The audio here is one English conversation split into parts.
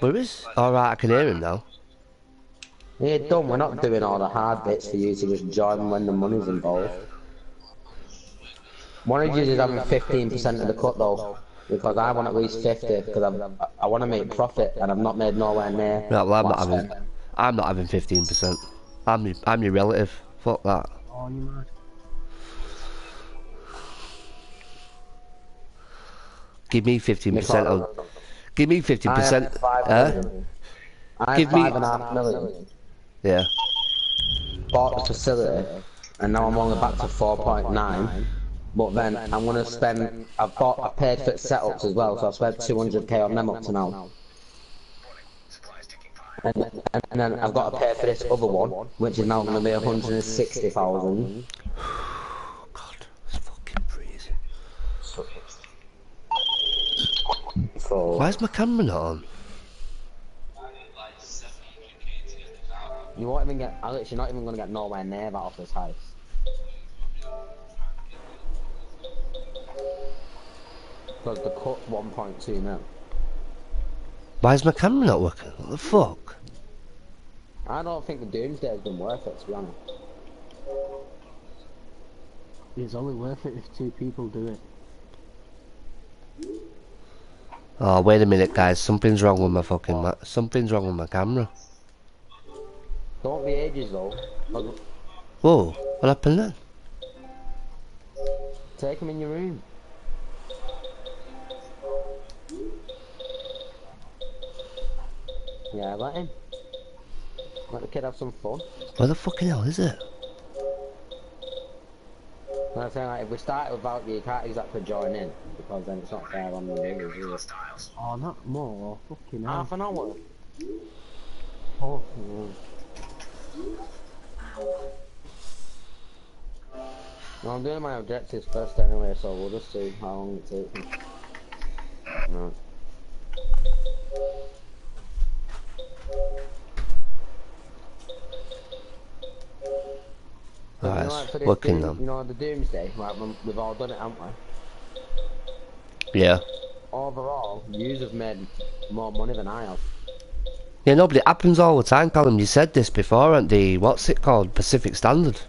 Where is? Alright, I can hear him now. Yeah, dumb, we're not doing all the hard bits for you to just join when the money's involved. One of you is having 15% of the cut though, because I want at least 50, because I, I want to make profit, and I've not made nowhere near. No, well, I'm not having. spent. I'm not having 15%. I'm your, I'm your relative. Fuck that. Oh, you mad? Give me 15% on. Give me 50%. I have five Huh? I Give me- five and a half million. Yeah. Bought the facility, and now I'm only back to 4.9. But then I'm gonna spend. I've bought. I paid for setups as well, so I've spent 200k on them up to now. And, and, and then I've got to pay for this other one, which is now going to be 160,000. God, it's fucking freezing. So Why is my camera not on? you won't even get. Alex, you're not even going to get nowhere near that off this house. Because the cut's 1.2 mil. Why is my camera not working? What the fuck? I don't think the Doomsday has been worth it, to be honest. It's only worth it if two people do it. Oh, wait a minute, guys. Something's wrong with my fucking. Ma- something's wrong with my camera. Don't be ages though. Whoa, what happened then? Take him in your room. Yeah, let him. Let the kid have some fun. Where the fucking hell is it? And I'm saying, like, if we start without you, you can't exactly join in because then it's not fair on the viewers, is it? Oh, not more. Fucking hell. Half an hour. Oh, No, I'm doing my objectives first anyway, so we'll just see how long it takes me. No. You Right, know, like, for it's working doom- now. You know, the Doomsday, like, we've all done it, haven't we? Yeah. Overall, yous have made more money than I have. Yeah, no, but it happens all the time, Callum. You said this before, and the what's it called, Pacific Standard.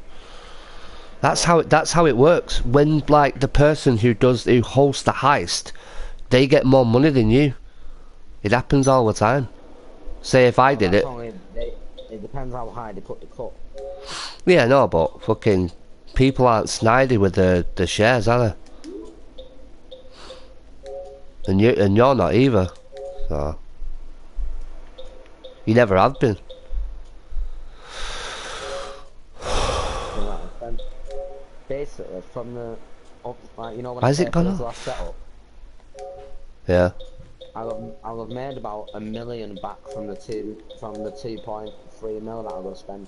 That's how it. That's how it works. When like the person who does who hosts the heist, they get more money than you. It happens all the time. Say if I did it, only- it depends how high they put the cut. Yeah, no, but fucking people aren't snidey with the the shares, are they? And you and you're not either. So you never have been. in that extent. Basically, from the up, like, you know, when Why I it gone last setup, Yeah. I'll have, I'll have made about a million back from the two from the two point three mil that I'm gonna spend.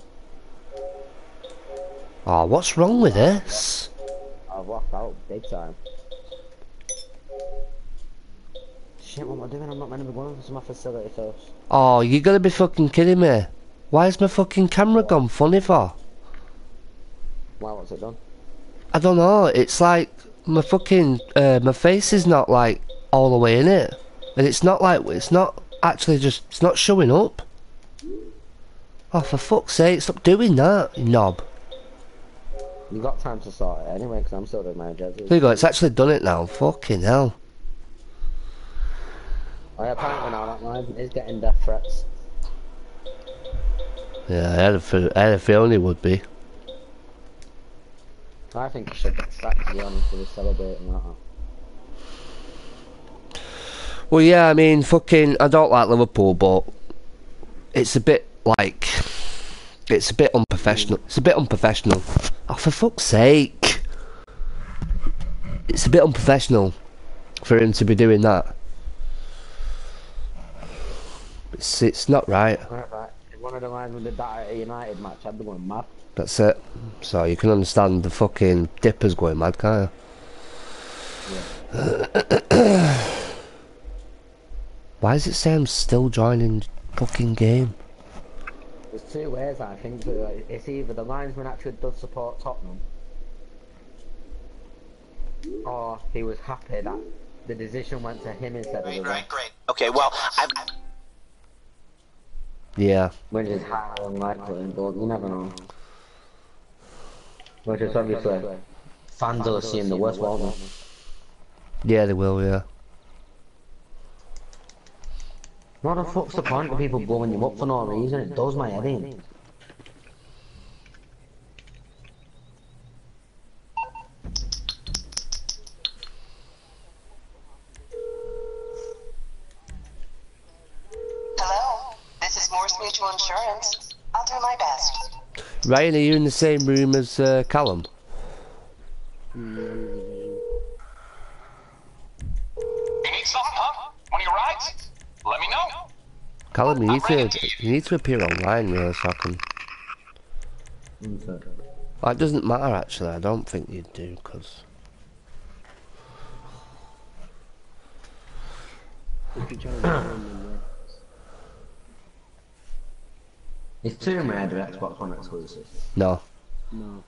Oh, what's wrong with this? I've lost out big time. Shit, what am I doing? I'm not meant to be going to my facility first. Oh, you gotta be fucking kidding me. Why is my fucking camera gone funny for? Why? What's it done? I don't know, it's like my fucking, uh, my face is not like all the way in it. And it's not like, it's not actually just, it's not showing up. Oh, for fuck's sake, stop doing that, you knob. You got time to sort it anyway, because I'm still doing my objectives. There you go, it's actually done it now. Fucking hell. Oh, yeah, apparently now that line is getting death threats. Yeah, I had a, fe- I had a feeling it would be. I think I should get sacked to be honest with celebrating that. Well, yeah, I mean, fucking, I don't like Liverpool, but it's a bit like, it's a bit unprofessional. It's a bit unprofessional. Oh, for fuck's sake! It's a bit unprofessional for him to be doing that. It's it's not right. Right, right. One of the lines that at a United match, I'd be going mad. That's it. So you can understand the fucking dippers going mad, can't you? Why does it say I'm still joining fucking game? There's two ways I think. It's either the linesman actually does support Tottenham, or he was happy that the decision went to him instead of the Great, ref. great, great. Okay, well, I'm, Yeah. which is highly unlikely, but you never know. Which is obviously fans will assume the worst, won't they? Yeah, they will, yeah. What the fuck's the point of people blowing you up for no reason? It does my head in. Hello, this is Mors Mutual Insurance. I'll do my best. Ryan, are you in the same room as uh, Callum? Mm, division. You need something, huh? One of your rides? Let me know. Callum, you need to you need to appear online, really, so I can. Well, it doesn't matter actually. I don't think you do, cause If you try to join them, Is Tomb Raider Xbox One exclusive? no. No.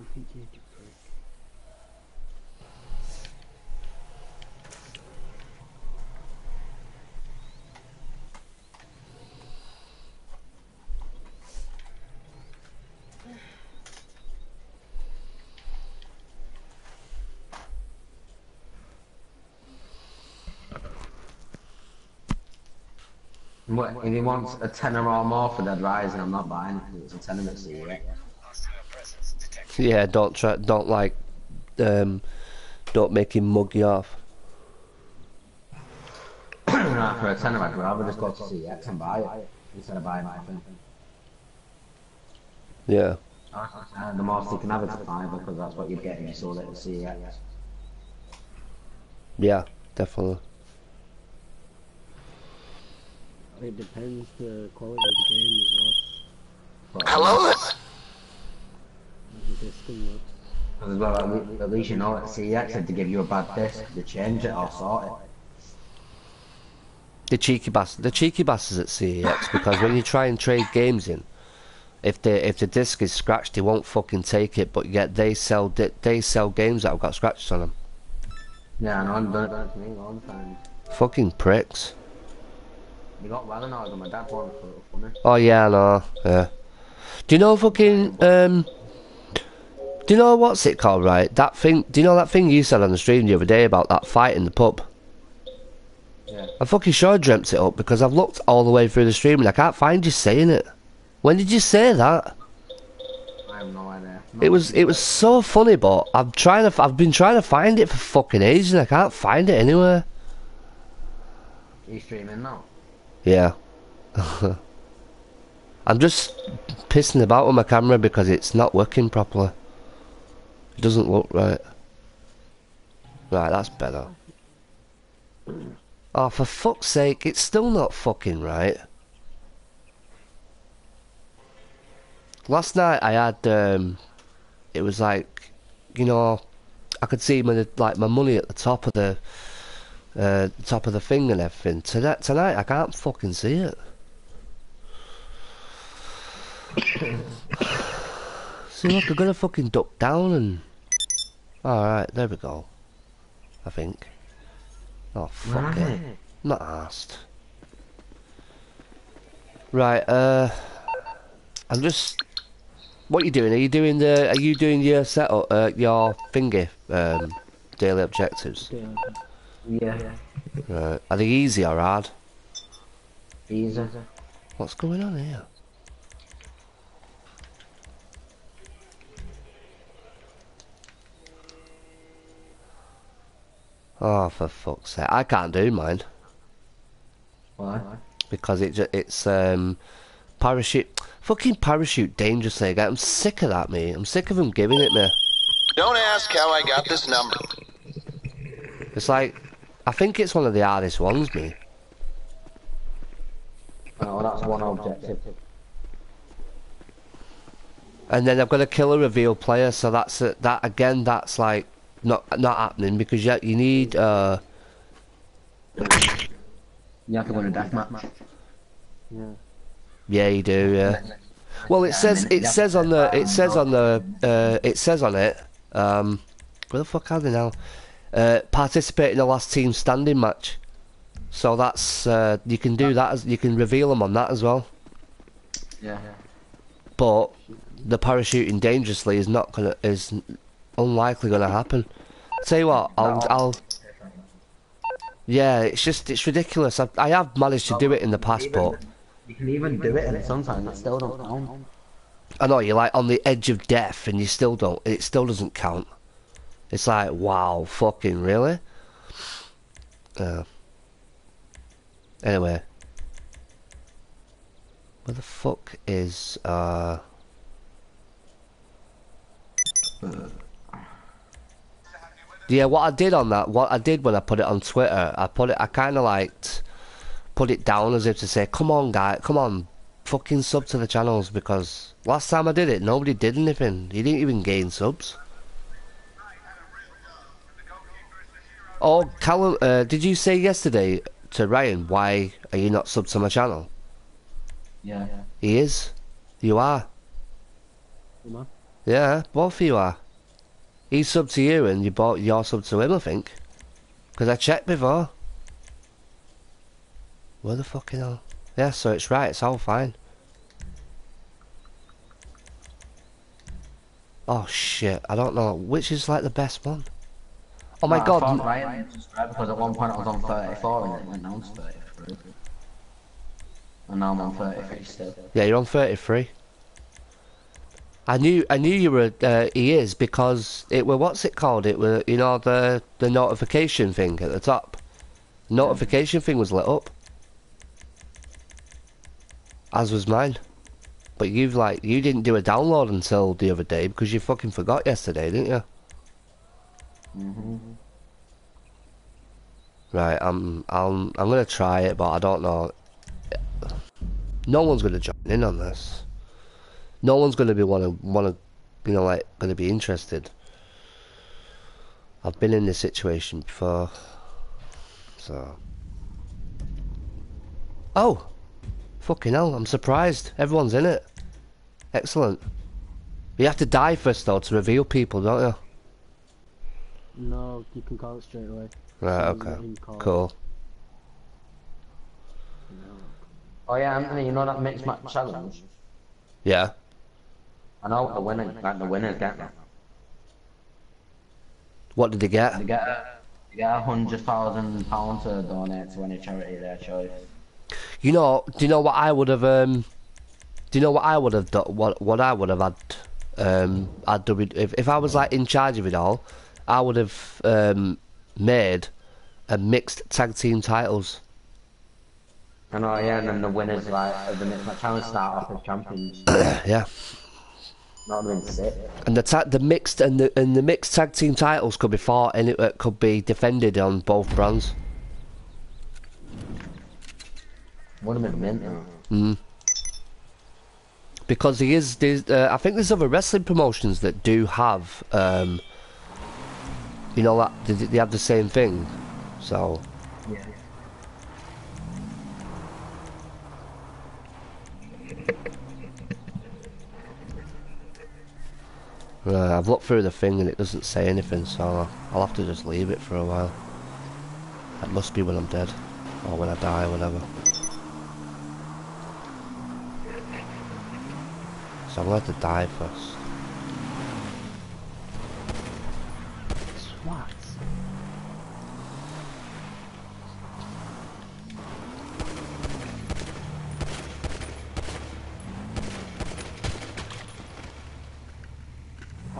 I think you What, if he wants a tenner or more for Dead Rising, I'm not buying it 'cause it's a tenement series. Yeah, don't try. Don't like. Um, don't make him mug you off. For a tenner, I'd rather just go to CX and buy it instead of buying. Yeah. Uh, the most you can have is a five because that's what you'd get if you sold it. Yeah, definitely. It depends the quality of the game as well. But, Hello. As the disc looks. Well, at le- at least you know at CX if to give you a bad disc, they change it or sort it. The cheeky bastard, the cheeky bastards at CEX because when you try and trade games in, if the if the disc is scratched, they won't fucking take it. But yet they sell they sell games that have got scratches on them. Yeah, I know, I'm done it to me all the time. Fucking pricks. You got well annoyed when my dad wanted for it. Oh yeah, no. Yeah. Do you know fucking um? Do you know what's it called? Right, that thing. Do you know that thing you said on the stream the other day about that fight in the pub? Yeah. I'm fucking sure I dreamt it up because I've looked all the way through the stream and I can't find you saying it. When did you say that? I have no idea. It was it was so funny, but I'm trying to I've been trying to find it for fucking ages and I can't find it anywhere. Are you streaming now? Yeah. I'm just pissing about with my camera because it's not working properly. It doesn't look right. Right, that's better. Oh, for fuck's sake, it's still not fucking right. Last night I had, um, it was like, you know, I could see my like my money at the top of the, uh, top of the thing and everything. Tonight, tonight I can't fucking see it. see, look, I'm gonna fucking duck down and. Alright, there we go. I think. Oh, fuck it. Right. Not asked. Right, uh. I'm just. What are you doing? Are you doing the? Are you doing your setup? Uh, your thingy, um, daily objectives? Yeah. Yeah. Right. Are they easy or hard? Easy. What's going on here? Oh, for fuck's sake! I can't do mine Why? because it it's um parachute, fucking parachute dangerously. thing. I'm sick of that, mate. I'm sick of them giving it me. Don't ask how I got this number. It's like I think it's one of the hardest ones, me. Oh, that's one objective. And then I've got to kill a reveal player, so that's a, that again. That's like not not happening because you you need uh You have to win a deathmatch. Yeah. yeah you do yeah. Well, it says it says on the it says on the uh, it says on it um where the fuck are they now? Uh, participate in the last team standing match. So that's uh, you can do that as you can reveal them on that as well. Yeah. But the parachuting dangerously is not gonna is unlikely gonna happen. Tell you what, I'll I'll. Yeah, it's just it's ridiculous. I, I have managed to do it in the past, but You can even do it, and sometimes it still don't count. I know you're like on the edge of death, and you still don't. It still doesn't count. It's like wow, fucking really. Uh, anyway, where the fuck is uh? Yeah, what I did on that, what I did when I put it on Twitter, I put it, I kind of like put it down as if to say, "Come on, guy, come on, fucking sub to the channels," because last time I did it, nobody did anything. He didn't even gain subs. Oh, Callum, uh, did you say yesterday to Ryan, why are you not subbed to my channel? Yeah. He is. You are. Am Yeah, both of you are. He's subbed to you and you bought your sub to him, I think. Because I checked before. Where the fucking hell? Yeah, so it's right, it's all fine. Oh shit, I don't know. Which is like the best one? Oh my No, I god. found Ryan subscribed because at one point I was on 34 and then it went down to 33. And now I'm on 33 still. Yeah, you're on 33. I knew I knew you were uh, he is because it were what's it called? It were you know the the notification thing at the top. Notification thing was lit up. As was mine. But you've like you didn't do a download until the other day because you fucking forgot yesterday, didn't you? Hmm Right, I'm I'm I'm gonna try it, but I don't know. No one's gonna join in on this. No one's gonna be wanna wanna, you know, like gonna be interested. I've been in this situation before, so. Oh, fucking hell! I'm surprised. Everyone's in it. Excellent. You have to die first though to reveal people, don't you? No, you can call it straight away. Right. Okay. Cool. No. Oh yeah, Anthony, you know that mixed match challenge? Yeah. I know what the winner, like the winners get now. What did they get? They get a, they get a hundred thousand pounds to donate to any charity of their choice. You know, do you know what I would have? Um, do you know what I would have done? What what I would have had? Um, I'd do if if I was like in charge of it all, I would have um, made a mixed tag team titles. I know, yeah, and then the winners like of the mixed match challenge start off as champions. yeah, Not been sick. and the ta- the mixed and the and the mixed tag team titles could be fought and it uh, could be defended on both brands. Would have been mint. though. Mm. Because he is, uh, I think there's other wrestling promotions that do have, um, you know, that they, they have the same thing. So Yeah. uh, I've looked through the thing and it doesn't say anything, so I'll have to just leave it for a while. That must be when I'm dead, or when I die, whatever. So I'm going to have to die first.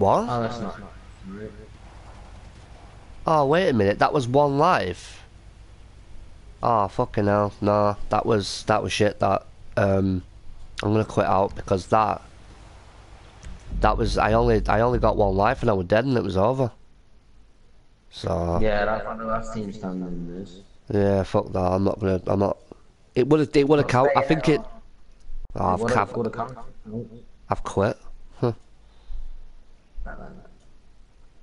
What? Oh, that's not. Oh, wait a minute, that was one life. Oh, fucking hell. No, that was, that was shit, that. Um, I'm gonna quit out because that, that was, I only, I only got one life and I was dead and it was over. So Yeah, that's one of the last team standing is. yeah, fuck that. I'm not gonna. I'm not. It would have. It would have count. I think it. Oh, I've, What cav- a, what a count. I've quit.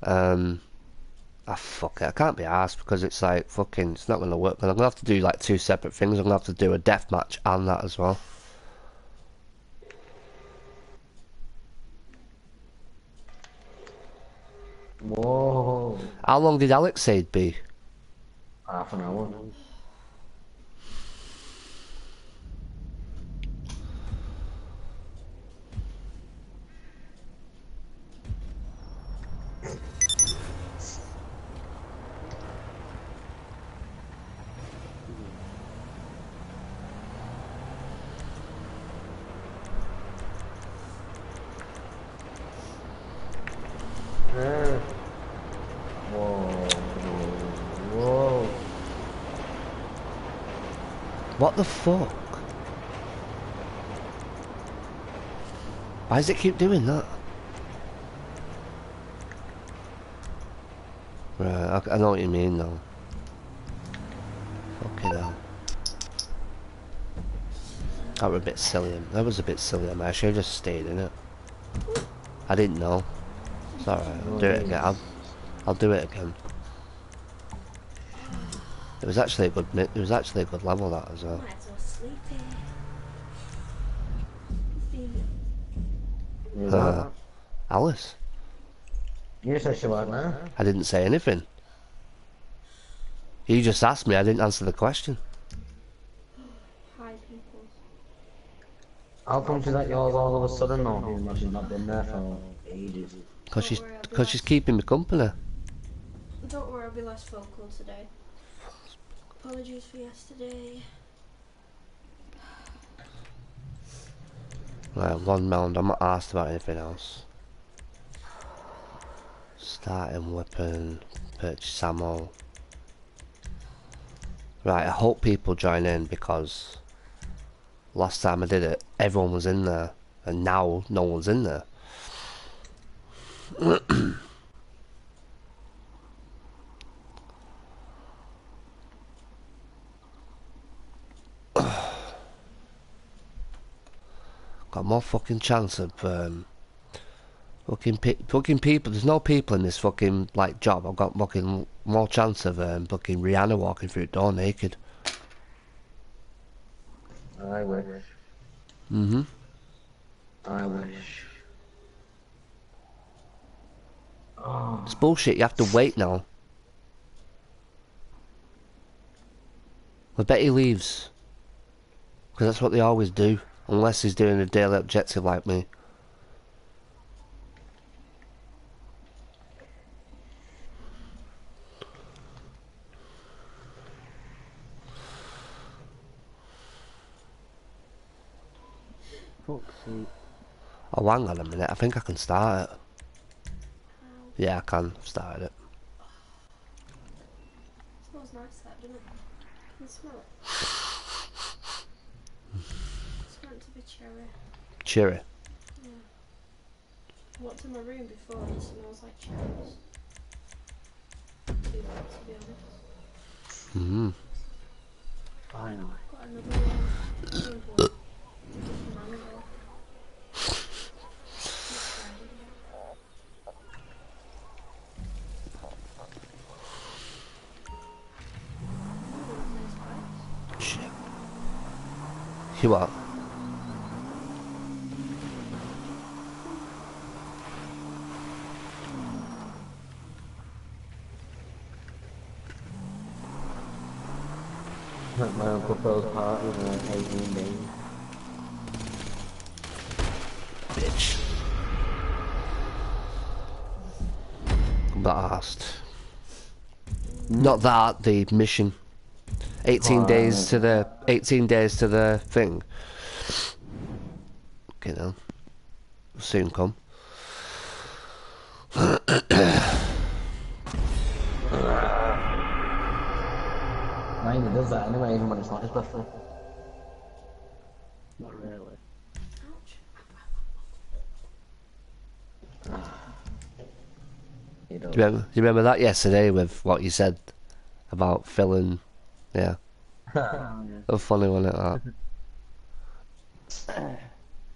Um. Ah, fuck it. I can't be asked because it's like fucking. It's not gonna work. But I'm gonna have to do like two separate things. I'm gonna have to do a death match and that as well. Whoa. How long did Alex say it'd be? Half an hour. What the fuck? Why does it keep doing that? Right, I, I know what you mean now. Fucking hell. That was a bit silly. That was a bit silly. I should have just stayed in it. I didn't know. Alright. I'll do it again. I'll, I'll do it again. It was actually a good. It was actually a good level that as well. Might as well sleep here. Who's Uh. Alice. You said she wasn't there. I didn't say anything. You just asked me. I didn't answer the question. How come she's at yours all of a sudden though she's not been there for ages. Cause she's, Don't worry, I'll be cause she's keeping me company. Don't worry, I'll be less vocal today. Apologies for yesterday. Right, one round. I'm not asked about anything else. Starting weapon, purchase ammo. Right, I hope people join in because last time I did it, everyone was in there, and now no one's in there. Got more fucking chance of um, fucking pe- fucking people. There's no people in this fucking like job. I've got fucking more chance of um, fucking Rihanna walking through the door naked. I wish. Mhm. I wish. Oh, It's bullshit. You have to wait now. I bet he leaves. Because that's what they always do. Unless he's doing a daily objective like me. Fuck's sake. Oh, hang on a minute. I think I can start it. Yeah, I can. I've started it. smells nice, that, doesn't it? Can smell it? it's meant to be cherry. Cheery. I walked in my room before and it smells like cherries. Too bad, to be honest. Mm. Finally. You at my Uncle Phil's party when I was 18. Bitch. Asked. Not that, the mission. 18 days to the 18 days to the thing. You know. Soon come. Mine does that anyway, even when it's not his birthday. Not really. Ouch. Yeah, Do you remember, do you remember that yesterday with what you said about and yeah, funny one at that.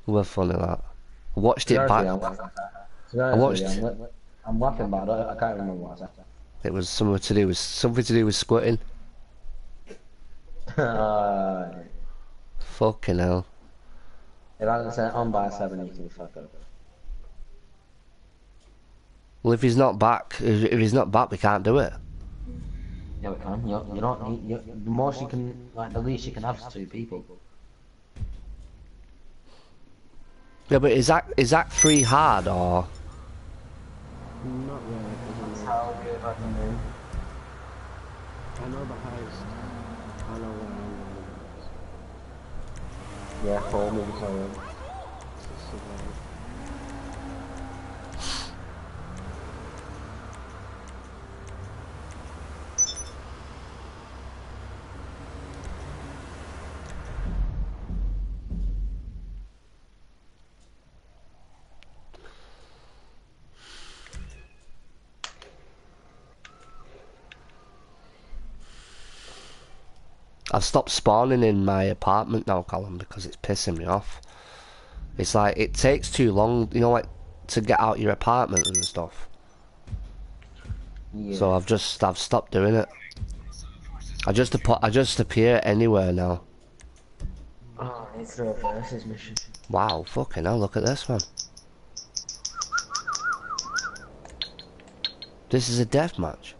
Well, funny that. I watched it back. I'm- honest watched- I'm, I'm laughing, but I, I can't remember what I said. It was something to do with something to do with squirting. uh, Fucking hell. if I can say on by seven, you can fuck up. Well, if he's not back, if he's not back, we can't do it. Yeah, we can. You, you don't. You, you, the most you can, like, the least you can have is two people. Yeah, but is that is that three hard or? Not really, 'cause I know, How good I can do. I know the highest. I know where I'm going. Yeah, four maybe so. It's just about- I've stopped spawning in my apartment now, Colin, because it's pissing me off. It's like it takes too long, you know, like to get out your apartment and stuff. Yeah. So I've just I've stopped doing it. I just I just appear anywhere now. Oh, it's the mission. Wow, fucking hell! Look at this one. This is a death match.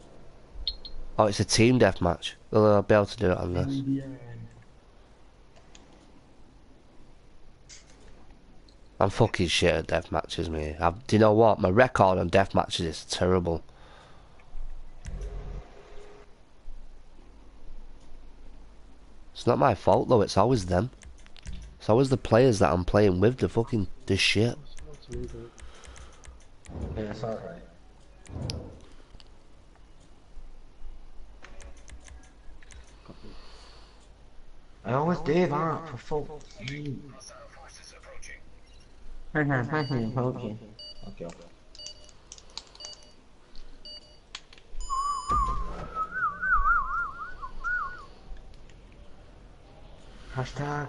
Oh, it's a team death match. Well, I'll uh, be able to do it on this. I'm fucking shit at death matches, me. i do you know what? My record on death matches is terrible. It's not my fault though. It's always them. It's always the players that I'm playing with. The fucking the shit. Yeah, alright. I always do that for full. okay. Okay. Hashtag.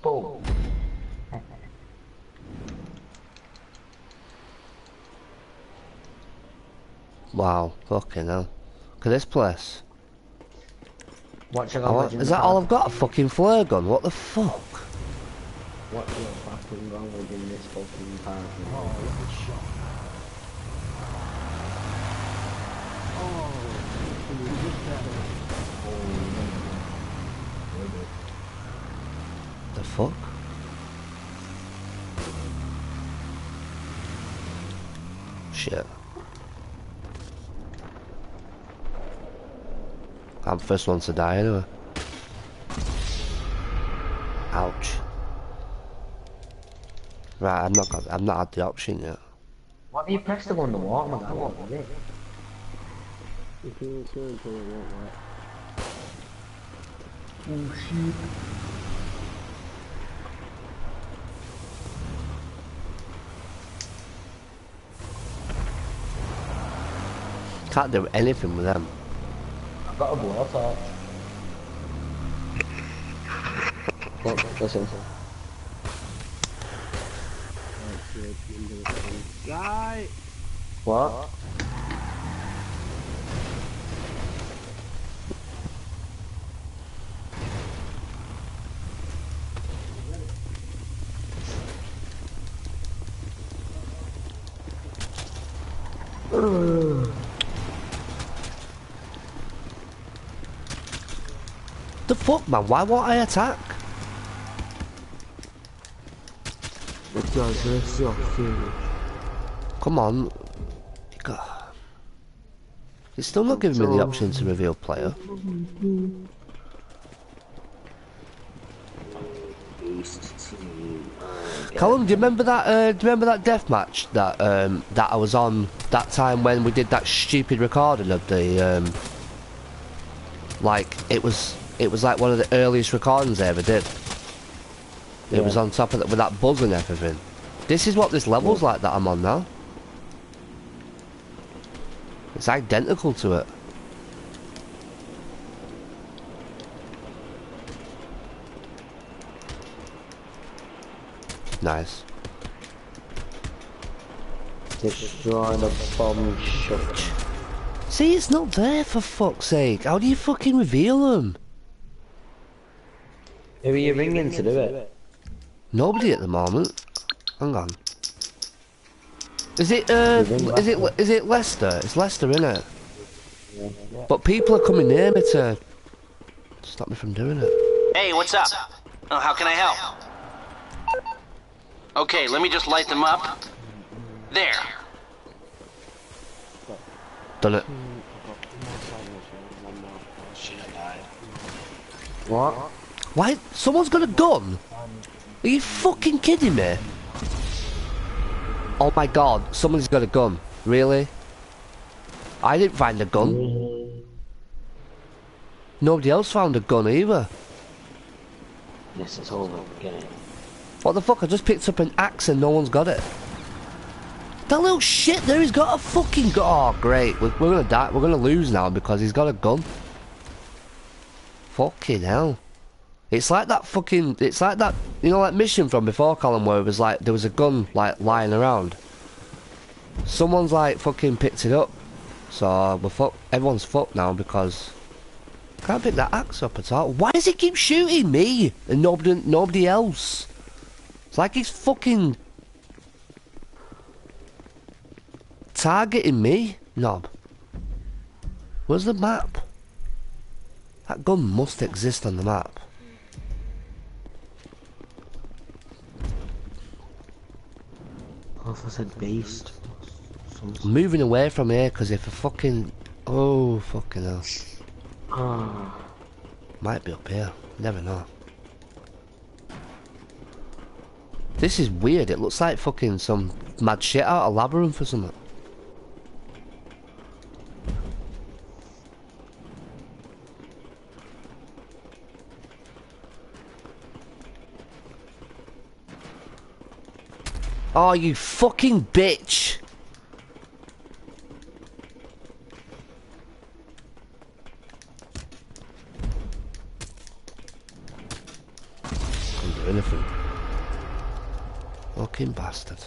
Boom. Wow, fucking hell. Look at this place. Watching want- is that all I've got? A fucking flare gun? What the fuck? What the fucking wrong with in this fucking party? The fuck? Shit. I'm the first one to die anyway. Ouch. Right, I've not got I've not had the option yet. What do you press the one to walk? My God, what was it? You can go until it won't work. Oh, Can't do anything with them. I've got a blowtorch. Look, listen. That's good. Into the thing. Die! What? The fuck, man? Why won't I attack? Come on. Got... It's still not giving me the option to reveal player. Colin, do you remember that? Uh, do you remember that death match that um, that I was on that time when we did that stupid recording of the um, like it was it was like one of the earliest recordings I ever did. It was on top of that with that buzz and everything. This is what this level's like that I'm on now. It's identical to it. Nice. Destroy the bomb shot. See, it's not there for fuck's sake. How do you fucking reveal them? Who are you ringing to do it? Nobody at the moment. Hang on. Is it uh? Is it is it Lester? It's Lester, isn't it? But people are coming near me to stop me from doing it. Hey, what's up? Oh, how can I help? Okay, let me just light them up. There. Done it. What? Why? Someone's got a gun? Are you fucking kidding me? Oh my god, someone's got a gun. Really? I didn't find a gun. Nobody else found a gun either. It's over. Get. What the fuck? I just picked up an axe and no one's got it. That little shit there, he's got a fucking gun. Oh, great. We're, we're gonna die. We're gonna lose now because he's got a gun. Fucking hell. It's like that fucking. It's like that. You know, that mission from before, Colin, where it was like there was a gun like lying around. Someone's like fucking picked it up. So we're fuck. Everyone's fucked now because. I Can't pick that axe up at all. Why does he keep shooting me and nobody, nobody else? It's like he's fucking targeting me, knob. Where's the map? That gun must exist on the map. Oh, I said beast. I'm moving away from here because if a fucking oh fucking hell, Ah. might be up here. Never know. This is weird. It looks like fucking some mad shit out of labyrinth or something. Oh, you fucking bitch! Couldn't do anything. Fucking bastard.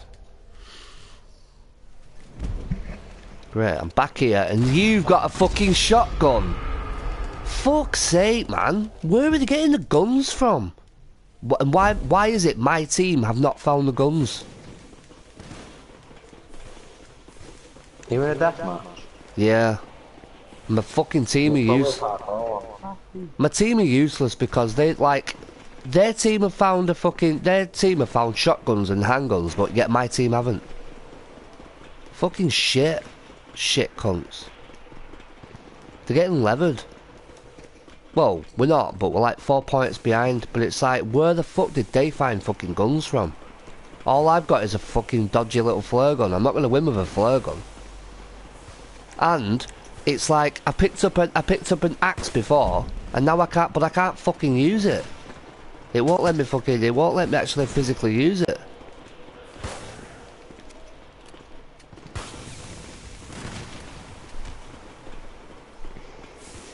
Great, I'm back here and you've got a fucking shotgun. Fuck's sake, man. Where are they getting the guns from? And why, why is it my team have not found the guns? You in a deathmatch? Yeah. My fucking team are use my team are useless because they like their team have found a fucking their team have found shotguns and handguns, but yet my team haven't. Fucking shit. Shit cunts. They're getting levered. Well, we're not, but we're like four points behind. But it's like, where the fuck did they find fucking guns from? All I've got is a fucking dodgy little flare gun. I'm not going to win with a flare gun. And it's like I picked up an I picked up an axe before, and now I can't. But I can't fucking use it. It won't let me fucking. It won't let me actually physically use it.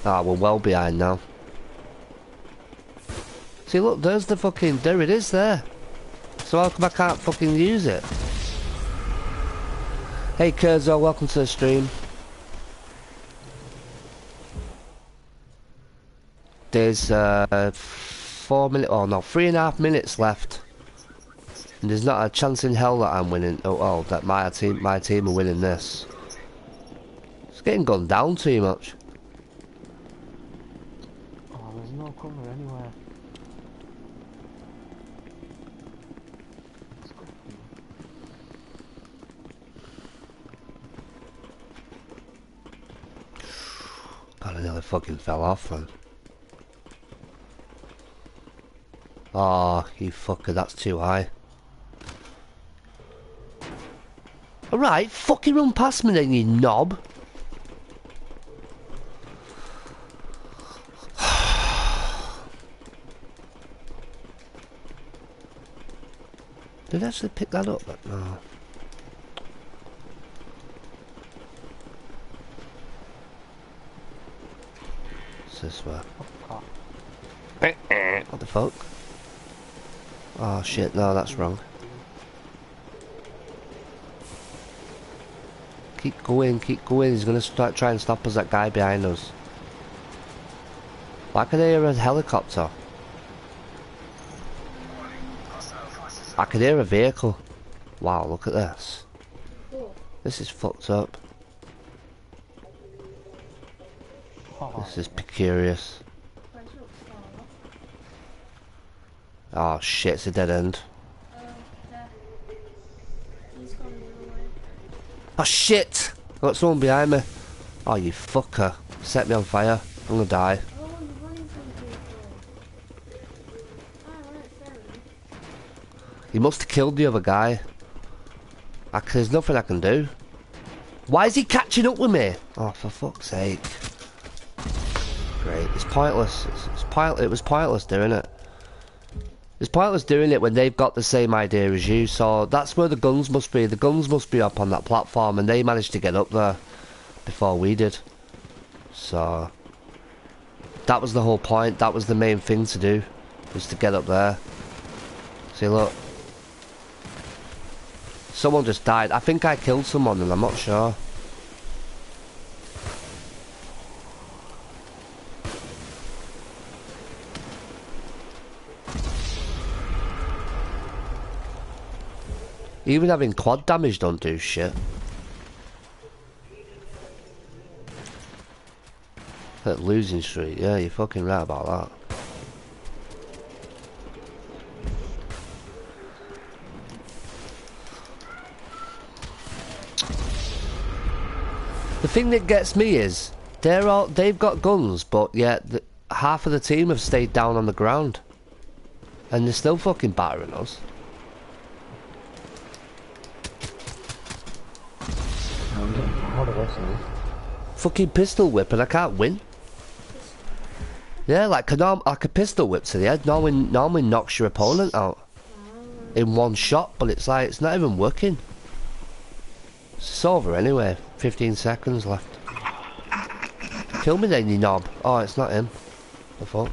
Ah, we're well behind now. See, look, there's the fucking. There it is there. So how come I can't fucking use it? Hey, Kurzo, welcome to the stream. There's uh, four minutes, oh no, three and a half minutes left. And there's not a chance in hell that I'm winning. Oh, oh, that my team, my team are winning this. It's getting gone down too much. Oh, there's no cover anywhere. God, I nearly fucking fell off. Oh, you fucker, that's too high. Alright, fucking run past me then, you knob. Did I actually pick that up? No. What's this way? What the fuck? Oh shit, no, that's wrong. Keep going, keep going. He's gonna start trying to stop us, that guy behind us. Why can I hear a helicopter? I can hear a vehicle. Wow, look at this. This is fucked up. This is precarious. Where's your car? Oh shit, it's a dead end. Oh, shit! Got someone behind me. Oh you fucker. Set me on fire. I'm gonna die. He must have killed the other guy. I there's nothing I can do. Why is he catching up with me? Oh, for fuck's sake. Great. It's pointless. It's, it's it was pointless doing it. It's pointless doing it when they've got the same idea as you, so that's where the guns must be. The guns must be up on that platform, and they managed to get up there before we did. So... That was the whole point. That was the main thing to do, was to get up there. See, look. Someone just died. I think I killed someone and I'm not sure. Even having quad damage don't do shit. That losing streak, yeah, you're fucking right about that. The thing that gets me is they're all they've got guns, but yet the, half of the team have stayed down on the ground, and they're still fucking battering us. I'm getting bored of this. man. Fucking pistol whip, and I can't win. Yeah, like a norm, like a pistol whip to the head normally normally knocks your opponent out in one shot, but it's like it's not even working. It's over anyway. 15 seconds left. Kill me then, you knob. Oh, it's not him. The fuck.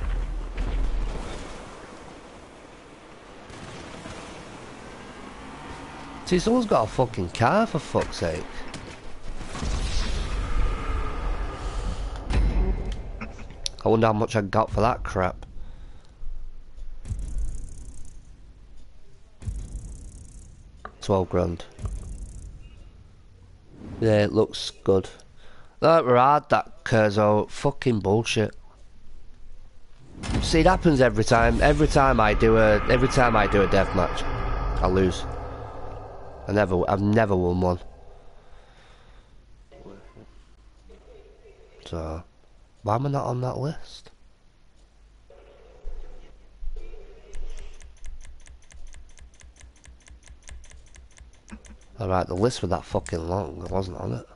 See, someone's got a fucking car for fuck's sake. I wonder how much I got for that crap. Twelve grand. Yeah, it looks good. That hard, that Curzo. Fucking bullshit. See, it happens every time. Every time I do a, every time I do a death match, I lose. I never, I've never won one. So, why am I not on that list? Alright, the list was that fucking long. I wasn't on it.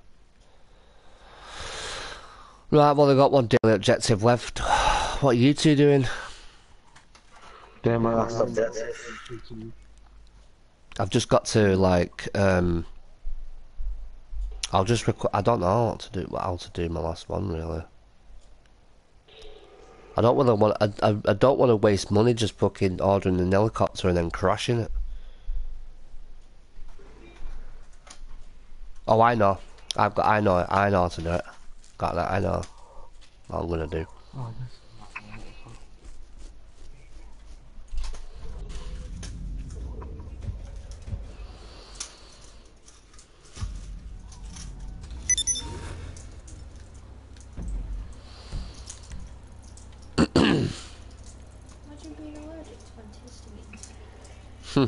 Right, well, they got one daily objective left. What are you two doing? Doing my last objective. I've just got to, like, um... I'll just record. I don't know what to do, how to do my last one, really. I don't want to want. I, I, I don't want to waste money just fucking ordering an helicopter and then crashing it. Oh, I know. I've got. I know. I know how to do it. Got that. I know. What I'm gonna do. Oh, this. Imagine being allergic to antihistamines. Hmm.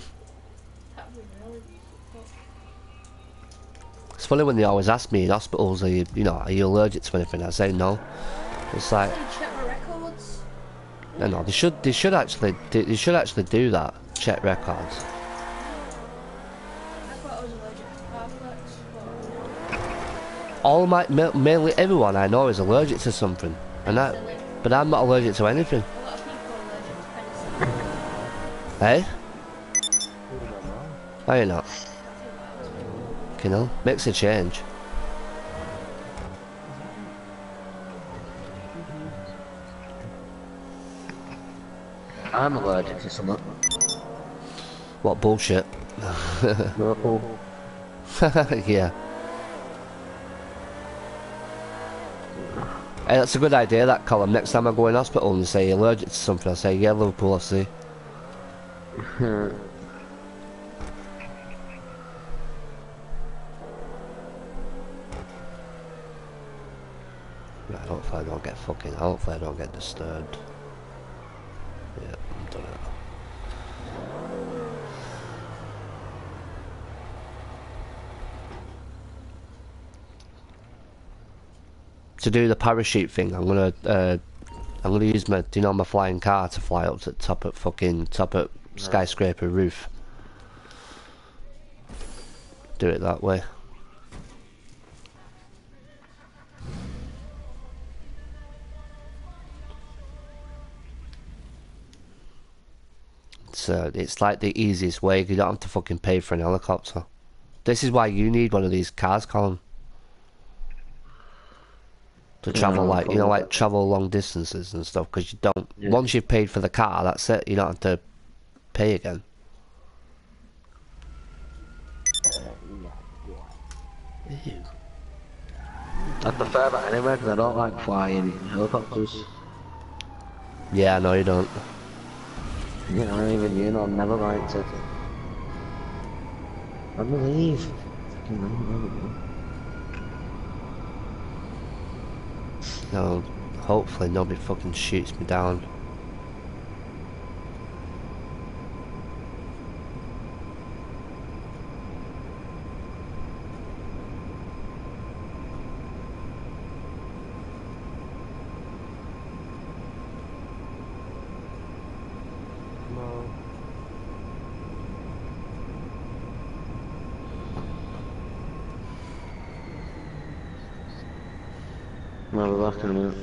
That would be really difficult. It's funny when they always ask me in hospitals, "Are you, you know, are you allergic to anything?" I say no. It's like, Hey, check my records. no, no. They should. They should actually. They, they should actually do that. Check records. I thought I was allergic to Parflex, but All my, ma- mainly everyone I know is allergic to something, and that, but I'm not allergic to anything. A lot of people are allergic to penicillin. Hey? Are you not? Fucking hell. Makes a change. I'm allergic to something. What bullshit? Yeah. Hey, that's a good idea, that column. Next time I go in hospital and say allergic to something, I say, yeah, Liverpool FC. Right, hopefully I don't get fucking, hopefully I don't get disturbed. Yeah, I'm done it. To do the parachute thing, I'm gonna, uh, I'm gonna use my, do you know, my flying car to fly up to the top of fucking, top of skyscraper roof. Do it that way. So uh, it's like the easiest way. You don't have to fucking pay for an helicopter. This is why you need one of these cars, Colin. To travel Yeah, like you know, like travel long distances and stuff. Because you don't. Yeah. Once you've paid for the car, that's it. You don't have to pay again. I prefer that anyway because I don't like flying helicopters. Yeah, no, you don't. You know, even you know, I've never liked it. I believe. Fucking hell, No, hopefully nobody fucking shoots me down. In a minute.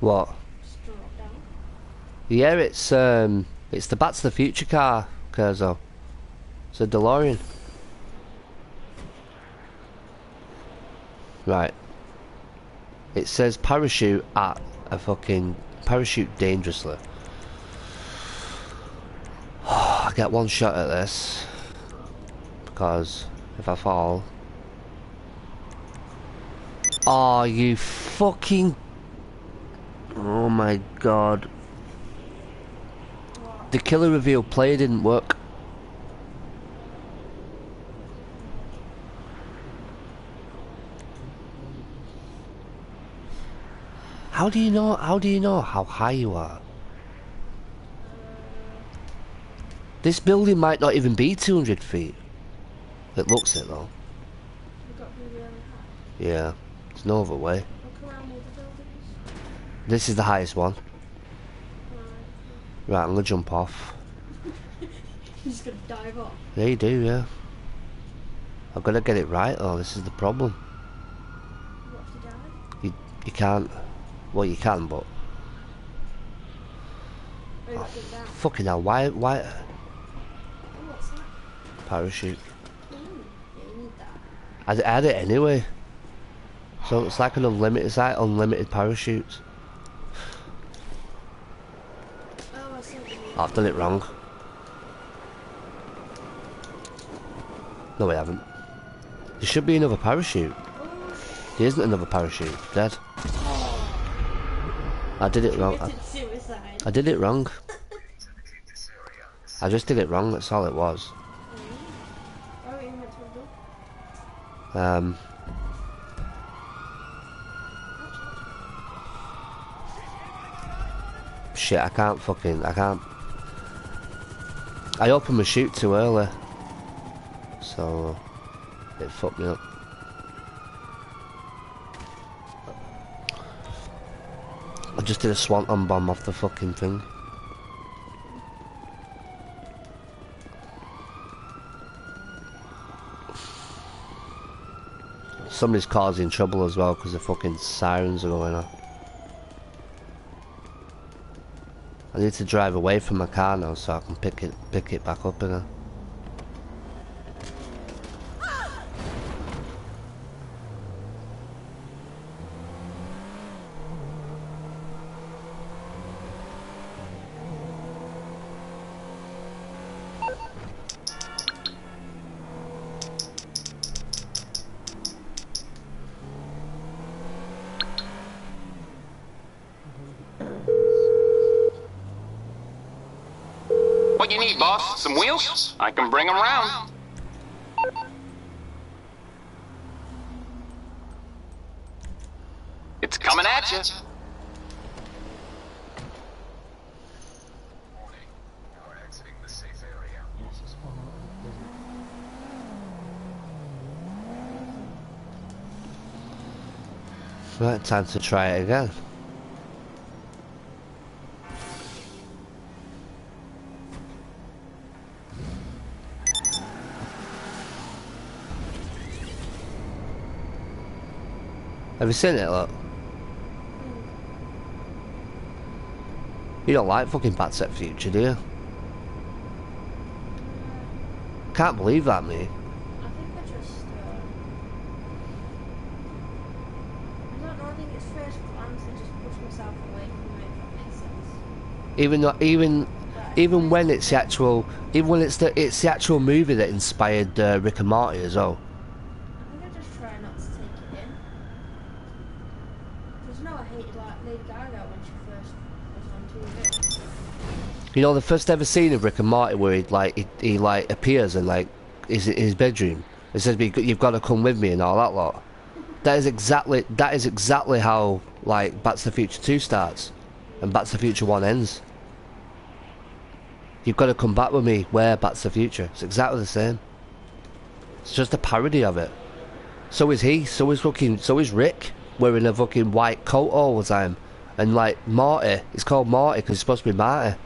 What? Yeah, it's um, it's the Back to the Future car, Kurzo. It's a DeLorean. Right. It says parachute at a fucking parachute dangerously. I get one shot at this because if I fall. Oh, you fucking. Oh my god. The killer reveal player didn't work. How do you know? How do you know how high you are? This building might not even be 200 feet. It looks it though. We've got to be really. Yeah, there's no other way. Look around all the buildings. This is the highest one. Right. Right, I'm gonna jump off. He's gonna dive off. Yeah, you do, yeah. I've got to get it right though. This is the problem. What if he? You you can't. Well, you can, but Oh, you got to get down. fucking hell, why why Oh, parachute? Ooh, yeah, you need that. I, I had it anyway. So it's like an unlimited, it's like unlimited parachutes. Oh, I see what you mean. I've done it wrong. No, I haven't. There should be another parachute. Oh, There isn't another parachute. Dead. I did it wrong. I. I did it wrong. I just did it wrong. That's all it was. Oh, you meant to have done. Um. Shit, I can't fucking, I can't. I opened my chute too early. So, it fucked me up. Just did a swanton bomb off the fucking thing. Somebody's causing trouble as well because the fucking sirens are going off. I need to drive away from my car now so I can pick it pick it back up. What you need, boss? Some wheels? I can bring them round. It's coming at you. Right, time to try it again. Have you seen it, look? You don't like fucking Back to Future, do you? Can't believe that, me. I think I just. Uh, I don't know. I think it's first glance. I just push myself away from it. If that makes sense. Even though, even, even when it's the actual, even when it's the it's the actual movie that inspired uh, Rick and Morty as well. I think I just try not to take it in. Because no, I hated like Lady Gaga when she first was on TV. You know, the first ever scene of Rick and Morty where he like he, he like appears in like his his bedroom. It says, "You've got to come with me" and all that lot. That is exactly that is exactly how like Back to the Future Two starts, and Back to the Future One ends. You've got to come back with me. Where Back to the Future? It's exactly the same. It's just a parody of it. So is he. So is fucking. So is Rick wearing a fucking white coat all the time, and like Marty, It's called Marty because it's supposed to be Marty.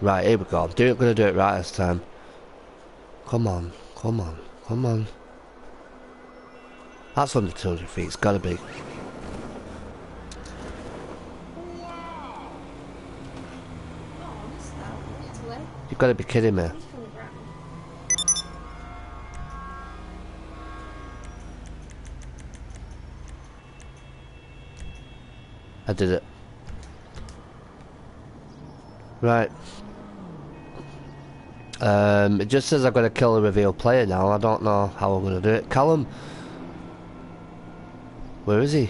Right, here we go. I'm doing, gonna do it right this time. Come on, come on, come on. That's under 200 feet, it's gotta be. Oh, I missed that. It's You've gotta be kidding me. I did it. Right. Um, it just says I've got to kill the reveal player now. I don't know how I'm going to do it. Callum. Where is he?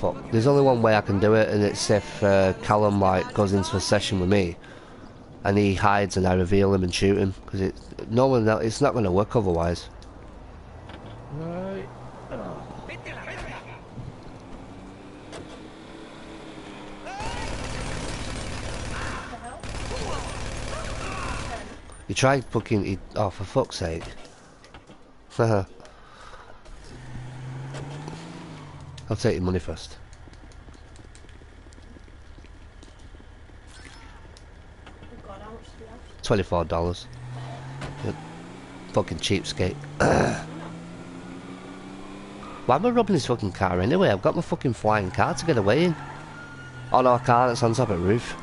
Oh, fuck. There's only one way I can do it, and it's if uh, Callum like goes into a session with me, and he hides, and I reveal him and shoot him. Because it, no one, else- it's not going to work otherwise. Right. You tried fucking. He, oh, for fuck's sake. I'll take your money first. Twenty-four dollars. Fucking cheapskate. Why am I robbing this fucking car anyway? I've got my fucking flying car to get away in. Oh no, I can't. It's on top of the roof.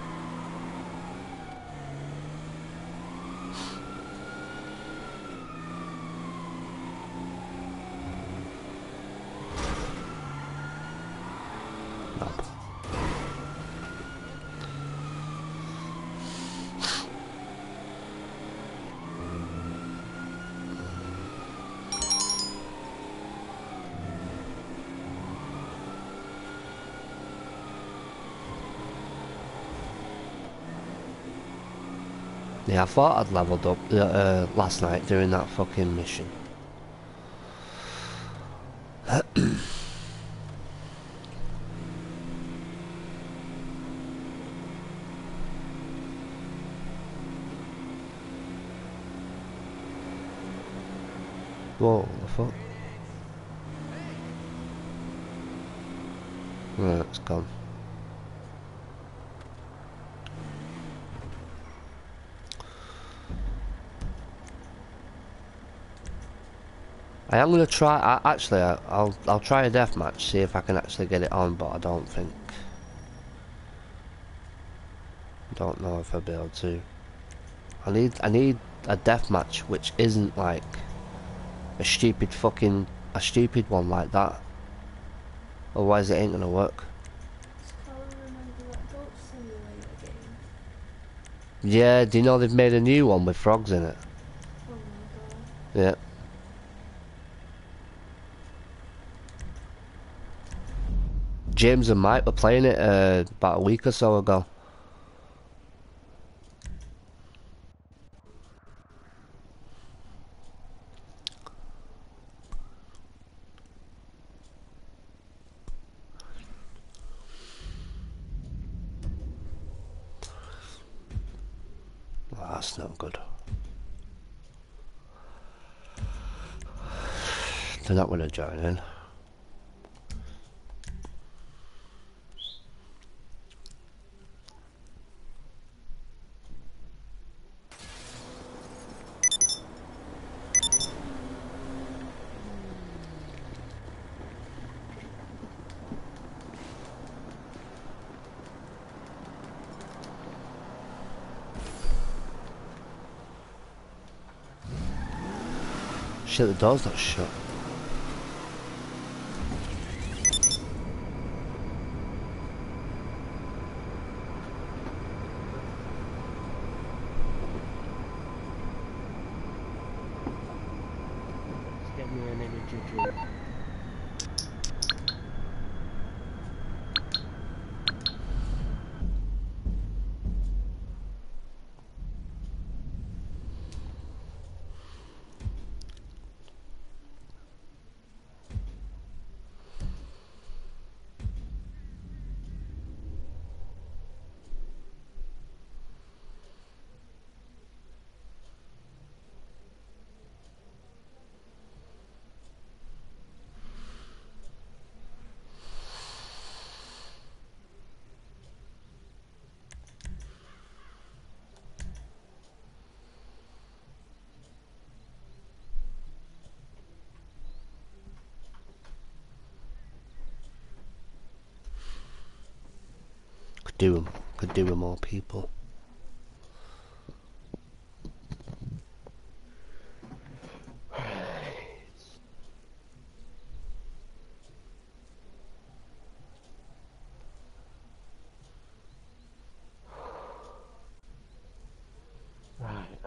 Thought I'd leveled up uh, uh, last night during that fucking mission. Whoa, the fuck? Right, it's gone. I am gonna try. I, actually, I, I'll I'll try a death match, see if I can actually get it on, but I don't think. Don't know if I'll be able to. I need I need a death match which isn't like a stupid fucking a stupid one like that. Otherwise, it ain't gonna work. Does Colin remember that Goat Simulator game? Yeah, do you know they've made a new one with frogs in it? Oh my god. Yeah. James and Mike were playing it uh, about a week or so ago. That's not good. They're not going to join in. Shit, the door's not shut. Let's get me an energy drink. Could do 'em- Could do with more people. Right.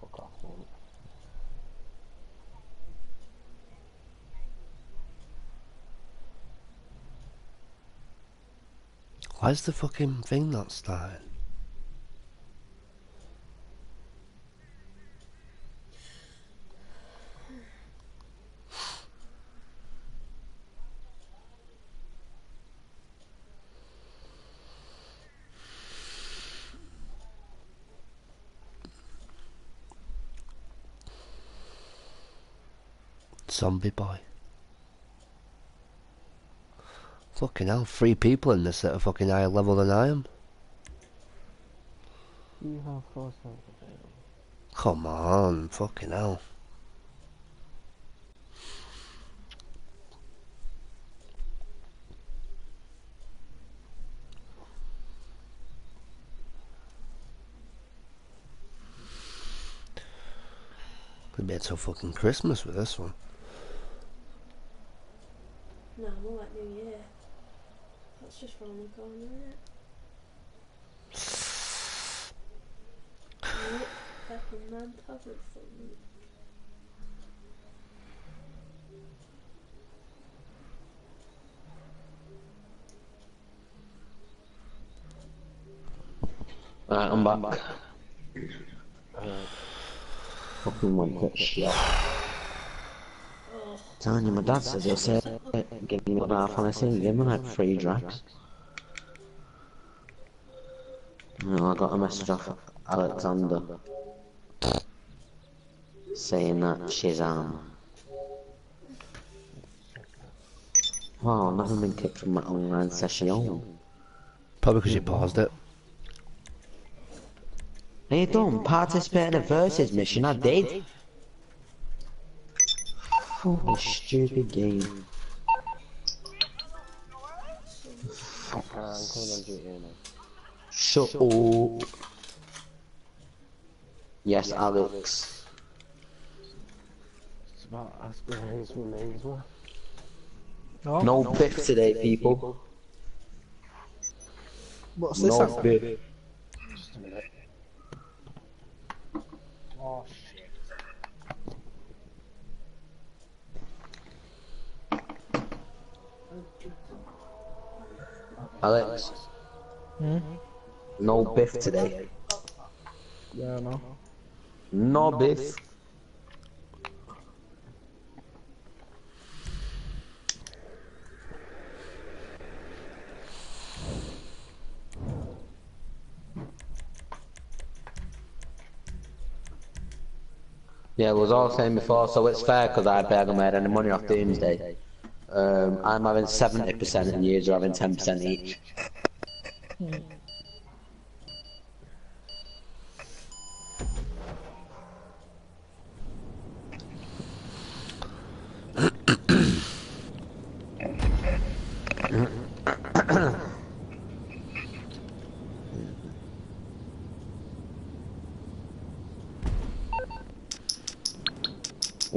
Fuck off, man. Why's the fucking thing not starting? Zombie boy. Fucking hell, three people in this at a fucking higher level than I am. You have foresight available. Come on, fucking hell. Could be until fucking Christmas with this one. No, more like New Year. That's just round the corner, isn't it? Fucking man covered from Right, I'm back. Fucking went to shit. Oh. Telling you, my dad says he'll say, give me one half on a thing, and like three drugs. No, I got a message off Alexander saying that Shazam. Wow, I haven't been kicked from my online session. Probably because you paused it. Hey, don't participate in a versus mission, I did. Fucking stupid game. Uh, I'm coming on duty now. Shut up. Yes, Alex. It's about aspirations remains one. No biff today, people. What's this? No at? biff. Just a minute. Oh shit. Alex. Hmm? No biff today. Yeah, no. No biff. Yeah, we was all saying before, so it's fair because I barely made any money off Doomsday. Um, I'm having 70% and you are having 10% each.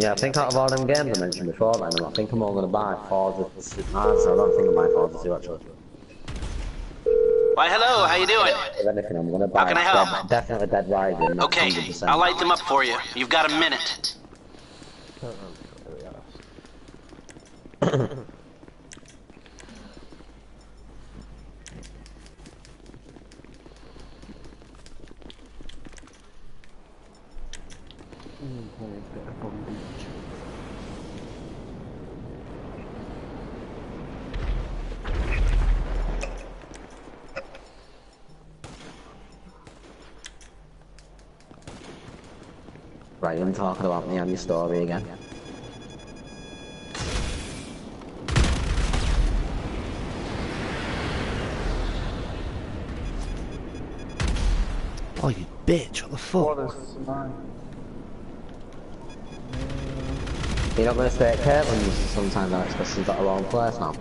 Yeah, I think out of all them games I mentioned before then, I think I'm all going to buy Forza 2. No, so I don't think I'm buy Forza 2 actually. Why, hello, how you doing? If anything, I'm going to buy can I Dead- help? definitely Dead Rising. Okay, 100%. I'll light them up for you. You've got a minute. Can't remember what we asked. Mm, play a bit of Boom Beach. Right, you're talking about me and your story again. Oh, you bitch! What the fuck? You're not going to stay at Caitlin's sometimes, Alex, because she's got her own place now.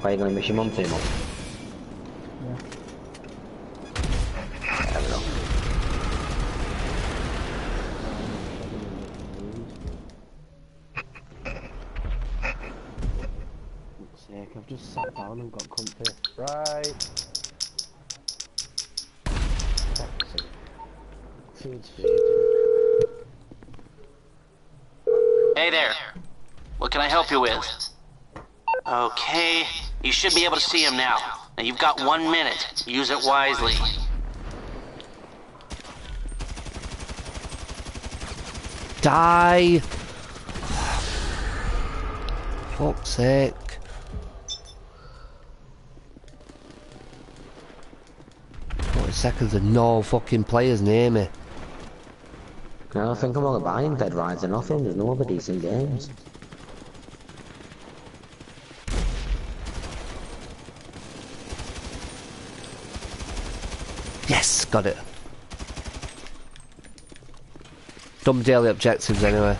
Why are you going to miss your mum too much? Fair enough. Fuck's sake, I've just sat down and got comfy. Right. Fuck's sake. Feeds feed. Hey there. What can I help you with? Okay, you should be able to see him now. Now you've got one minute. Use it wisely. Die! Fuck's sake. Seconds and no fucking players near me. No, I think I'm only buying Dead Rising, nothing, there's no other decent games. Yes, got it. Done daily objectives anyway.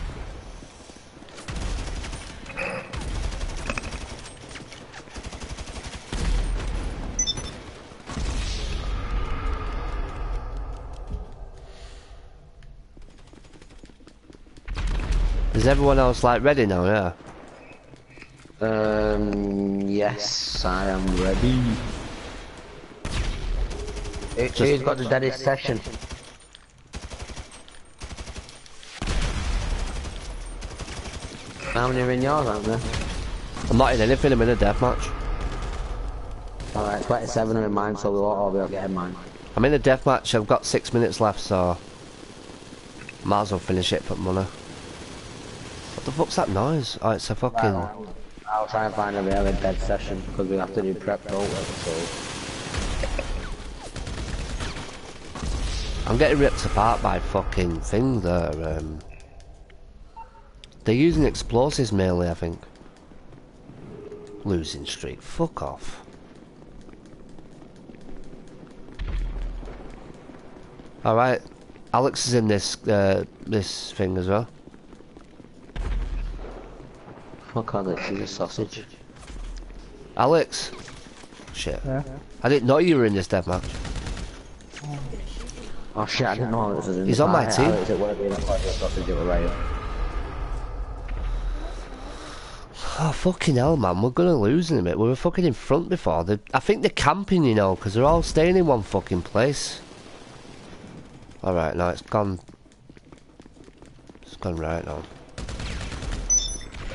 Is everyone else like ready now? Yeah. Um, yes, I am ready. Who- Who's got the deadest session? How many are in yours, aren't there? I'm not in anything. I'm in a deathmatch. Alright, 27 are in mine, so we won't all be able to get in mine. I'm in a deathmatch. I've got six minutes left, so might as well finish it. Put money. What the fuck's that noise? Oh, it's a fucking. I'll try and find a really dead session, because we have to do prep for so... I'm getting ripped apart by fucking things there. Um, they're using explosives mainly, I think. Losing streak. Fuck off. Alright. Alex is in this uh, this thing as well. Fuck Alex, he's a sausage. Alex. Shit. Yeah. I didn't know you were in this death match. Oh shit, I didn't know Alex was in He's the on my team. Alex, it would have been a pleasure sausage, it were right. Oh fucking hell, man! We're gonna lose in a minute. We were fucking in front before. They, I think they're camping, you know, because they're all staying in one fucking place. All right, now it's gone. It's gone right now.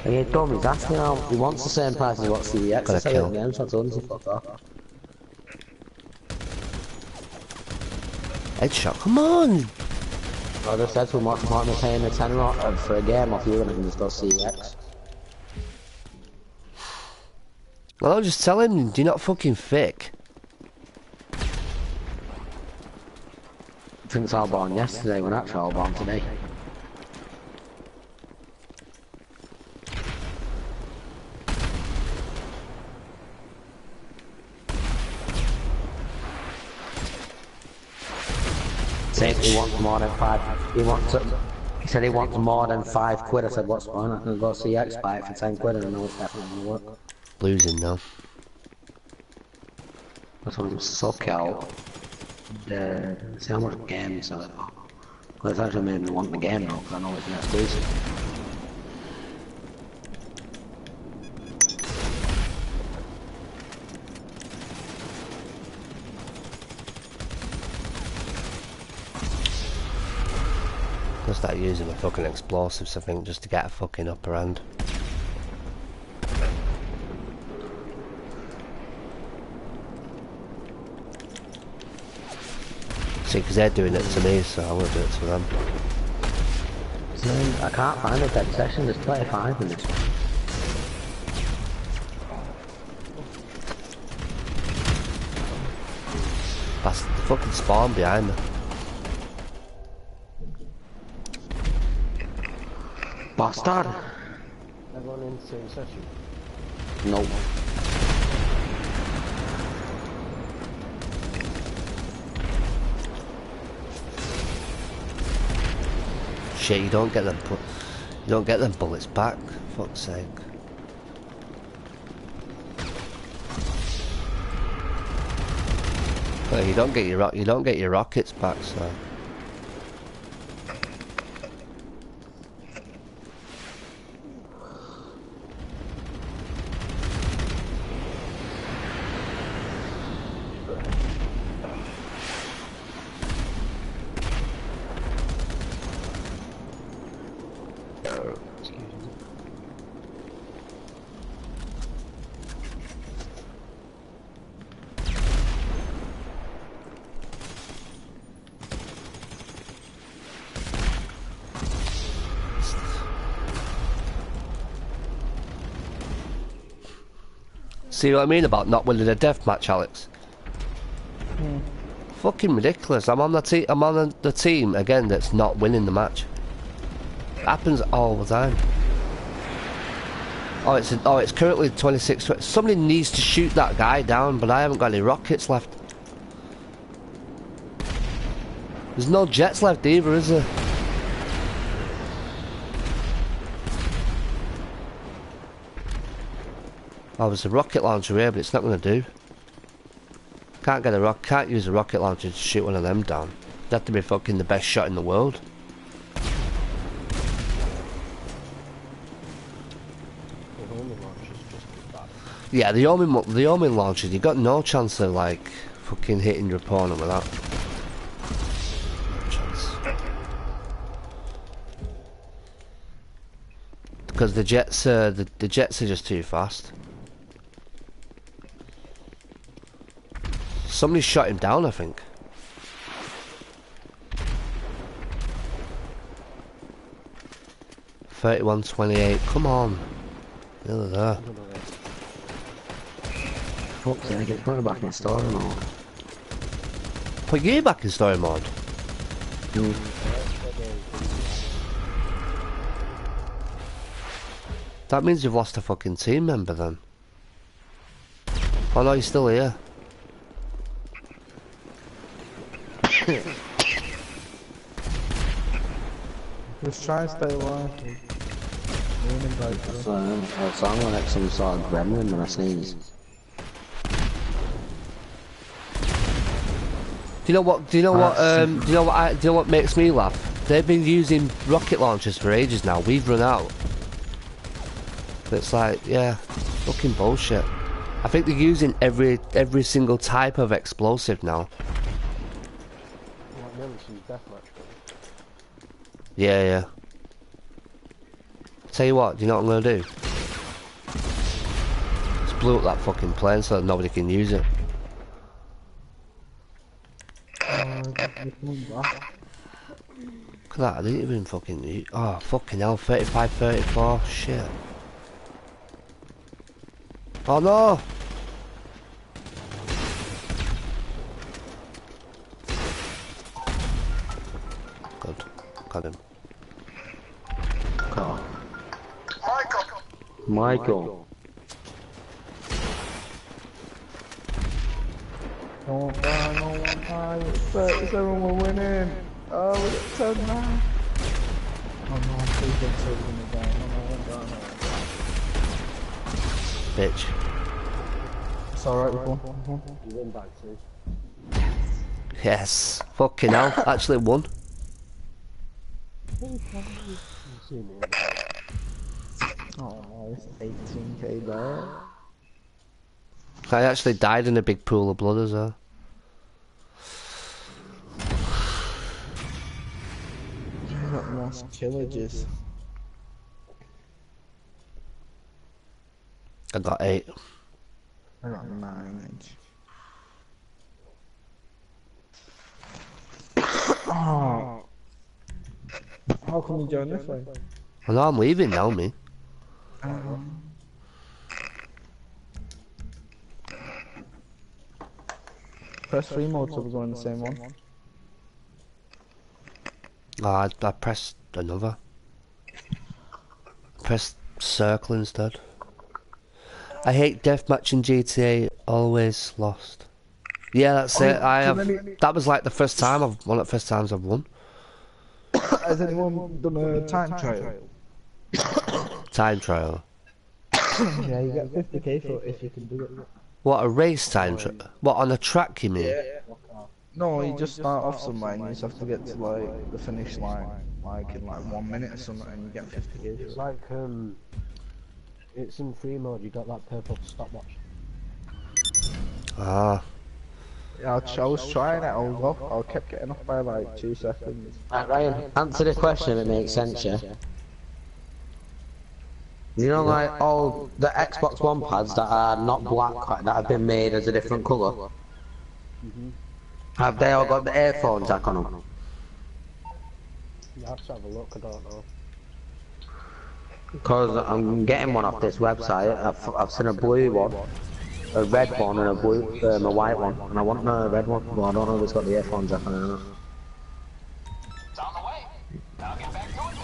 And yeah, dumb, he's asking how he wants the same price as what CEX is kill. selling again, so I told him to fuck off. Headshot. Come on. I just said to him, what's the point of paying a tenner uh, for a game off you when I can just go CEX? Well, I'll just tell him. Do not fucking fake? Thinks I was born yesterday when actually I was born today. Saying he wants more than five. He wants. He said he wants more than five quid. I said, what's fine? I can go CEX buy it for ten quid, and I know it's definitely gonna work. Losing now. That's what I'm suck out. The, see how much games are? Well, it's actually made me want the game now, because I know it's an exclusive. I'll start using the fucking explosives, I think, just to get a fucking upper hand. See, because they're doing it to me, so I will do it to them. I can't find a dead session, there's 25 in this one. That's the fucking spawn behind me. Bastard! Everyone in the same session. Nope. Shit, you don't get them. You don't get them bullets back. Fuck's sake. Well, you don't get your you don't get your rockets back, so. See what I mean about not winning a death match, Alex? Hmm. Fucking ridiculous. I'm on the team. I'm on the, the team again that's not winning the match. Happens all the time. Oh, it's oh, it's currently 26. Somebody needs to shoot that guy down, but I haven't got any rockets left. There's no jets left either, is there? Oh, there's a rocket launcher here, but it's not going to do. Can't get a rock. Can't use a rocket launcher to shoot one of them down. They have to be fucking the best shot in the world. Yeah, the mo- the homing launchers, you got no chance of like fucking hitting your opponent with that. Because the jets, uh, the the jets are just too fast. Somebody shot him down, I think. Thirty-one twenty-eight. Come on, nearly there. Way. Fuck's sake, it's going back in and all. Put you back in story mode. That means you've lost a fucking team member then. Oh no, he's still here. Just try and stay alive. Moon invite you. So, I sound like some sort of gremlin when I sneeze. Do you know what? Do you know what? Um, do you know what? I, do you know what makes me laugh? They've been using rocket launchers for ages now. We've run out. It's like, yeah, fucking bullshit. I think they're using every every single type of explosive now. Deathmatch. Yeah, yeah. Tell you what, do you know what I'm gonna do? Just blow up that fucking plane so that nobody can use it. Look at that, I didn't even fucking Oh, fucking hell, 35, 34, shit. Oh no! Got him. Michael! Michael. Don't die, no one die. 37, we're winning. Oh, we got 10 now. Oh no, please don't say we're gonna die. No, no one die, no one die. Bitch. It's alright, we've won. You win back too. Yes. Fucking hell, actually won. Oh, it's 18k there. I actually died in a big pool of blood as well. Got killages. I got eight. I got 9. Oh. How come you join this way? I know I'm leaving now, me. Um, press three mode so we're going the same one. Oh, I, I pressed another. Press circle instead. I hate deathmatch in GTA. Always lost. Yeah, that's it. I have. then That was like the first time I've one of the first times I've won. Has anyone done a time trial? Time trial. yeah, you get 50k for it if you can do it. What a race time trial? What on a track you mean? No, you just start off somewhere and you just have to get to like the finish line, like in like one minute or something, and you get 50k. It's like um, it's in free mode. You got that purple stopwatch. Ah, Yeah, I, was- I was trying it, I was off, I kept getting off by like two seconds. Right, Ryan, answer the question if it makes sense, yeah? You know, like all the Xbox One pads that are not black, that have been made as a different colour? Mm-hmm. Have they all got the earphone jack on them? You have to have a look. I don't know. Because I'm getting one off this website. I've, I've seen a blue one, a red one, and a blue, um, a white one. And I want the red one, but I don't know if it's got the earphone jack on it or not. It's on the way. Now get back to it.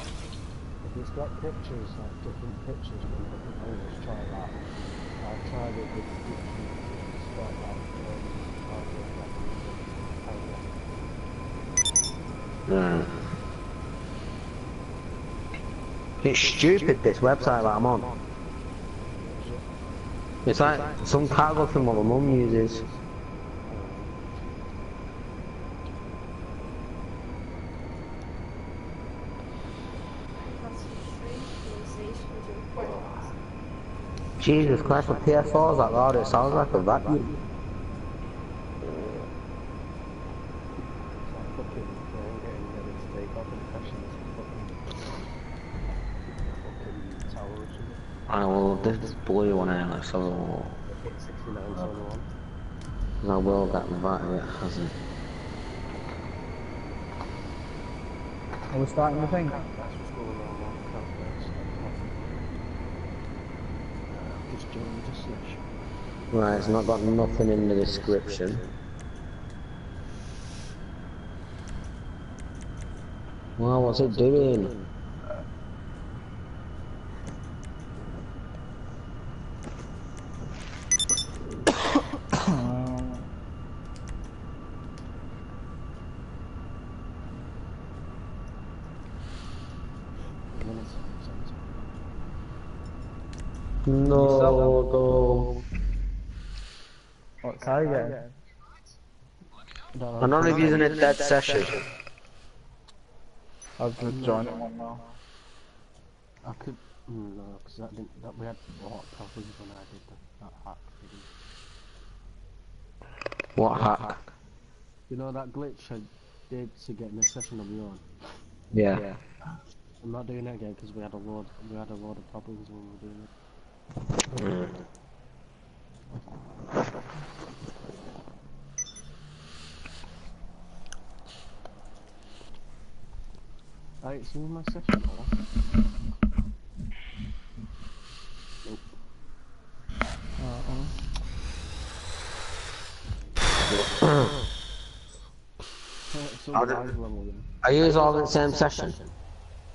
If it's got pictures, like different pictures from different angles, try that. I tried it with different spot out. Yeah. It's stupid, this website that I'm on. It's like some cargo thing what my mum uses. Jesus Christ, the PS4's that loud, it sounds like a vacuum. I will, this blue one here, so Hit 69 on one. I will get the back of it, hasn't. Are we starting the thing? That's what's going on now. Can't wait. Just joined the session. Right, it's not got nothing in the description. Well, what's it doing? Um, Minutes. Sounds- No, no. what side again? I'm not using a dead session. I've just joined one now. I could. No, because that didn't. That we had bought problems when I did the, that hack. Thing. What hack? You know that glitch I did to get in a session of your own. Yeah. I'm not doing it again because we had a lot We had a load of problems when we were doing it. I ain't seen my session or Nope. Uh-uh. So I'll the do- rise level then. Are you all in the same session?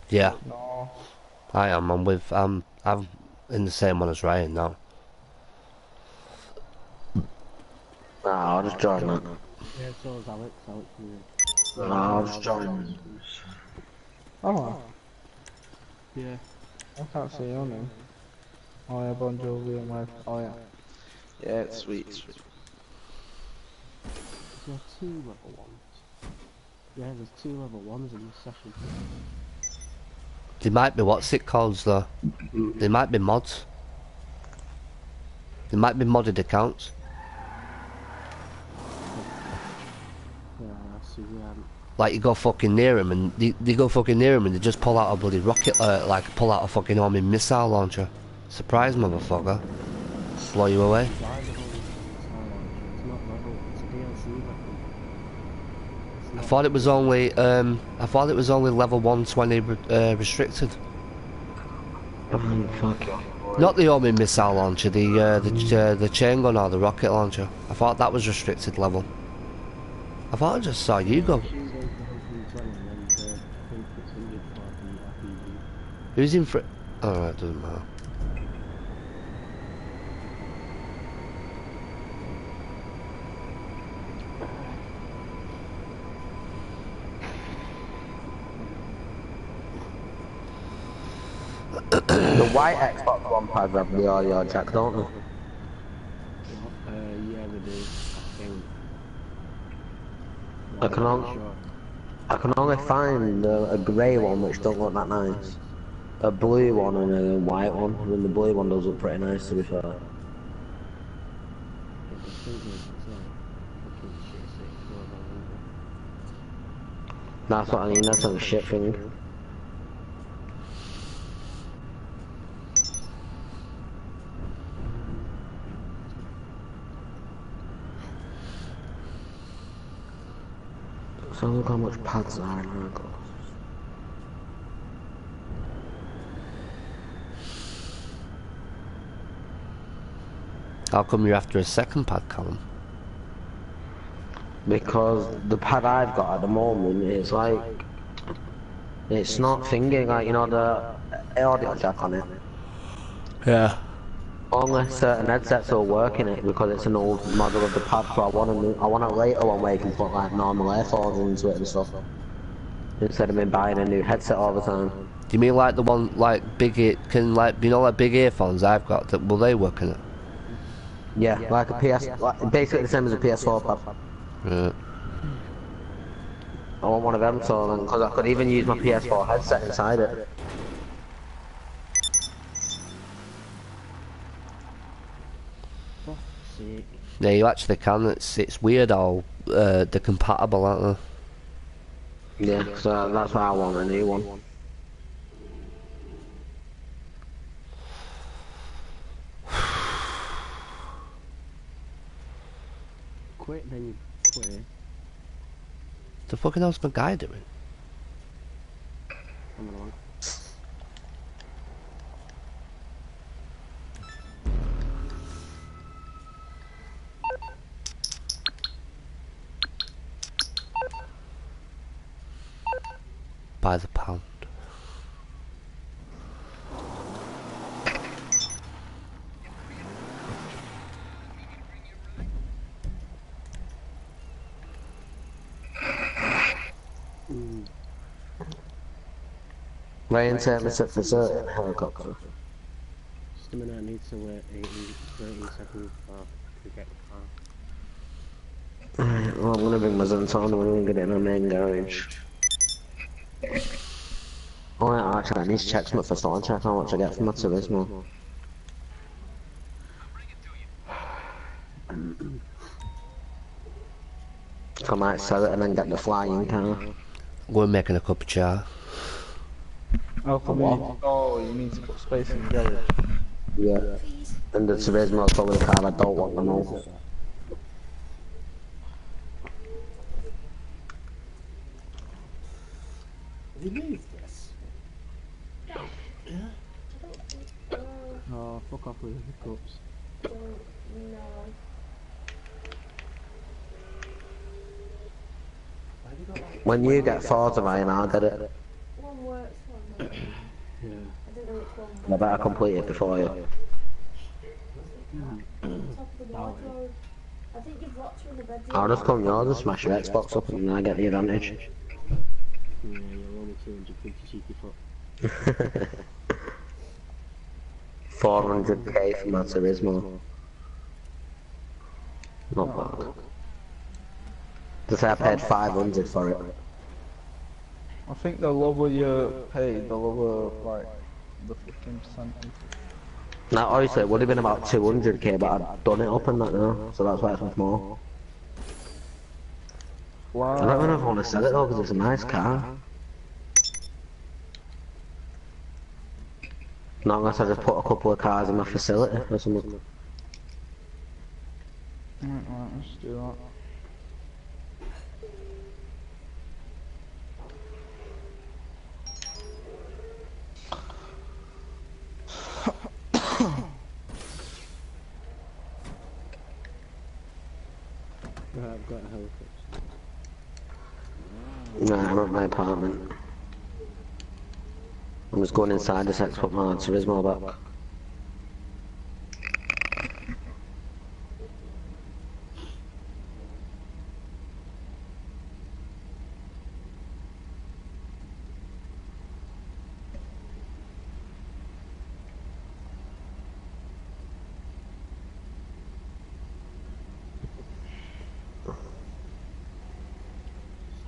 Yeah, No. I am. I'm with. Um, I'm in the same one as Ryan now. Nah, I'll just join that. Yeah, so is Alex. Alex is Nah, I'll just oh, join. Oh. oh, Yeah. I can't see your name. Oh yeah, Bon Jovi and my... Oh yeah. Yeah, sweet, sweet. There are two level ones. Yeah, there's two level ones in this session. They might be what's it called though. They might be mods. They might be modded accounts. Like you go fucking near them and they, they go fucking near them and they just pull out a bloody rocket, uh, like pull out a fucking army missile launcher. Surprise, motherfucker. Blow you away. why the whole it's not level. It's a DLC weapon. It's I not thought it was only, um, I thought it was only level 120 re- uh, restricted. Not the army missile launcher, the uh, the uh, the chain gun or the rocket launcher. I thought that was restricted level. I thought I just saw you go. She goes to 120 and then the, I think it's 100 for the RPG. Who's in front? It doesn't matter. White Xbox One pads have the audio jack, don't they? Uh, yeah, they do. I think. I can I'm on- not sure. I can only find uh, a grey one which don't look that nice. A blue one and a white one, and the blue one does look pretty nice to be fair. I think it's fucking shit six or whatever. That's what I mean, that's not a shit thing. So look how much pads are in there. How come you're after a second pad, Callum? Because the pad I've got at the moment is like, it's not thinking like, you know, the audio jack on it. Yeah. Only certain uh, headsets will work in it because it's an old model of the pad, so I want a new, I want a later one where you can put like normal earphones into it and stuff. Instead of me buying a new headset all the time. Do you mean like the one like big ear can like you know like big earphones I've got that will they work in it? Yeah, like a PS, like, basically the same as a PS4 pad. Right. I want one of them so then, because I could even use my PS4 headset inside it. Fuck's sake. Yeah, you actually can. It's it's weird how uh, they're compatible, aren't they? Yeah, so that's why I want a new one. Quit then you quit. they? The fucking hell's my guy doing? By the pound. Ryan sent me to facility helicopter. Just a minute, I need to wait 18, 13 seconds for to get the car. Alright, well, I'm gonna bring my Zentorno and we're gonna get it in our main garage. Oh, yeah, actually, I need to check something first. I want to check how much I get from my Turismo. I might sell it and then get the flying car. We're making a cup of chai. Oh, for me. Oh, you need to put space in the garage. Yeah. And the Turismo is probably the car I don't want the most. Oh, fuck off with the hiccups. When you get Forza, Ryan, I'll get it. One works, one works. Yeah. I don't know which one I works. better complete it before you. Top of the wardrobe. I think you've locked her in the bedroom. I'll just come yours and smash your Xbox up and then I get the advantage. Yeah, you're only 250 cheeky foot. 400k for my Turismo. Not bad. Just say I paid 500 for it. I think the lower you pay, the lower, like, the 15%. Now, obviously, it would have been about 200k, but I'd done it up and that now, so that's why it's much more. I don't know if I want to sell it though, because it's a nice car. Not unless I just put a couple of cars in my facility or something. Right, right, let's do that. I've got a helicopter. Nah, I'm at my apartment. I'm just going inside this X put my Turismo back.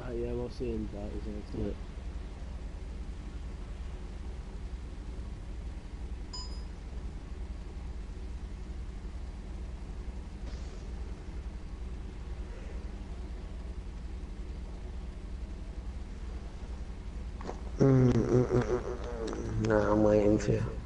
Ah, yeah, we'll see him that, isn't it? Mm, mm, mm, mm, mm. Nah, I'm waiting for you.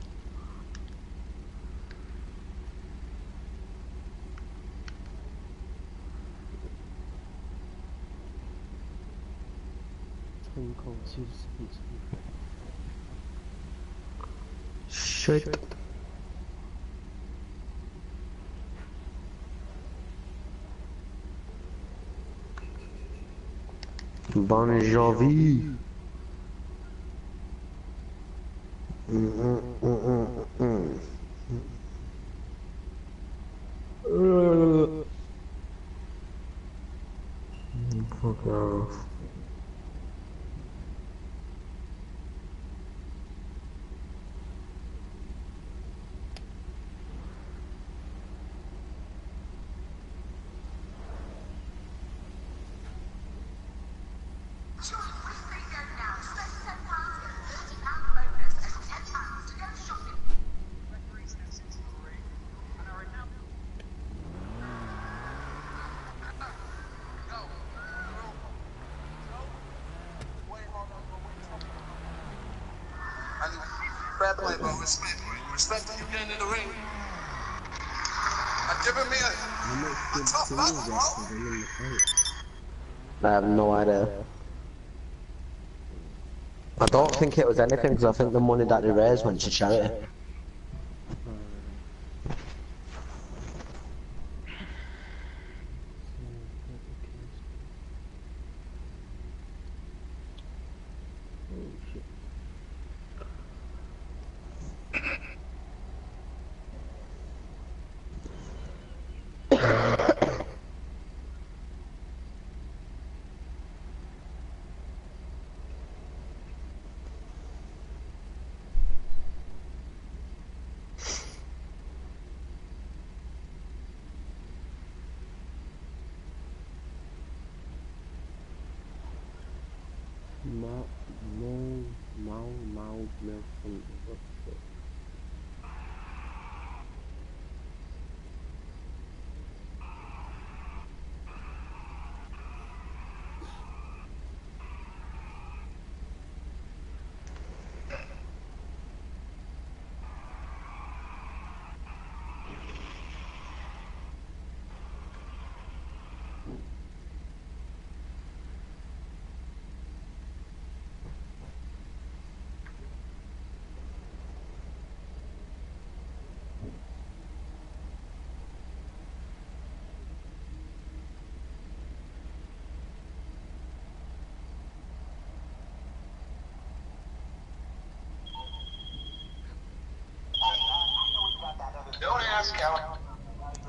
Phone call two seconds. Shit. Bon Jovi. Mm, mm, mm, mm, mm. Uh, Fuck off. Fair play, bro. Respect. In the ring. And giving me a, a tough battle, bro. I have no idea. I don't think it was anything because I think the money that they raised went to charity.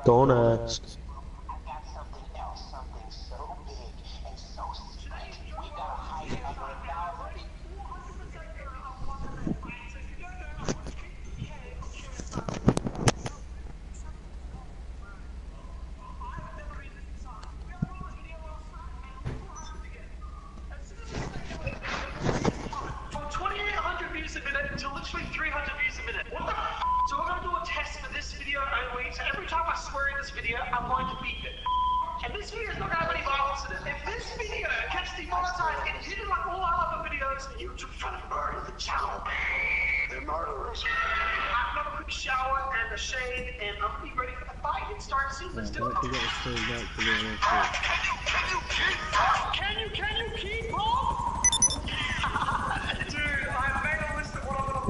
Don't ask.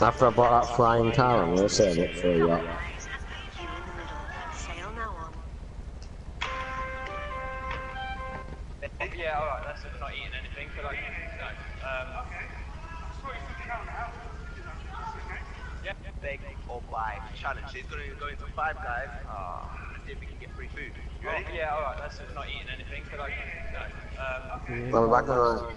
After I bought that flying car, I'm gonna save it for you. Yeah, alright, that's it. We're not eating anything for like. Um, okay. Yeah. Big or buy challenge. He's gonna go for five guys. Uh, see if we can get free food. You ready? Oh, yeah, alright, that's it. We're not eating anything for like, no. Um, okay. Well, back on.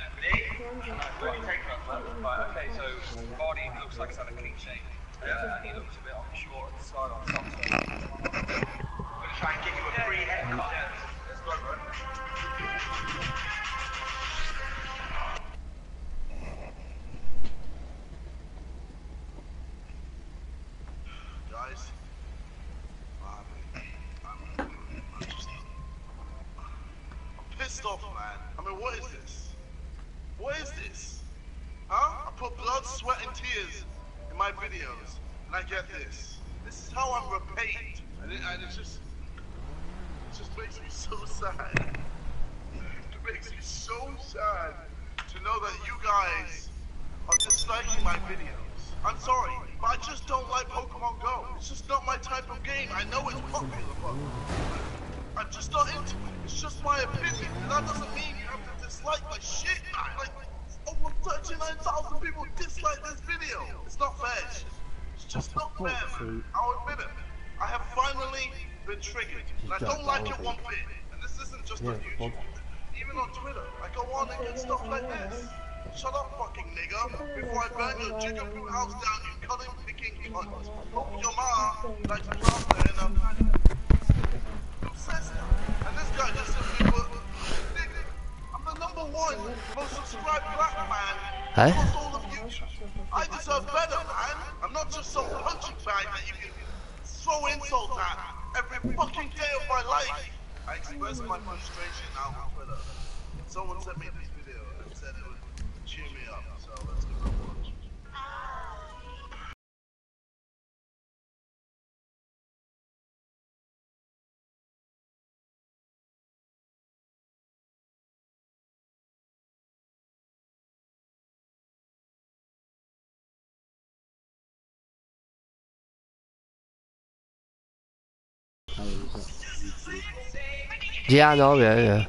Yeah, I know, yeah, yeah.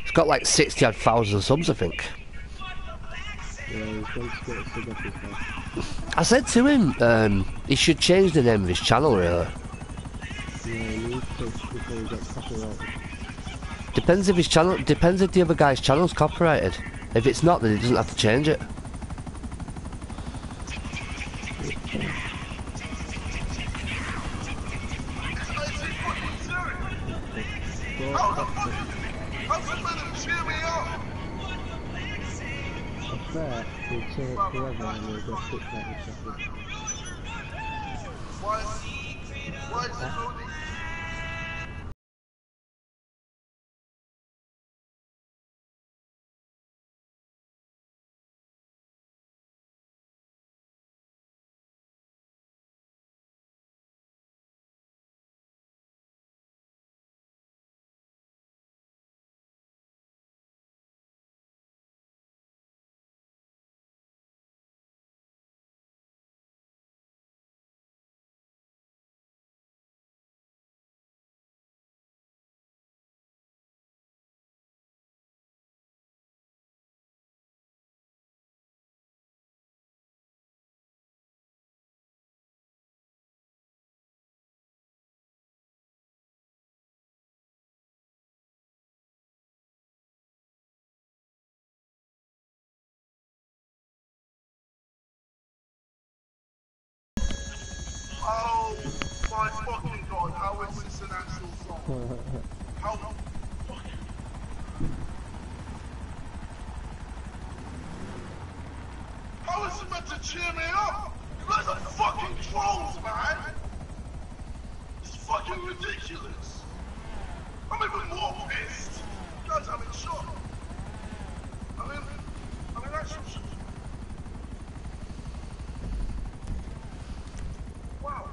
It's got like 60 odd thousand subs, I think. I said to him, um, he should change the name of his channel, really. Depends if his channel, depends if the other guy's channel's copyrighted. If it's not, then he doesn't have to change it. Bet he'll change forever and we'll get kicked out of the second. Why? Why is it? Oh my fucking god, how is this an actual song? How fucking... How is it meant to cheer me up? You guys are fucking trolls, man! It's fucking ridiculous! I'm even more pissed! Guys, I'm in shock! I'm in... I'm in actual shock. Wow.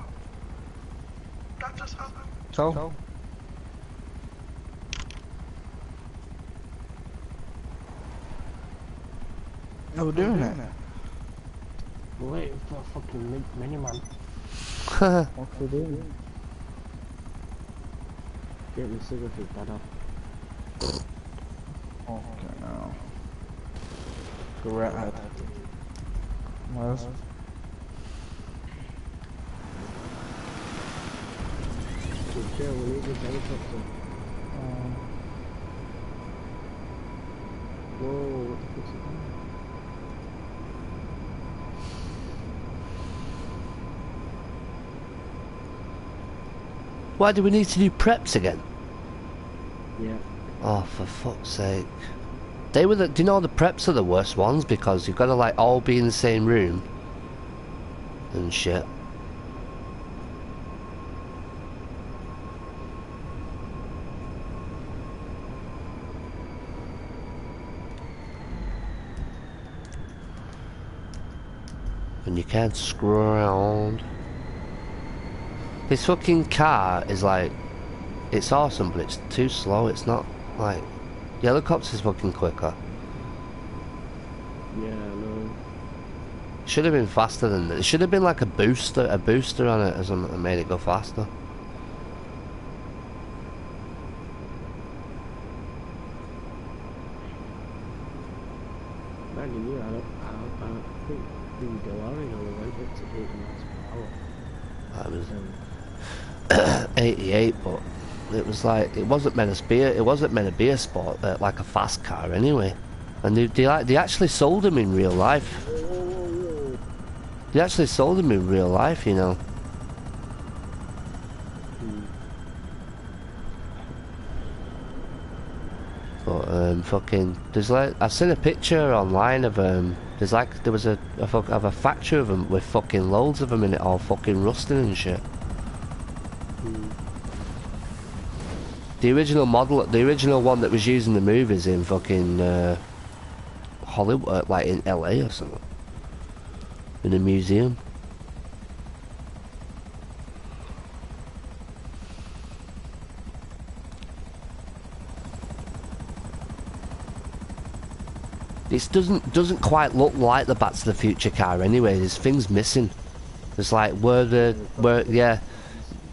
That just happened. So? No, we're doing it. We're waiting for a fucking min- miniman. What's we doing? Get me cig off his dad off. Okay, now. Go right ahead. Where's? We need. Um, Whoa, what the fuck's it doing? Why do we need to do preps again? Yeah. Oh, for fuck's sake. They were the, do you know the preps are the worst ones because you've got to like all be in the same room and shit. Can't screw around. This fucking car is like, it's awesome, but it's too slow. It's not like, the helicopter's fucking quicker. Yeah, I know. Should have been faster than that. It should have been like a booster, a booster on it or something that made it go faster. Imagine you, I I, I think the DeLorean only up to 80 miles per hour. That was 88, but it was like it wasn't meant to be. It wasn't meant to be a sport, uh, like a fast car anyway. And they they, they actually sold them in real life. They actually sold them in real life, you know. But um, fucking, there's like I've seen a picture online of um, there's like there was a, a fuck, of a factory of them with fucking loads of them in it, all fucking rusting and shit. The original model, the original one that was used in the movies in fucking uh, Hollywood, like in LA or something, in a museum. This doesn't doesn't quite look like the Back to the Future car anyway. There's things missing. It's like where the where yeah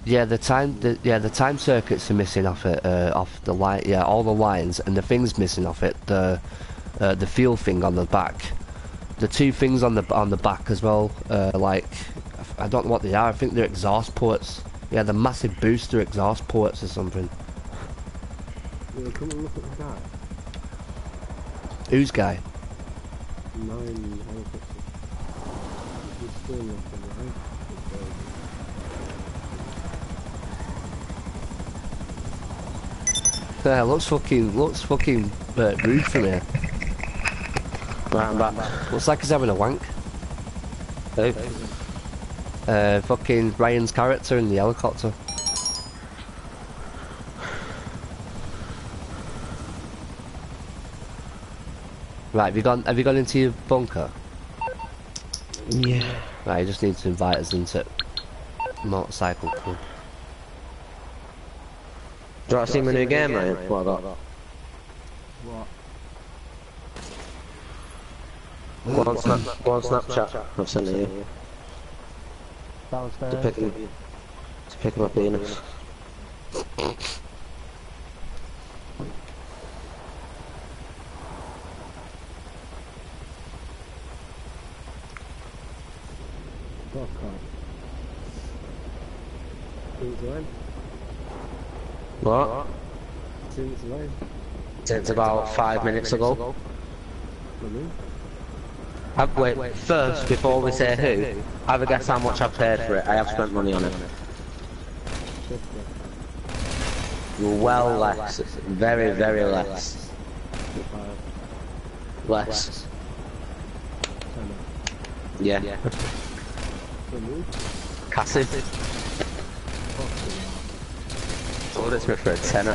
yeah the time the yeah the time circuits are missing off it uh, off the line yeah all the lines and the things missing off it the uh, the fuel thing on the back the two things on the on the back as well uh, like I don't know what they are I think they're exhaust ports yeah the massive booster exhaust ports or something Yeah, come and look at the guy. whose guy Mine helicopter. He's still looking right. yeah looks fucking looks fucking uh, rude from here Right, I'm back. looks like he's having a wank Who? uh, fucking Ryan's character in the helicopter Right, have you gone? Have you gone into your bunker? Yeah. Right, you just need to invite us into motorcycle club. Do you want to see my new game, Ryan? What I got? What? Go on, snap, go on Snapchat. I've sent it you. Downstairs. To pick him, to pick him up penis. Fuck off. Since when? What? Since when? Since about five minutes ago. Me? Uh, wait, first, before we say who, have a guess how much I've paid for it. I have spent money on it. Well less. Very, very less. Less. Yeah. Me? Cassie. Sold it me for a tenner.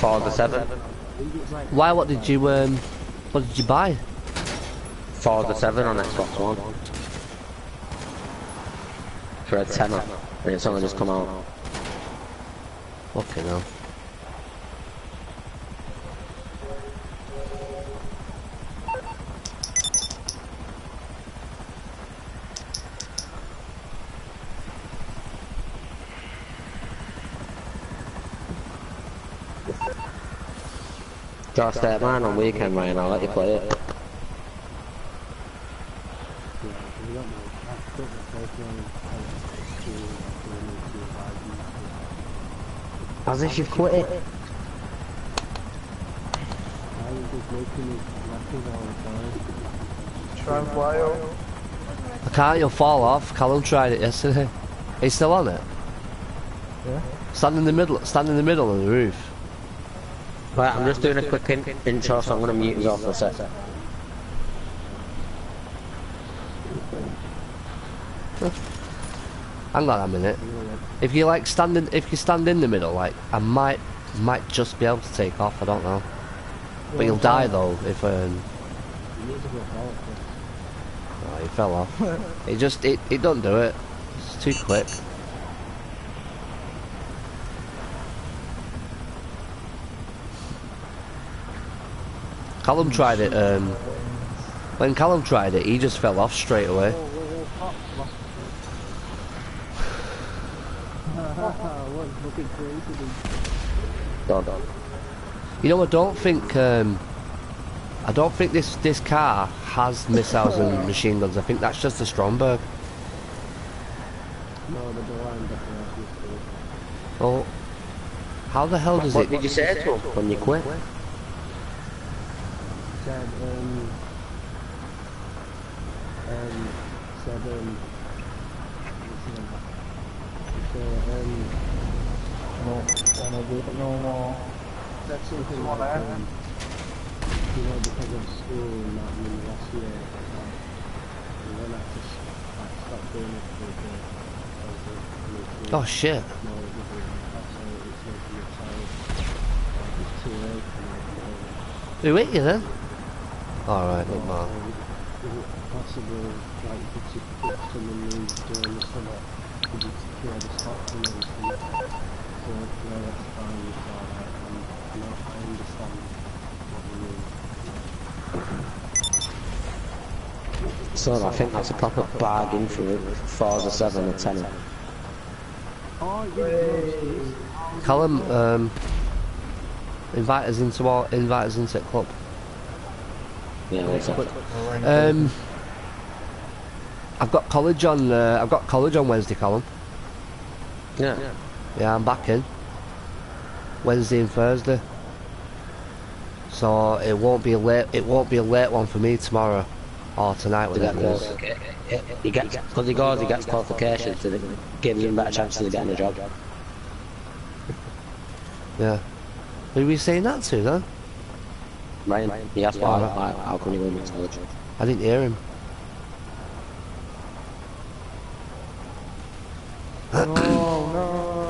Forza seven. Why? What did you um? What did you buy? Forza seven on Xbox One. For a tenner. And it's only just come out. Fucking. Do you to stay mine on weekend, Ryan? I'll let you play it. Yeah, we got my I've put my Pokemon out to to me to buy these. As if you've quit it. I was just making it laughing all the time. Try and fly out. I can't. You'll fall off. Callum tried it yesterday. He's still on it. Yeah? Stand in the middle. Stand in the middle of the roof. Right, I'm just doing a quick in intro, so I'm going to mute you off for a sec. Hang on a minute. If you like standing, if you stand in the middle, like I might, might just be able to take off. I don't know. But you'll die though if um. You need to go forward. Oh, he fell off. it just, it, it don't do it. It's too quick. Callum tried it. Um, when Callum tried it, he just fell off straight away. what fucking coincidence. Dog, dog. You know, I don't think. Um, I don't think this this car has missiles and machine guns. I think that's just a Stromberg. No, the DeLorean definitely has this. Oh, how the hell does What it? did you say to him when you quit? Said, um, um, said, um, said, um, No, wanna do no more. said something like, um, you know, because of school and that, and then last year, like, and then I just, like, stopped doing it for a bit. because of Oh shit! No, it wasn't. That's how it's making me tired. Like, it's too late for me. um, Who hit you then? All right, look, um, man. Possible, like, you could someone needs during the summer, could you secure the spots and everything? So, no, that's fine, it's alright, and, you know, I understand what you mean. So I think that's a proper bargain for Forza 7 or 10. Oh, yeah, no, it's- Callum, um, invite us into our, invite us into the club. Yeah? Um, I've got college on. Uh, I've got college on Wednesday, Callum. Yeah. Yeah, I'm back in Wednesday and Thursday. So it won't be a late. It won't be a late one for me tomorrow or tonight. To get Whatever it is. qualifications. He gets, because he goes, he gets qualifications, and it gives him better chances of getting a job. Yeah. Who are we saying that to then? Ryan, he asked why, why, how come he went to college? I didn't hear him. Oh no!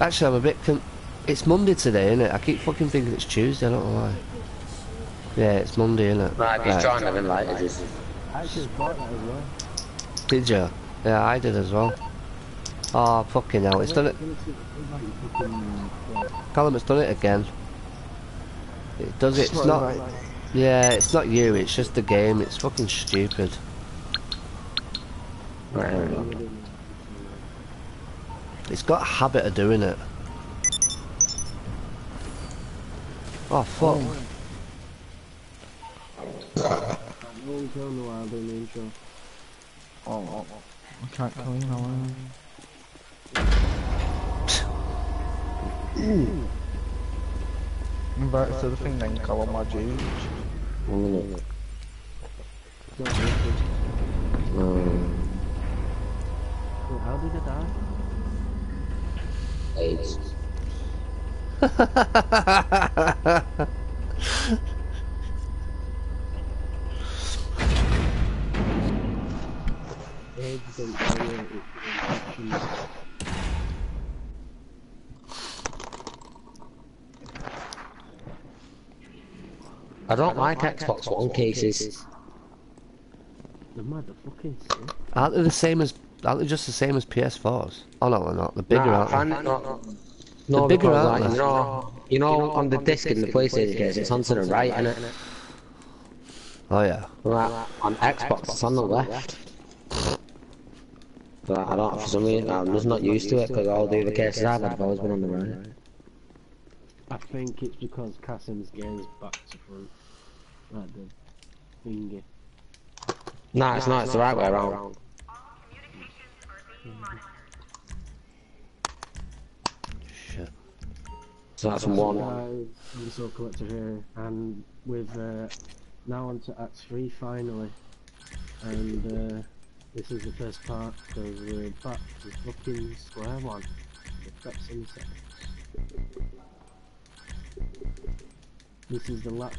Actually, I'm a bit. Con- it's Monday today, isn't it? I keep fucking thinking it's Tuesday. I don't know why. Yeah, it's Monday, isn't it? Right, he's trying to invite us. I actually bought that as well. Did you? Yeah, I did as well. Oh, fucking hell. It's done it. Callum, it's done it again. It does it. It's not. Yeah, it's not you. It's just the game. It's fucking stupid. Right, here we go. It's got a habit of doing it. Oh fuck. No one tell me why I'm doing the intro. Oh, oh, oh. I can't clean away. Back to the thing then, call on my juice. One minute. It's not working. Um, how did I die? AIDS. Don't like Xbox One cases. The motherfucking sick. Aren't they the same as? Aren't they just the same as PS4s? Oh no, they're not. The bigger, Nah, aren't they? and- no, no, bigger, because, aren't like, they? you know, you know, on the disc in the PlayStation case, it's onto the right, innit? Oh yeah. Like, on Xbox, it's on the left. But I don't, for some reason, I'm just not used to it, because all the other cases I've had have always been on the right. I think it's because Cassim's game's back to front. Like the thingy. Nah, it's not, it's the right way around. Shit. So that's one. I'm the Soul Collector here, and with uh, now on to Act 3 finally. And uh, this is the first part, so we're back to fucking square one. Effects and seconds. This is the last,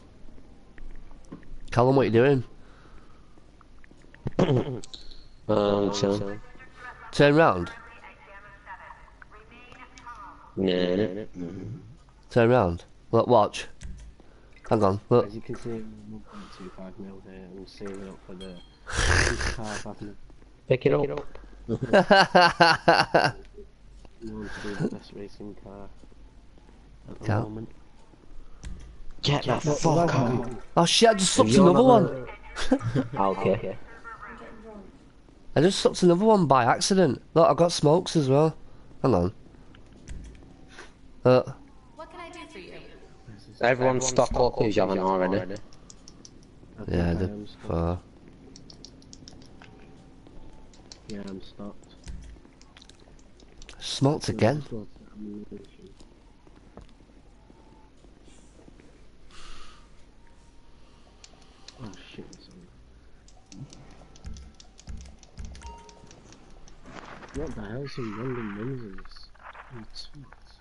Callum, what you doing? Um, so. Turn round. Yeah. Turn round. Look, watch. Hang on. Look. As you can see, 1.25 mil here. I'm saving up for the car avenue. Pick it up. I want to be the best racing car at the Cal? moment. Get the fuck out. oh shit! I just sucked You're another not one. Okay. I just sucked another one by accident. Look, I got smokes as well. Hang on. Uh, What can I do for you? Everyone stock up if you haven't already. I think yeah, I the am Yeah, I'm stocked. smoked again. What the hell? Some random Windsors. You twat.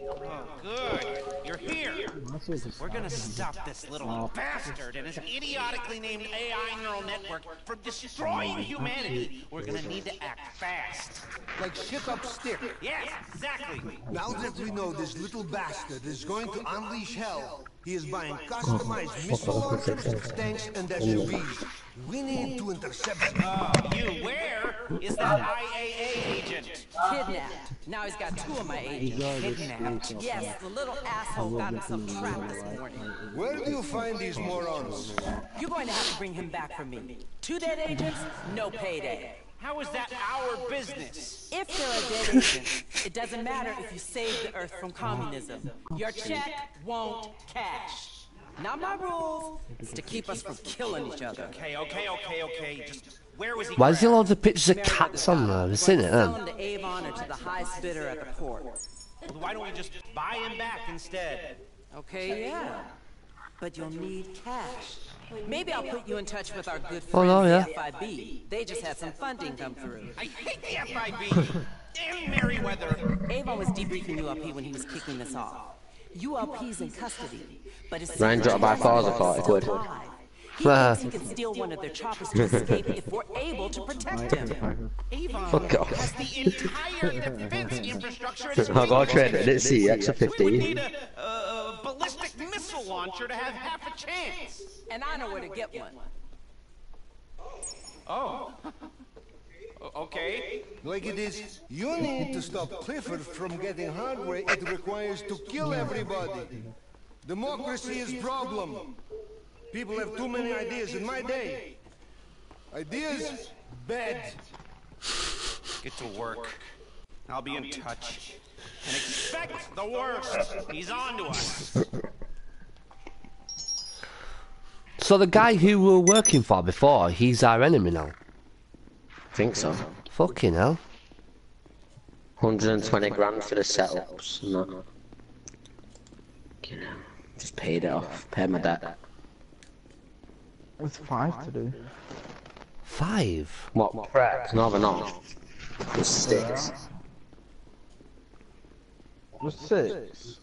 Oh, good. You're here. That's what it's We're gonna stop this little Oh. bastard and his idiotically named AI neural network from destroying humanity. We're gonna need to act fast. Like shit up stick. Yes, exactly. Now that we know this little bastard is going to unleash hell, he is buying oh, customized missile launchers, tanks, and SUVs. We need to intercept him. Uh, you, where is that IAA agent? Kidnapped. Now he's got two of my agents. already Kidnapped. screwed Yes, yourself. the little I asshole got get himself them trapped this morning. Where do you find these morons? You're going to have to bring him back for me. Two dead agents, no payday. How is that our business? If they're a dead agent, it doesn't matter if you save the Earth from communism. Your check won't cash. Not my rules. It's to keep us from killing each other. Okay, okay, okay, okay. Just where was he? Why is there loads of pictures of cats on there? Have you seen it then? to Avon or to the highest bidder at the port. Well, Why don't we just buy him back instead? Okay, yeah. But you'll need cash. Maybe I'll put you in touch with our good friends, Oh, no, yeah. the FIB. They just had some funding come through. I hate the FIB. Damn Merryweather. Avon was debriefing ULP when he was kicking this off. ULP's in custody, but his Ryan dropped by cars at 40 quid. He thinks he can steal one of their choppers to escape if we're able to protect him. Avon Fuck off. has the entire defense infrastructure at its I got a trade, I fingertips. didn't see extra We would 15. need a, a ballistic missile launcher to have half a chance. And I know where to get one. Oh. O- okay. Like it is, you need to stop Clifford from getting hardware it requires to kill everybody. Democracy is problem. People have too many ideas in my day. Ideas, bad. Get to work. I'll be in touch. And expect the worst. He's on to us. So the guy who we were working for before, he's our enemy now. Think so. Fucking hell. 120 grand for the setups and that. You know, just paid it off, paid my debt. It's five to do. Five? What, prep? No, they're not. Just sticks. Just six.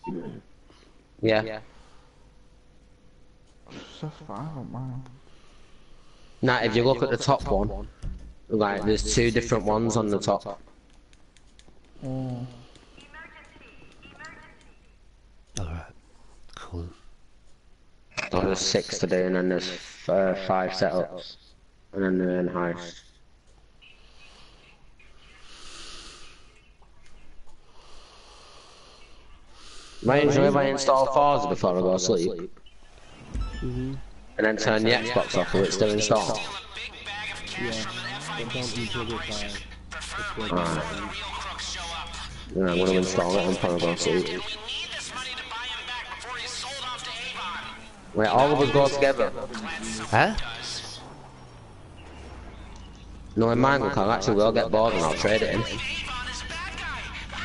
Yeah. Just five on mine. Now, if you look at the top one, like, there's two different ones on the top. Mm. Alright. Cool. So there's six to do, and then there's uh, five setups, and then they're in heist. I enjoy if I install Forza before I go to sleep, Mm-hmm. and then turn the Xbox off while it's still installed. Yeah. But don't unplug it by the Alright. And then when I install it, I'm probably going to sleep. Wait, all of us go together. Huh? No, in mine, look, I'll actually will get bored and I'll trade it in.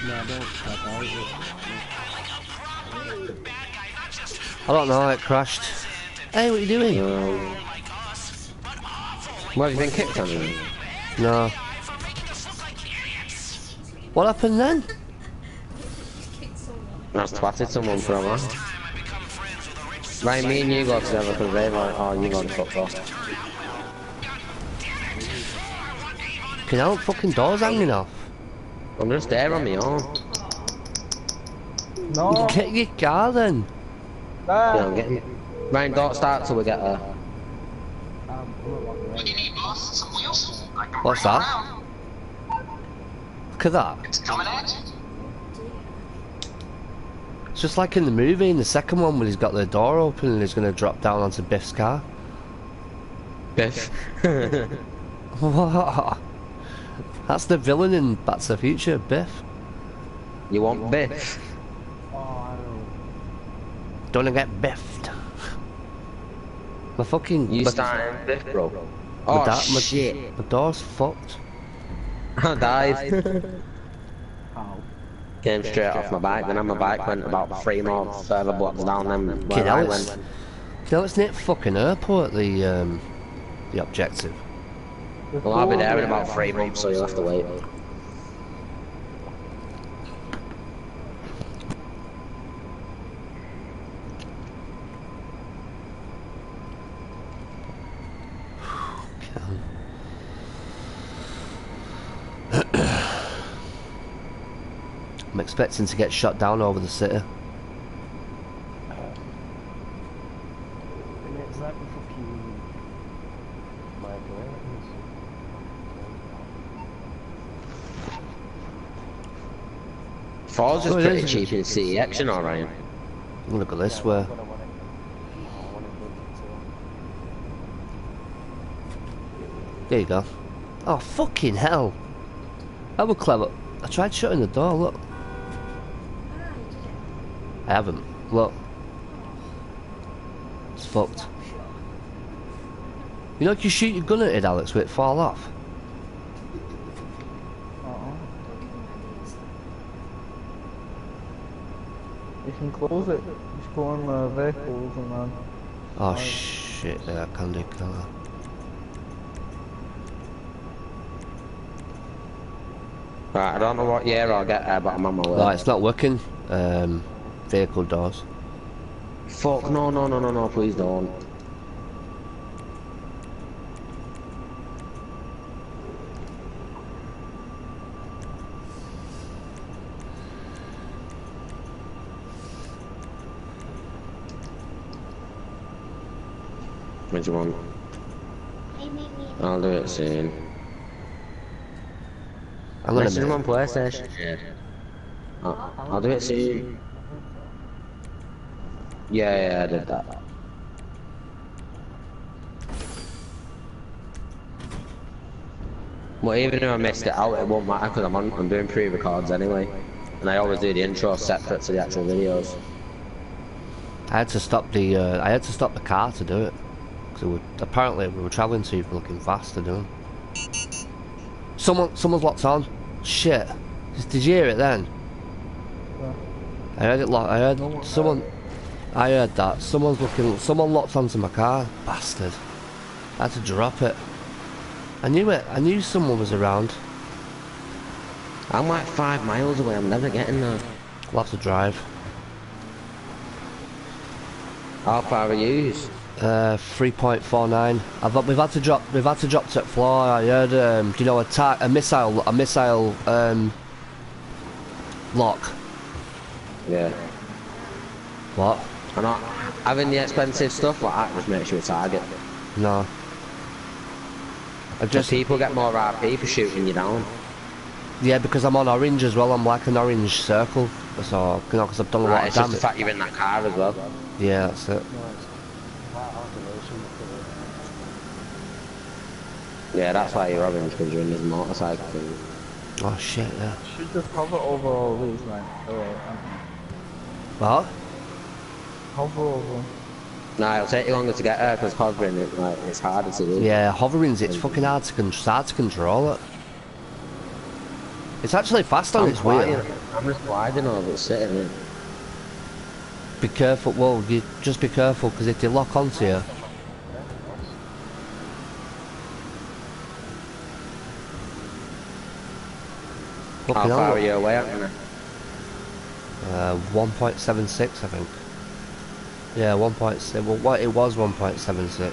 No, don't tap out. I don't know, it crashed. Hey, what are you doing? Um, where have you been kicked on? No. What happened then? I was twatted someone for a while. Right, me and you go together because they like, oh, you go to off. Can I fucking doors hanging off? I'm just there on my own. No. Get your car then. Ah. Yeah, I'm getting. it. Ryan, don't start till we get there. What's that? Look at that. It's coming at you. It's just like in the movie, in the second one, when he's got the door open and he's going to drop down onto Biff's car. Biff. What? That's the villain in Back to the Future, Biff. You want Biff? Don't wanna get biffed. My fucking. You my, starting Biff, bro? my Oh da- my- shit! My door's fucked. I died. Came straight off my bike, then on my bike went about three more further blocks down than Kid, where I it's, went. you know, it's near fucking airport, the, um, the objective. Well, I'll be there in about three months, so you'll have to wait. I'm expecting to get shot down over the city. It's like the fucking migraines. Falls is Oh, pretty is. cheap in city action, alright. Look at this way. There you go. Oh, fucking hell. That was clever. I tried shutting the door, look. I haven't. Look. It's fucked. You know if you shoot your gun at it, Alex, will it fall off? You can close it. Just go on uh, vehicles and then. Oh shit, yeah, I can do that. Right, I don't know what year I'll get there, but I'm on my way. Right, it's not working. Um, vehicle doors. Fuck, no, no, no, no, no, please don't. What do you want? I'll do it soon. I'm gonna Message him on PlayStation. Yeah. I'll, I'll do it soon. Yeah, yeah, I did that. Well, even if I missed it out, it won't matter because I'm on, I'm doing pre-records anyway, and I always do the intro separate to the actual videos. I had to stop the uh, I had to stop the car to do it because apparently we were travelling too fucking fast to do it. Someone someone's locked on. Shit. Did you hear it then? I heard it lock. I heard someone. I heard that someone's looking. Someone locked onto my car. Bastard. I had to drop it. I knew it. I knew someone was around. I'm like five miles away. I'm never getting there. We'll have to drive. How far are you? Uh, three point four nine. I've we've had to drop we've had to drop to the floor. I heard um, do you know a ta- a missile a missile um lock. Yeah. What? I'm not having the expensive stuff like that. Just makes you a target. No. I Just just people get more RP for shooting you down. yeah because I'm on orange as well. I'm like an orange circle. So you know because I've done a lot Right, of it's just the damage. fact you're in that car as well. Yeah, that's it. Yeah, that's why you're orange because you're in this motorcycle thing. Oh shit, yeah. Should just hover over all these, like, oh, alright, What? Hover over. Nah, it'll take you longer to get there because hovering it like it's harder to do. Yeah, hovering's it's fucking hard to con- hard to control it. It's actually fast on I'm its wheel. I'm just gliding over it, sitting in. Be careful. Well, you just be careful because if they lock onto you, How Fucking hell. far are you away, Anthony? Uh, 1.76, I think. Yeah, 1.7. Well, what it was 1.76.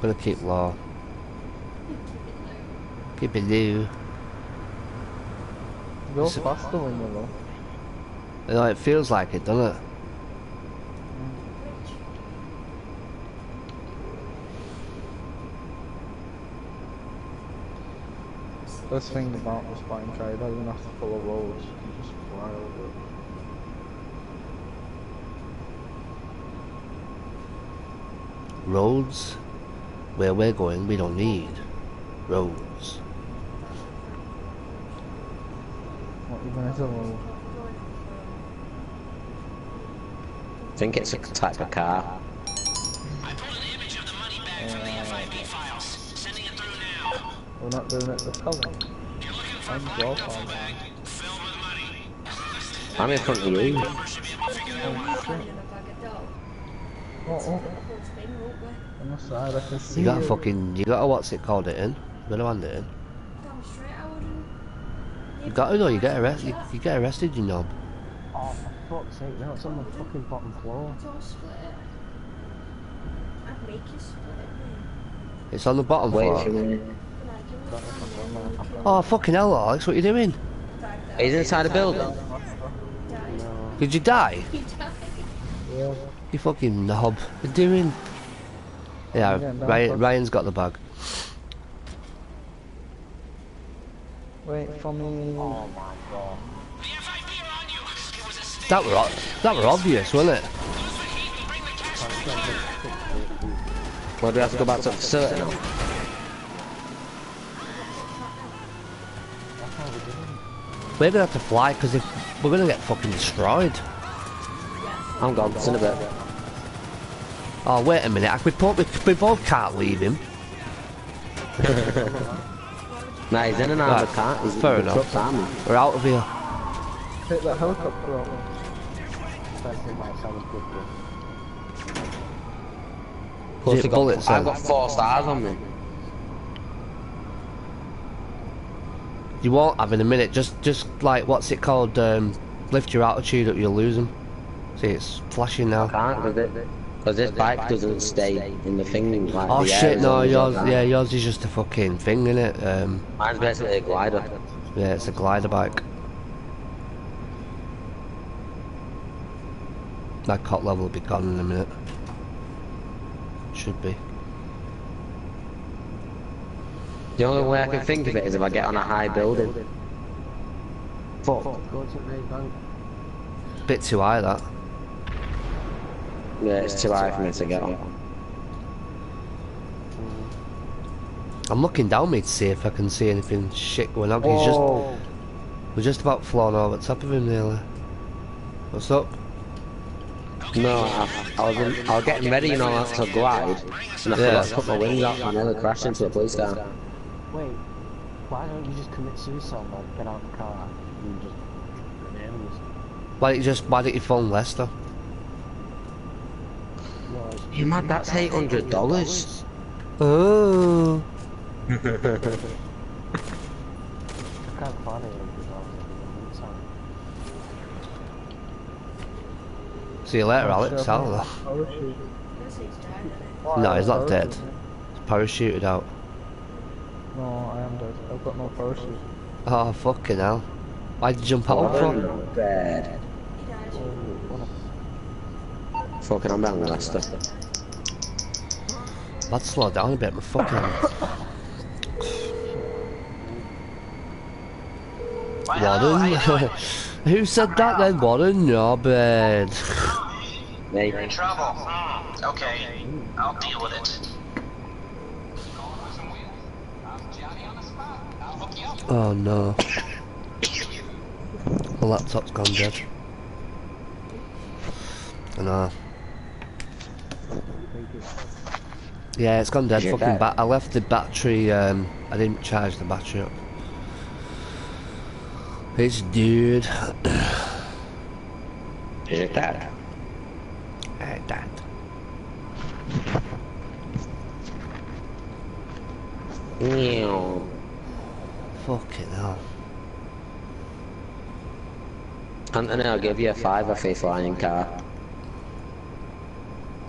Gonna keep low. Keep it low. Go It's- faster when you're low. You know, it feels like it, doesn't it? This thing about the spine trade, I don't have to follow roads. You can just fly over it. Roads, where we're going, we don't need roads. What even is a road? I think it's a type of car. We're not doing it with colour. I'm your farm. I'm in front of you. Oh, oh, oh. On side, I can see You gotta it. fucking, you got a what's it called it in? You gotta hand it in. You gotta know, you get arrested, you, you get arrested, you knob. Oh, for fuck's sake, now it's on the fucking bottom floor. Don't split it. I'd make you split. It's on the bottom Wait floor. For me. Oh fucking hell, Alex, what are you doing? He's inside a building. Did you die? Yeah. You fucking knob. What are you doing? Yeah, I'm getting down Ryan, first. Ryan's got the bag. Wait for me. Oh my god. That were, o- that were obvious, wasn't it? Well, do we have to go back to the facility now? We're gonna have to fly, because if we're gonna get fucking destroyed. I'm gone. It's in a bit. Oh, wait a minute, we both, we, we both can't leave him. Nah, he's in an armored Right, car. He's fair the enough. truck's armored. We're out of here. Take that helicopter out. Especially by someone quickly. Plus, Is it bullets I've got four stars on me. You won't have in a minute. Just, just like what's it called? Um, lift your altitude up, you'll lose them. See, it's flashing now. Can't because it, cause this bike doesn't stay in the thing. Like Oh the shit! No, yours, like yeah, yours is just a fucking thing, innit? Um, Mine's basically a glider. yeah, it's a glider bike. That cot level will be gone in a minute. Should be. The only way I can think of it is if I get on a high building. Fuck. Go to the main bank. Bit too high that. Yeah, it's too high for me to get on. I'm looking down me to see if I can see anything shit going on. He's just, we're just about flown over the top of him nearly. What's up? No, I, I was in, I was getting ready, you know, to glide, and I Yeah. forgot to put my wings out, and I nearly crashed into a police car. Wait, why don't you just commit suicide, man? Get out of the car and just shoot the enemies. Why don't you just, why don't you phone Lester? No, You mad? That's eight hundred dollars. Oh. I can't find it in the dollars. See you later, Alex. shit, Out there. Parachute. No, he's not dead. Parachute. Parachuted out. No, I am dead. I've got no parachute. Oh, fucking hell. Why'd you jump out Oh, from? bad. Fucking, I'm down with Lester. Let's slow down a bit, my fucking... Warren? Who said that then, Warren? Your bed. Hey, You're in trouble. Okay, I'll deal with it. Oh no. The laptop's gone dead. I know. Yeah, it's gone dead. Fucking dead? ba- I left the battery. Um, I didn't charge the battery up. It's dude. is it dead? Uh. Ew. Fucking hell. Anthony, I'll give you a fiver for flying car.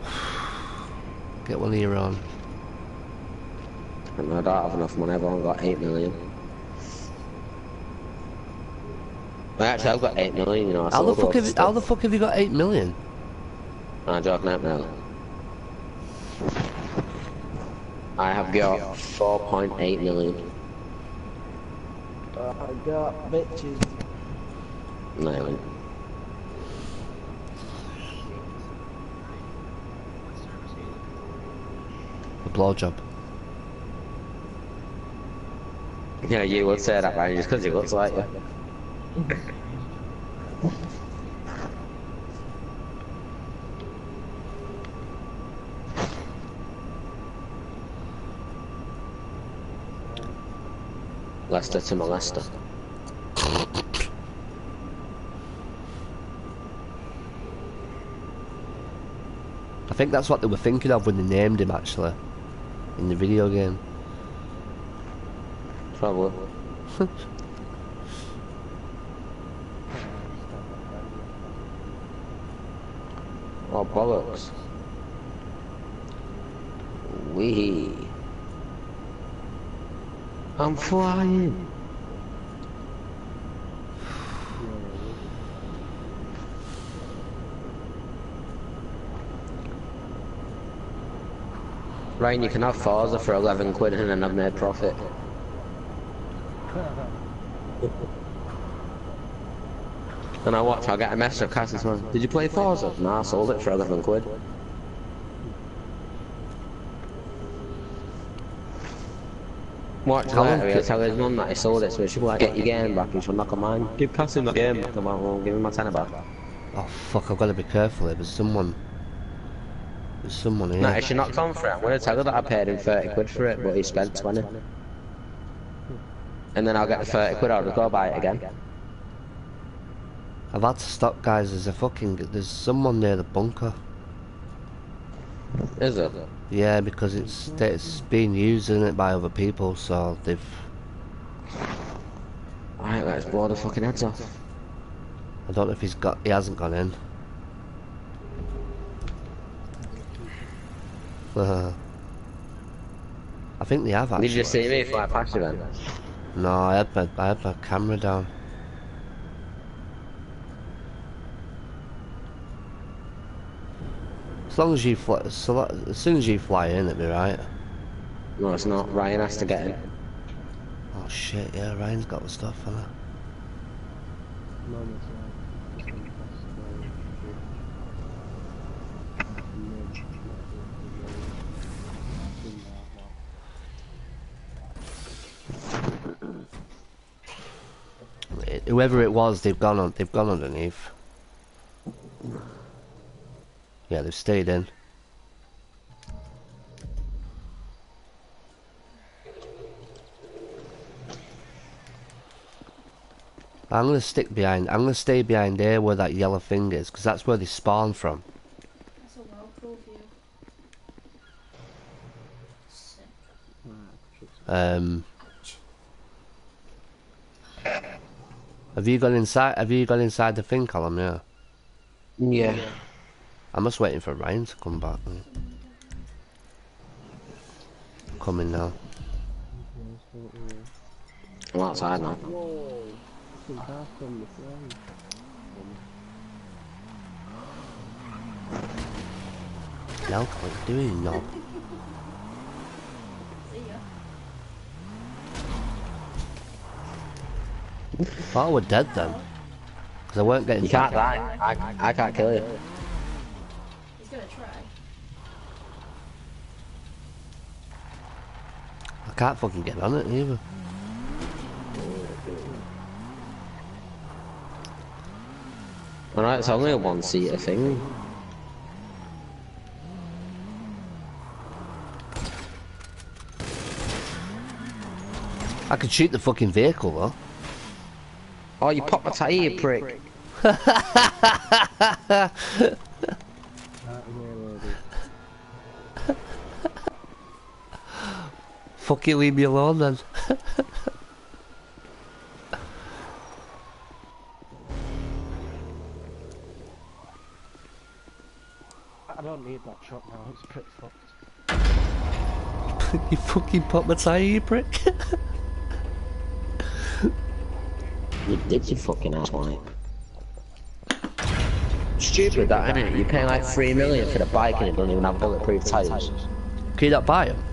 Get one of your own. And I don't have enough money, I've only got 8 million. Well, actually, I've got 8 million, you know. I How the fuck have how the fuck have you got eight million? I'm joking out now. I have got 4.8 million. I got bitches. No, I haven't. A blowjob. Yeah, you would say that, Ryan, just because he looks like you. Lester to molester. I think that's what they were thinking of when they named him actually. In the video game. Probably. Oh, bollocks. Wee. I'm flying. Ryan, you can have Forza for 11 quid and then I've made profit. And I watch, I'll get a message of Cassius man. Did you play Forza? No, I sold it for 11 quid. Watch How long later, he'll tell his mum that he sold it, so she'll be like, get your game back, and she'll knock on mine. Give Cassius that game back, I'm like, give him my tenner back. Oh fuck, I've got to be careful here. There's someone. There's someone here. No, if she knocks on for it, I'm gonna tell her that I paid him 30 quid for it, but he spent 20. And then I'll get the 30 quid, I'll go buy it again. I've had to stop, guys. There's a fucking. There's someone near the bunker. Is it? Yeah, because it's it's being used, isn't it, by other people? So they've. Alright, let's blow the fucking heads off. I don't know if he's got. He hasn't gone in. I think they have actually. Did you see me fly past you then? No, I had my I had my camera down. As long as you fly, so that, as soon as you fly in, it'll be right. No, it's not. Ryan has to get in. Oh shit! Yeah, Ryan's got the stuff, hasn't Moments like, just impossible. he? It- Whoever it was, they've gone on. They've gone underneath. Yeah, they've stayed in. I'm gonna stick behind. I'm gonna stay behind there where that yellow thing is, because that's where they spawn from. That's a well cool view. Sick. Um, have you gone inside? Have you gone inside the thing column? Yeah. Yeah. I'm just waiting for Ryan to come back. Coming now. I'm outside now. Whoa, fucking car from the front. Now what are you doing now? See ya. Thought I were dead then. Because I weren't getting You can't die. I, I can't kill you. He's gonna try. I can't fucking get on it either. Alright, it's only a one-seater thing. I could shoot the fucking vehicle though. Oh, you popped my tyre, you prick. Out of here, lady. Fucking leave me alone then. I don't need that truck now, it's pretty fucked. you fucking pop my tyre, you prick. You did, you fucking asswipe. Stupid that, innit? You pay like three million for the bike and it doesn't even have bulletproof tyres. Can you not buy them?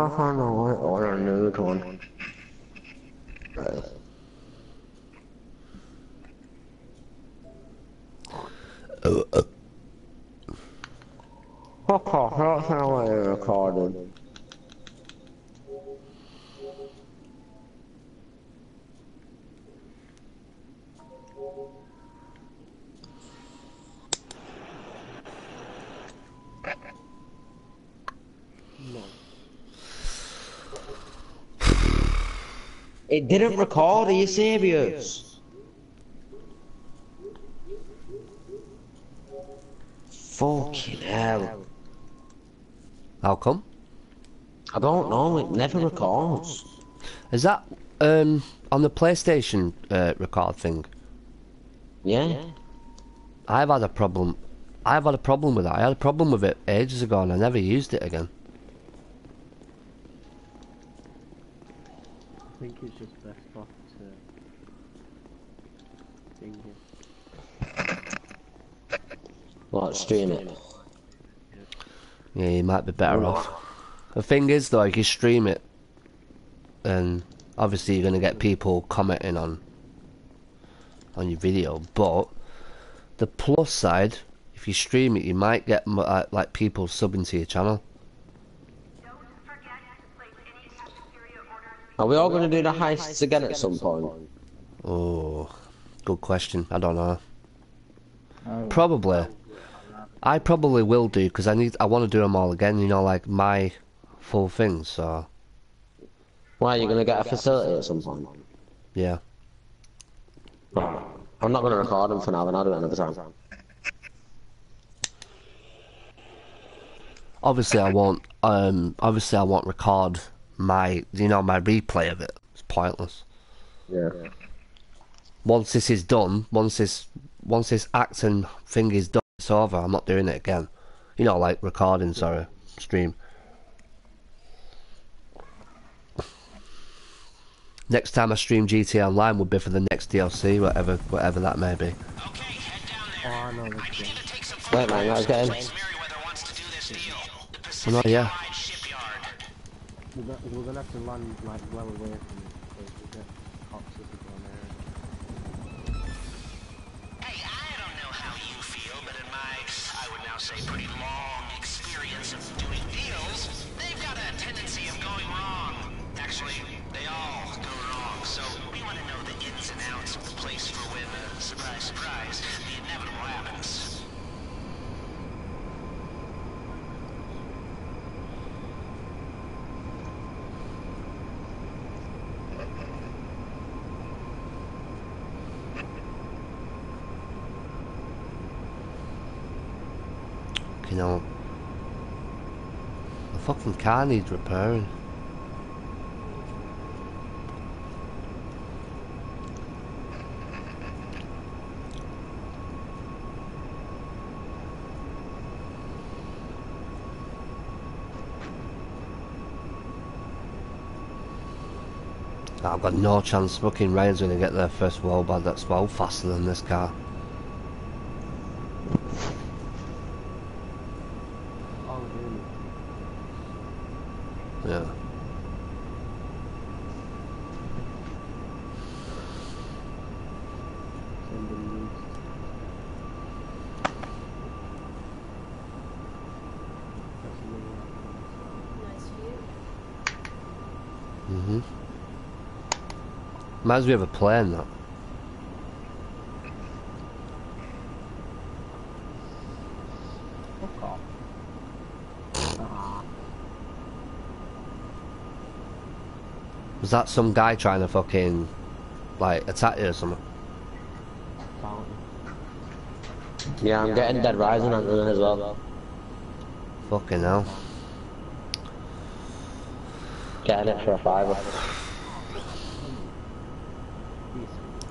The way or a nude one. Right. Fuck off, that's not what I recorded. No. It didn't record, are you serious? Fucking hell. How come? I don't know, it never records. Is that um on the PlayStation uh, record thing? Yeah. I've had a problem. I've had a problem with that. I had a problem with it ages ago, and I never used it again. I think it's just best off to thing it. What, stream it? Yeah, you might be better off. The thing is, though, if you stream it, then obviously you're gonna get people commenting on on your video. But the plus side, if you stream it, you might get uh, like people subbing to your channel. Are we all gonna do the heists again at some point? Oh, good question. I don't know. Oh. Probably. I probably will do because I need. I want to do them all again. You know, like my full thing. So Why, are you gonna get a facility at some point? yeah. Right. I'm not gonna record them for now, and I'll do it another time. Obviously, I won't. Um, obviously, I won't record my. You know, my replay of it. It's pointless. Yeah. Once this is done, once this, once this acting thing is done, it's over. I'm not doing it again. You know, like recording. Sorry, stream. Next time I stream GTA Online would be for the next DLC, whatever, whatever that may be. Okay, head down Oh, I know this one. Wait, man, let's get in. Well, no, yeah. We're gonna, we're gonna have to land like well away from because we get go in there. Hey, I don't know how you feel, but in my, I would now say, pretty long experience of doing deals, they've got a tendency of going wrong. Actually, they all go wrong. So we want to know the ins and outs of the place for when, uh, surprise, surprise, the inevitable happens. Know, the fucking car needs repairing. I've got no chance. Fucking Ryan's gonna get there first of all, but that's well faster than this car. Yeah. Somebody needs That's another one. Nice view. Mhm. Reminds well have a plan that. Fuck off. Ah. Was that some guy trying to fucking like attack you or something? Yeah, I'm getting Dead Rising on it as well. Fucking hell. Getting it for a fiver.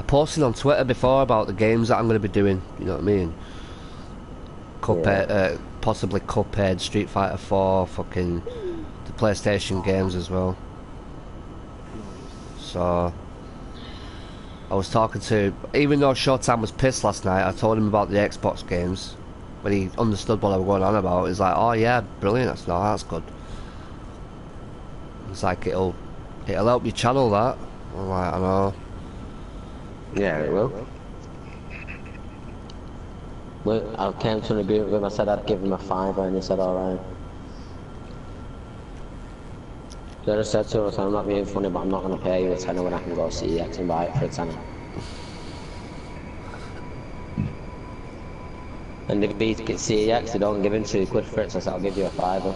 Posted on Twitter before about the games that I'm going to be doing. You know what I mean? Cuphead, uh, possibly Cuphead, Street Fighter 4, fucking the PlayStation games as well. So I was talking to, even though Showtime was pissed last night, I told him about the Xbox games. When he understood what I was going on about, he's like, "Oh yeah, brilliant. That's no, that's good." It's like it'll it'll help your channel that. I'm like, I know. Yeah, it will. Look, I came to an agreement with him. I said I'd give him a fiver, and he said, alright. So I just said to him, I said, I'm not being funny, but I'm not going to pay you a tenner when I can go see CEX and buy it for a tenner. And if he gets CEX, they don't give him two quid for it, so I said, I'll give you a fiver.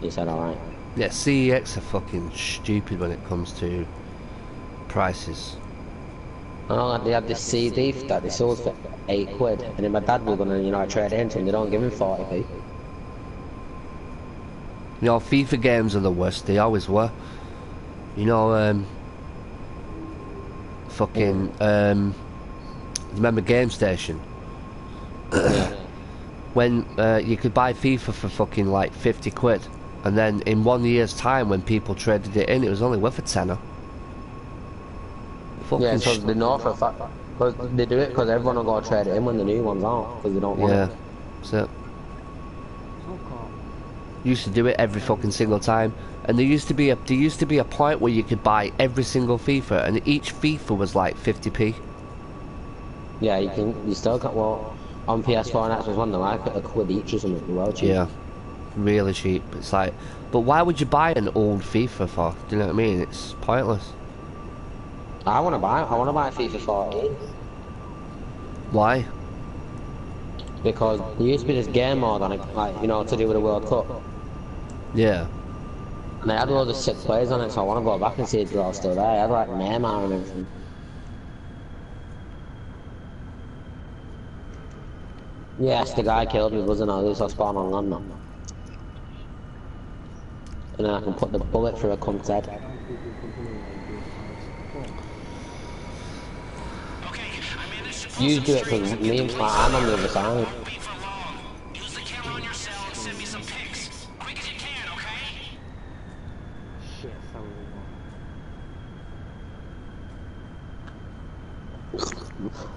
He said, alright. Yeah, CEX are fucking stupid when it comes to prices. Like they had this CD that they sold for eight quid, and then my dad was gonna, you know, trade it into him. They don't give him forty p. You know, FIFA games are the worst. They always were. You know, um, fucking, um, remember Game Station? when uh, you could buy FIFA for fucking like 50 quid, and then in one year's time, when people traded it in, it was only worth a tenner. Fucking Yeah, so sh- they know for a fact. Cause they do it because everyone will go trade it in when the new one's out, because they don't want yeah, it. that's it. Used to do it every fucking single time, and there used to be a there used to be a point where you could buy every single FIFA, and each FIFA was like 50p. Yeah, you can. You still got well on PS4 and Xbox One. They're like a quid each or something. Well cheap. Yeah, really cheap. It's like, but why would you buy an old FIFA for? Do you know what I mean? It's pointless. I want to buy. I want to buy FIFA 14 Why? because there used to be this game mode on it, like you know, to do with the World Cup, Yeah. and they had loads of sick players on it. So I want to go back and see if they're all still there. I had like Neymar and everything. Yes, the guy killed me, wasn't I? At least I spawned on land now. And then I can put the bullet through a cunt's head. You do it because me and my I'm on the other side. Shit, found one. Fucking hell. Can't see it.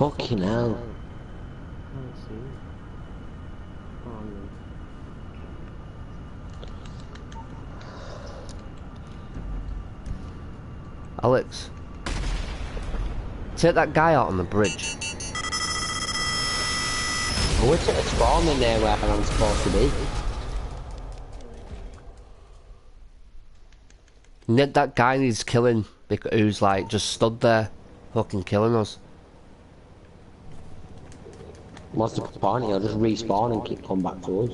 Oh, hell. Alex, take that guy out on the bridge. I wish it had spawned in there where I'm supposed to be. Ned, that guy needs killing because who's like just stood there, fucking killing us. What's the point? He'll just respawn and keep coming back to us.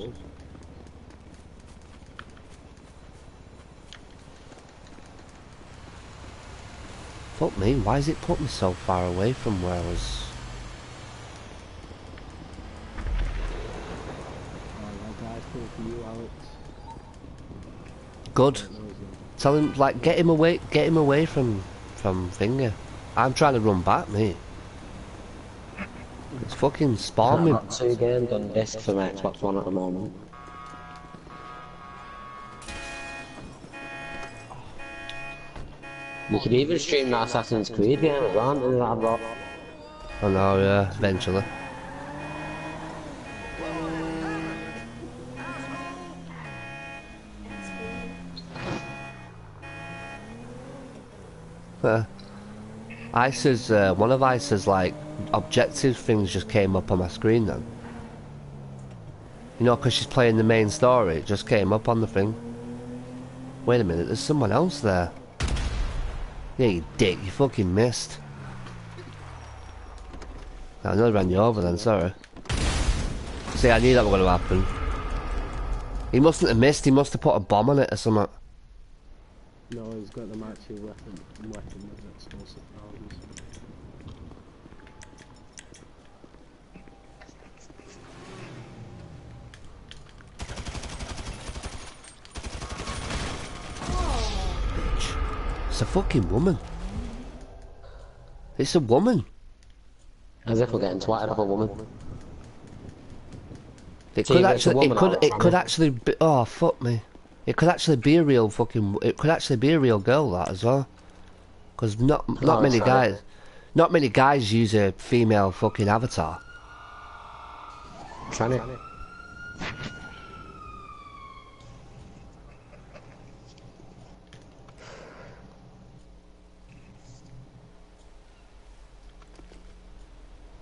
Fuck me, why is it put me so far away from where I was? Good. Tell him like get him away, get him away from from Finger. I'm trying to run back, mate. It's fucking I've got two games on disc for my Xbox One at the moment. You could even stream that Assassin's Creed game as well, that I've got. I know, yeah, eventually. Uh, ICE's, uh, one of ICE's like objective things just came up on my screen then. You know, 'cause she's playing the main story, it just came up on the thing. Wait a minute, there's someone else there. Yeah, you dick, you fucking missed. I nearly ran you over then, sorry. See, I knew that was going to happen. He mustn't have missed, he must have put a bomb on it or something. No, he's got the Mark weapon, weapon with explosive rounds. It's a fucking woman. It's a woman. As if we're getting twatted off a woman. It could if it's a actually, it could, it could actually be, oh fuck me. It could actually be a real fucking, it could actually be a real girl that as well. Because not, not Oh, many sorry. guys, not many guys use a female fucking avatar. Trying it.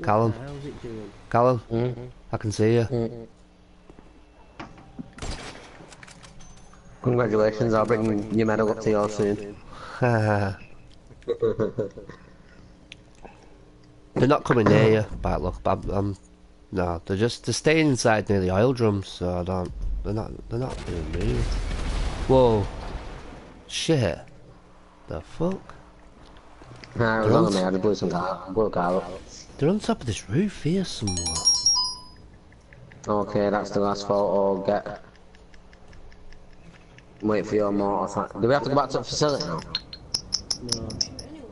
Callum, How's? Callum, Mm-hmm. I can see you. Congratulations, I'll bring your medal up to you all soon. They're not coming near you, look. I'm, I'm, no, they're just they're staying inside near the oil drums, so I don't. They're not. They're not being moved. Whoa! Shit! The fuck? Nah, it was They're on on- me, I just blew some car, blew a car up. They're on top of this roof here somewhere. Okay, that's the last photo, get... Wait for your mortar attack. Do we have to go back to the facility now? No.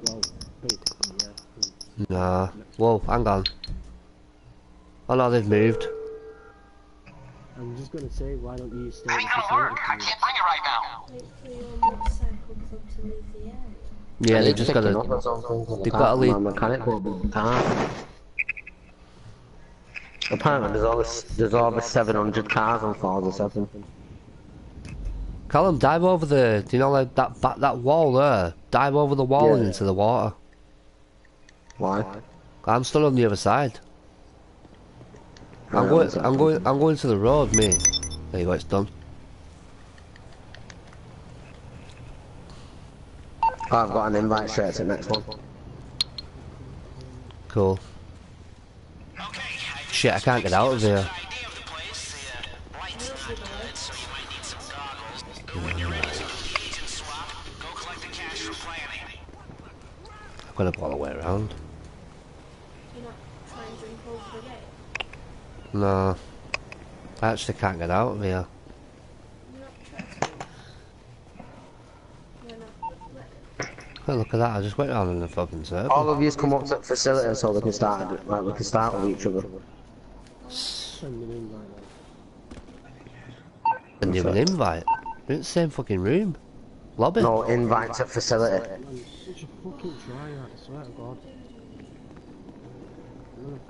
Well, basically, yeah. Nah. Whoa! Hang on. Oh no, they've moved. I'm just gonna say, why don't you stay at the facility? please? Wait for your motorcycle club to leave the. Yeah, they need just gotta. up or something, They've got to can't- leave. My mechanic will be can't. Apparently there's over, there's over 700 cars on Forza 7. Callum, dive over the. Do you know like that that, that wall there? Dive over the wall and into the water. Why? I'm still on the other side. I'm going. I'm going. I'm going to the road, mate. There you go. It's done. I've got an invite straight to the next one. Cool. Shit, I can't get out of here. Got to go all the way around. You're not trying to drink over the gate. No. I actually can't get out of here. You're not trying to. You're not letting. Look at that, I just went around in a fucking circle. All of yous come up to the facility so we can start, like, we can start with each other. Send an invite then. You an invite. We're in the same fucking room. Lobby. No, invite to facility. A fucking tryhard, I swear to God. Fucking.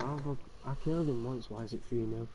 Oh, but I killed him once, why is it 3 now?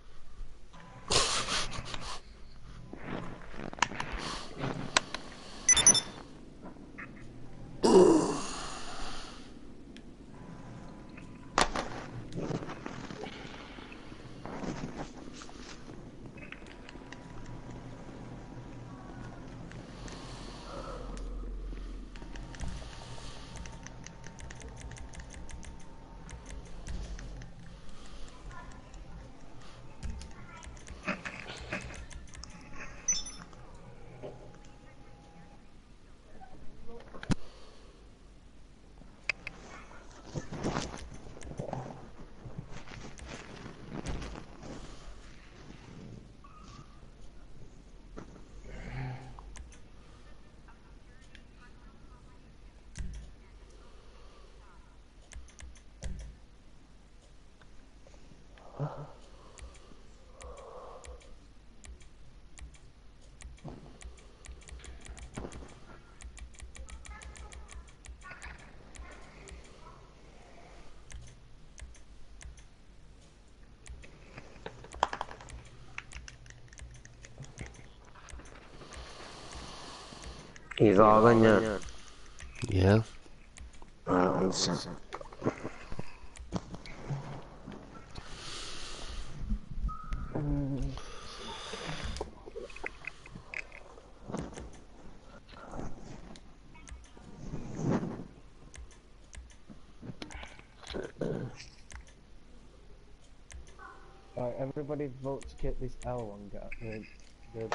He's all in ya. Yeah. Right, one sec. Right, everybody vote to get this L one guy. The, the,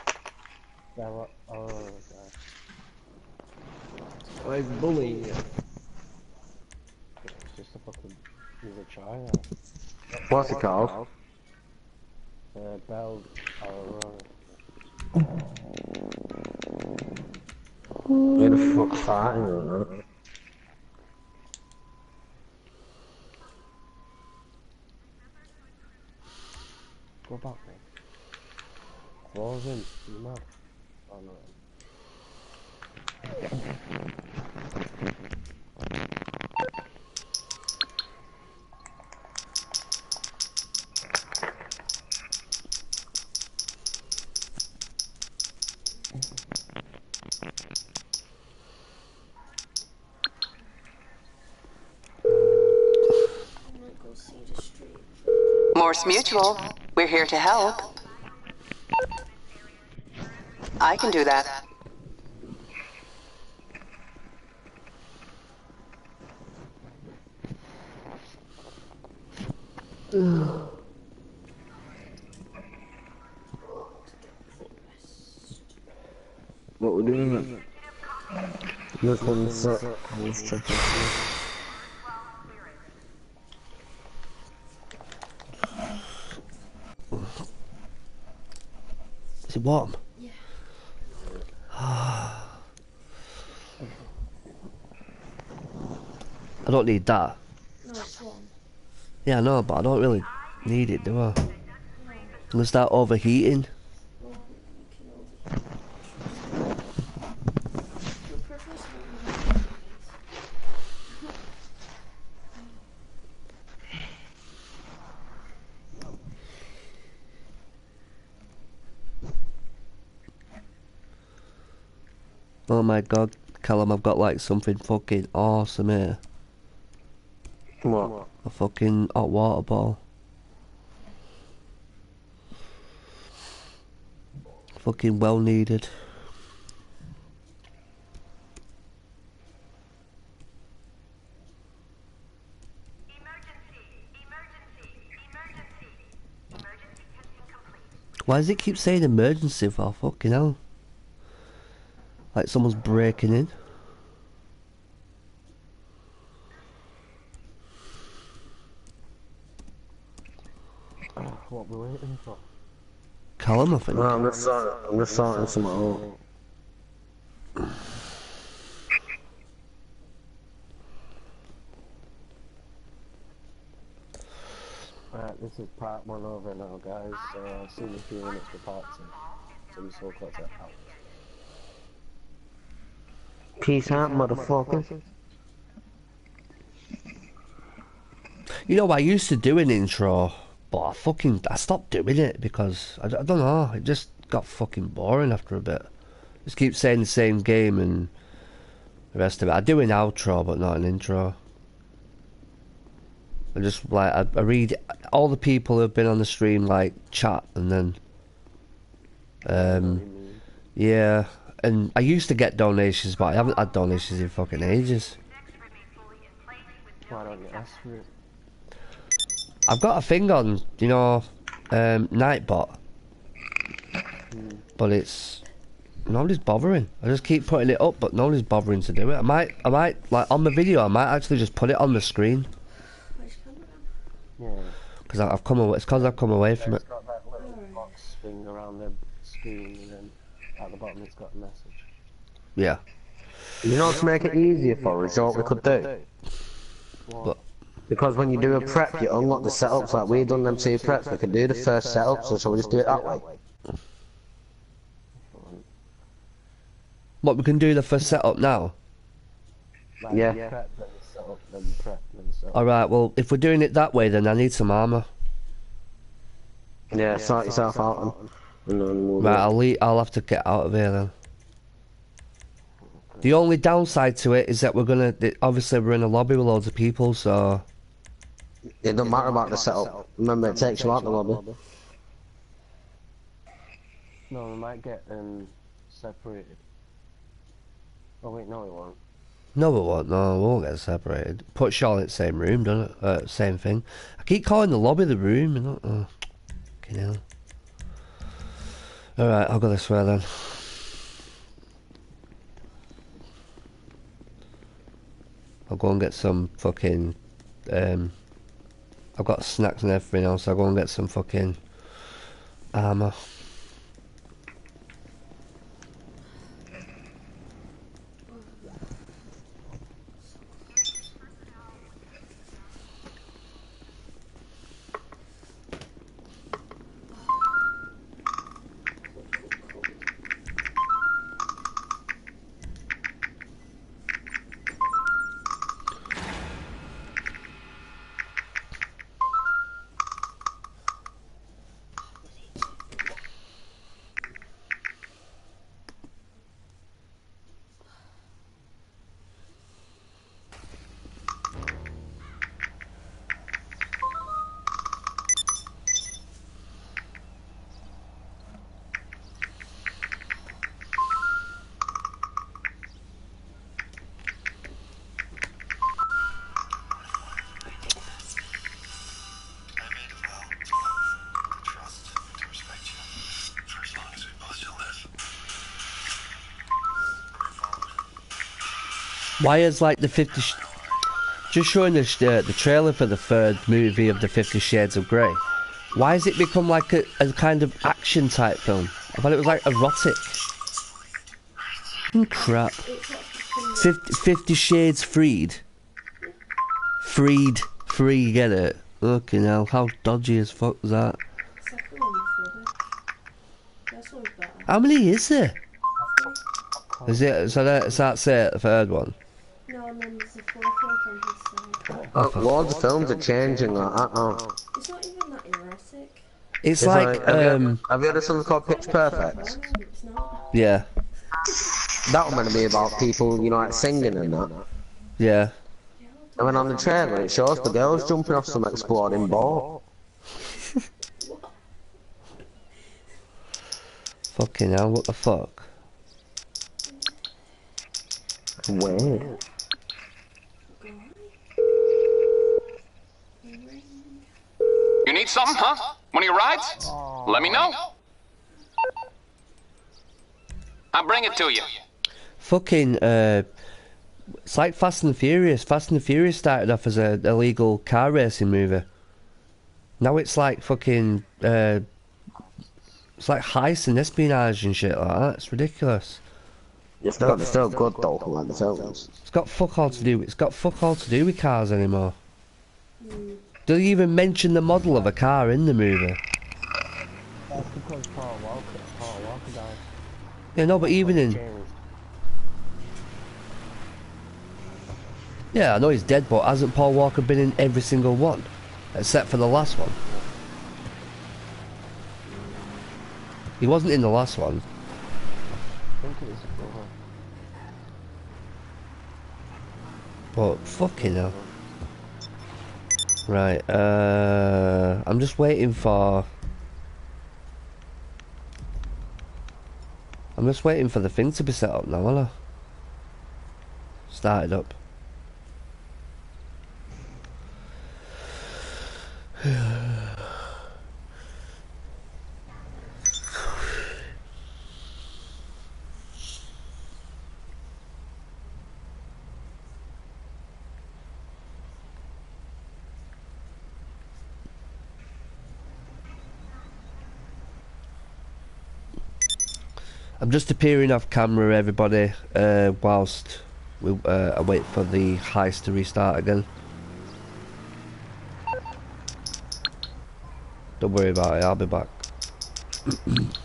the, God. Why is bullying you? It's just a fucking, he's a child. What's it called? Uh, Bell Aurora. Where the fuck's farting? Go back, mate. Close in. You mad? Oh no. I might go see the street. Mors Mutual, we're here to help. I can do that. What we're doing? Look one sec. Let's check it warm? Yeah. I don't need that. No, it's one. Yeah, I know, but I don't really need it, do I? Gonna start overheating. Well, you can over. Your preference will be Oh my god, Callum, I've got like something fucking awesome here. What? A fucking hot water ball. Fucking well needed. Why does it keep saying emergency for fucking hell? Like someone's breaking in. Ah, what we're waiting for? Callum, I think. No, I'm just sorting, I'm just sorting some out. Right, this is part one over now, guys. Uh, so I'll see you in a few minutes for part two. So we still got that out. Peace out, motherfuckers. You know, I used to do an intro, but I fucking I stopped doing it because I don't know. It just got fucking boring after a bit. Just keep saying the same game and the rest of it. I do an outro, but not an intro. I just like I, I read all the people who've been on the stream like chat and then um yeah and I used to get donations but I haven't had donations in fucking ages. Why don't you ask for it? I've got a thing on, you know, um, Nightbot, but it's nobody's bothering. I just keep putting it up, but nobody's bothering to do it. I might, I might, like on the video, I might actually just put it on the screen Yeah. because I've come away. It's because I've come away from it. Got that little box thing around the screen, and then at the bottom it's got a message. Yeah, You know, to make it easier for us, you know what we could do? What? but Because when you do a prep, you unlock the setups like we've done them two preps. We can do the first setup, so shall we just do it that way? What we can do the first setup now? Like, Yeah. Prep, then set up, then prep, then set up. Alright, well, if we're doing it that way, then I need some armour. Yeah, sort yourself out and, and then we'll Right, I'll, leave, I'll have to get out of here then. The only downside to it is that we're gonna, obviously we're in a lobby with loads of people, so... It don't matter about the setup. Remember, it takes you out the lobby. No, we might get um separated. Oh wait, no, we won't. No, we won't, no, we won't get separated. Put Shaw in the same room, don't it? Uh, same thing. I keep calling the lobby the room, you know? Oh, fucking hell. Alright, I'll go this way then. I'll go and get some fucking, um, I've got snacks and everything else, I'll go and get some fucking armour. Why is like the Fifty? Sh- just showing the uh, the trailer for the third movie of the Fifty Shades of Grey. Why has it become like a, a kind of action type film? I thought it was like erotic. Crap. Fifty, Fifty Shades Freed. Freed. Free, get it? Fucking hell, how dodgy as fuck was that? How many is there? Is it, that, so that's it, the third one? His side. Of films are changing like that now. It's not even that erotic. It's It's like, have, you, um, have you heard of something called Pitch Perfect? It's not. yeah, That one meant to be about people, you know, like singing and that. yeah. And then on the trailer, it shows the girls jumping off some exploding ball. Fucking hell, what the fuck? Weird. You need something, huh? One of your rides? Let me know. I'll bring it to you. Fucking, uh, it's like Fast and Furious. Fast and Furious started off as a illegal car racing movie. Now it's like fucking, uh, it's like heist and espionage and shit like that. It's ridiculous. It's still, it's still good though, like the films. It's got fuck all to do. It's got fuck all to do with cars anymore. Do they even mention the model of a car in the movie? That's because Paul Walker, Paul Walker died. Yeah, no, but even in yeah, I know he's dead, but hasn't Paul Walker been in every single one, except for the last one? He wasn't in the last one. I think it was. But fucking hell. Right, uh I'm just waiting for I'm just waiting for the thing to be set up now, will Started up. I'm just appearing off camera, everybody, uh, whilst we, uh, I wait for the heist to restart again. Don't worry about it, I'll be back.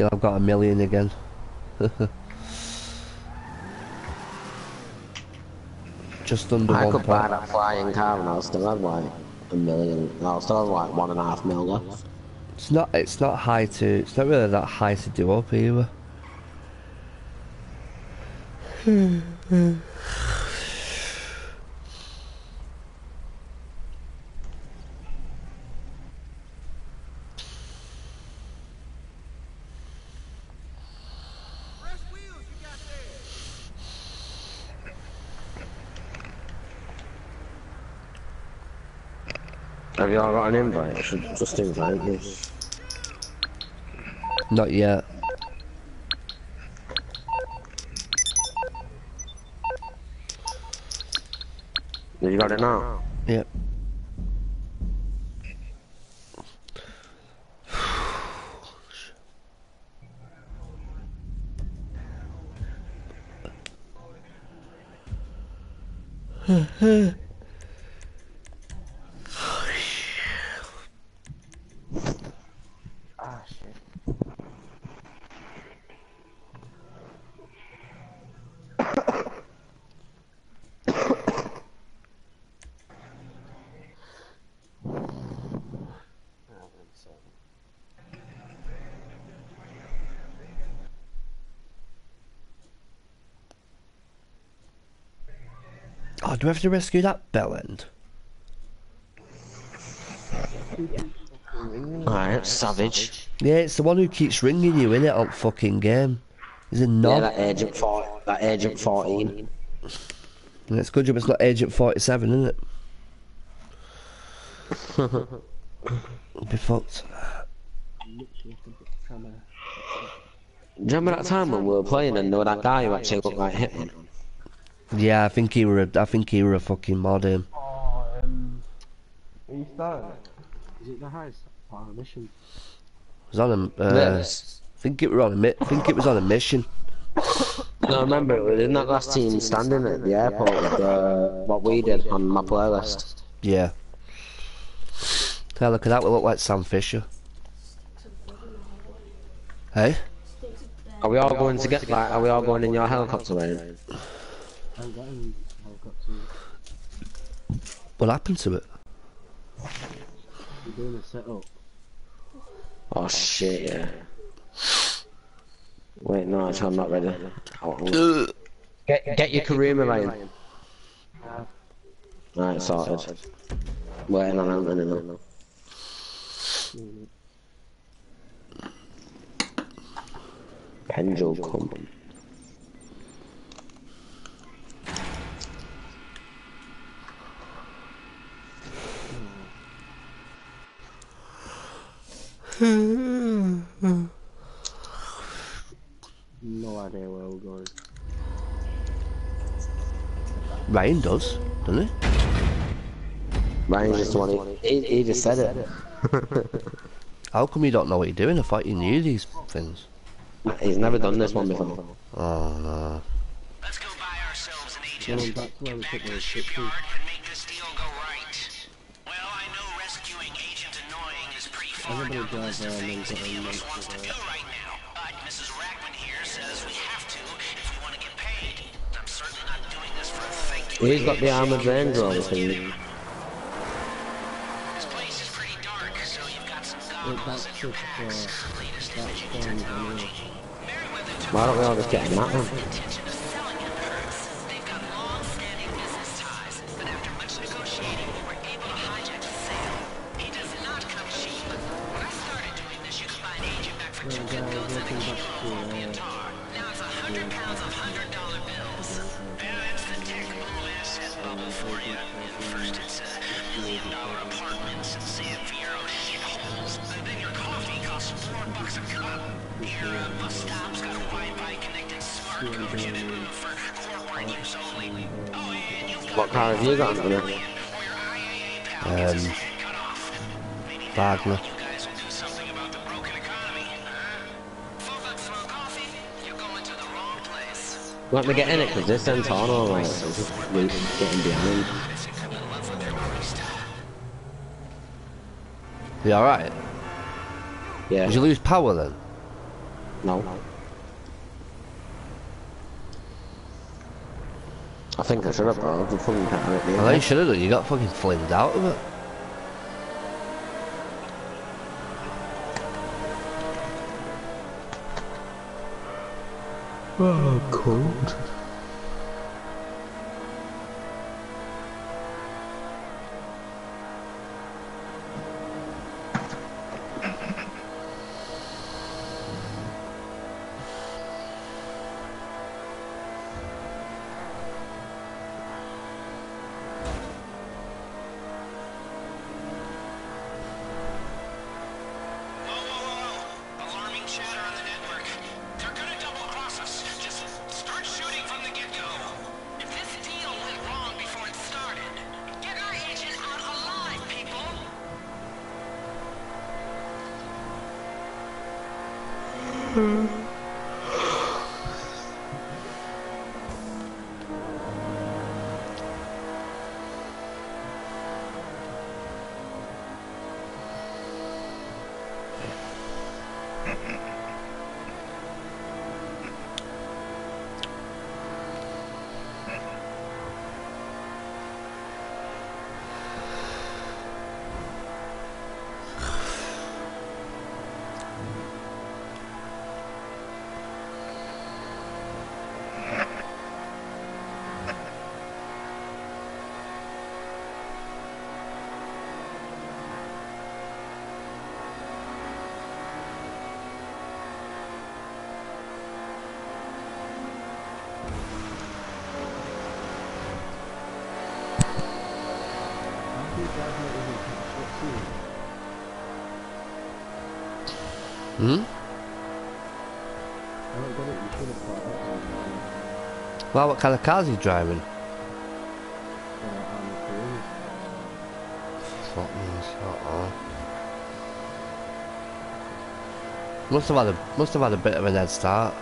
I've got a million again. Just under I could buy that flying car and I'll still have like a million. I'll still have like one and a half mil left. It's not. It's not high to. It's not really that high to do up either. You all got an invite? I should just invite you. Not yet. You got it now? Yep. Ah, do we have to rescue that bell end? Alright, savage. Yeah, it's the one who keeps ringing you in it on fucking game. Is it Yeah, that agent four, that agent fourteen. And it's good job it's not Agent 47, isn't it? Be fucked. Do you remember that time when we were playing and there was that guy who actually looked like Hitman? Yeah, I think he were. A, I think he were a fucking mod. Him. Oh, um, are you starting? Is it the highest part of the mission? Was on a. Uh, Yes. I think it were on a. Mi- I think it was on a mission. No, remember it was in that last team standing at the airport with uh, what we did on my playlist. Yeah. Hell, look at that. We look like Sam Fisher. Hey. Are we all going to get like? Are we all going in your helicopter, Ryan? I haven't got any helicopter. What happened to it? We're doing a setup. Oh shit, yeah. Wait, no, actually, I'm not ready. Oh, Get, get your Kuruma, Ryan. Right, sorted. Waiting on Anthony now. Pendule come. Hmm. No idea where we're going. Ryan does, doesn't he? Ryan just wanted. He, he just said it. How come you don't know what you're doing? I thought you knew these things. He's never done this one before. Oh no. Going back to Uh, uh, where uh, we took those pictures. Everybody drive around and get on mates with her. He's got the armored range rover thing. It, that's just, uh, that's fine anyway. Why don't we all just get him that one? Chicken goes in the keyhole of the car. Now it's a hundred pounds of hundred dollar bills. Now it's the tech boom asset bubble for you. First it's a million dollar apartments in San Fierro shitholes. And then your coffee costs four bucks a cup. Your uh, bus stop's got a Wi-Fi connected smart coach in it for corporate use only. Oh, and you've got what car have you got, Anthony? Um, Vagner. Let me get in it, because this Santana, like, is just getting behind. You alright? Yeah. Did you lose power then? No. I think I should have, bro. I fucking can't hurt me. I know you should have done. You got fucking flamed out of it. Oh, cold. Well, what kind of cars are you driving? Must have had a must have had a bit of an head start.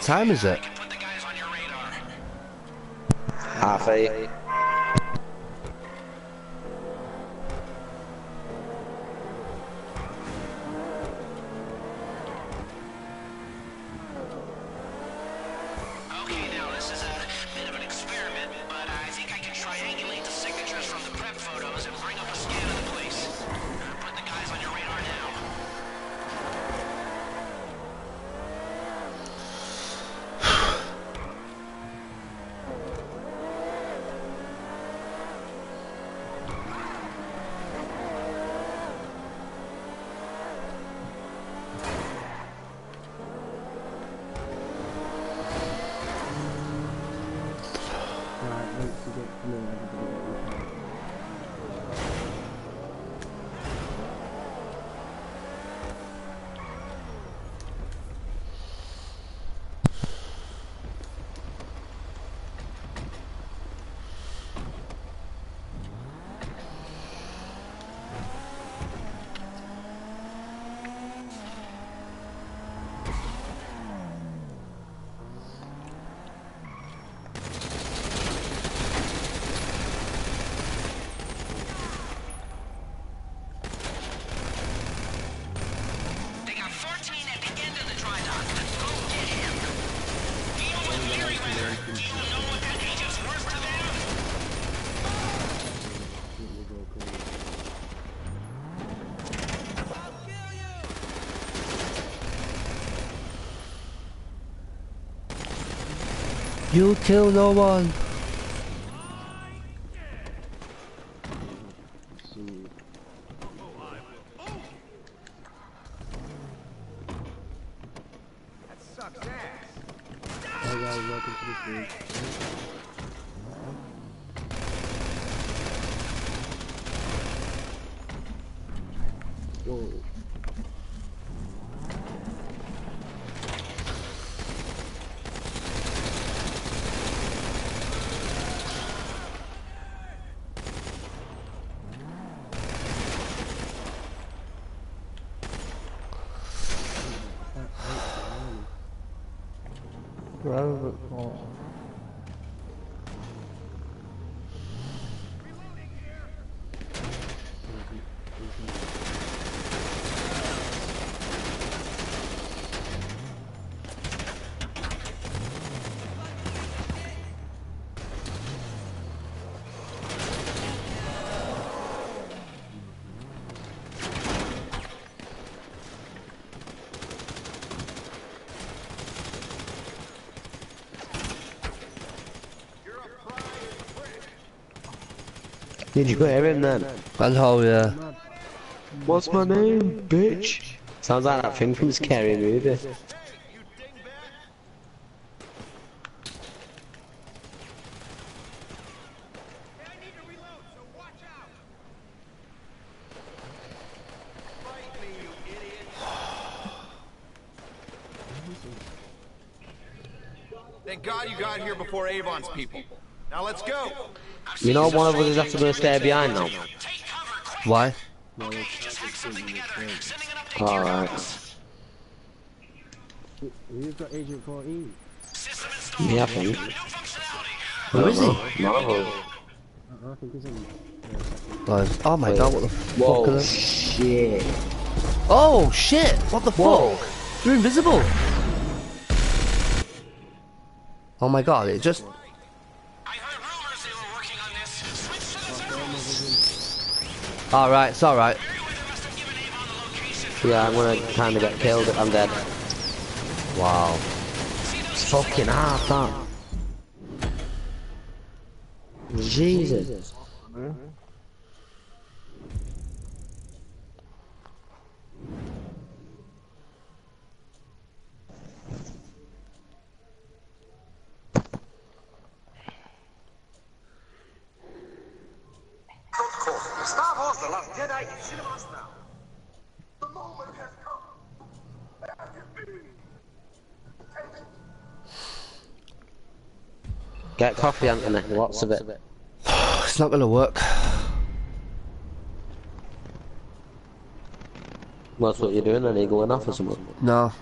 What time is it? Half eight. You kill no one. Hey guys, welcome to the stream. Whoa. Private phone. Did you hear him then? And how, yeah. What's my name, bitch? Sounds like that thing from Scary Movie. Thank God you got here before Avon's people. Now let's go. You know one of us is have to stay behind now. Why? Alright. Who's got Agent 14? Me, I think. Who is he? None of. I think he's in. Guys, Oh my god, what the Whoa, fuck are they? shit. Oh shit! What the Whoa. fuck? You're invisible! Oh my god, it just. Alright, it's alright. Yeah, I'm gonna kinda get killed if I'm dead. Wow. It's fucking hard, that. Jesus. Star Wars The Last Jedi in cinemas now. The moment has come. Get coffee, Anthony. Lots of it. It's not gonna work. Well, that's what you're doing, then are you going off or something? No.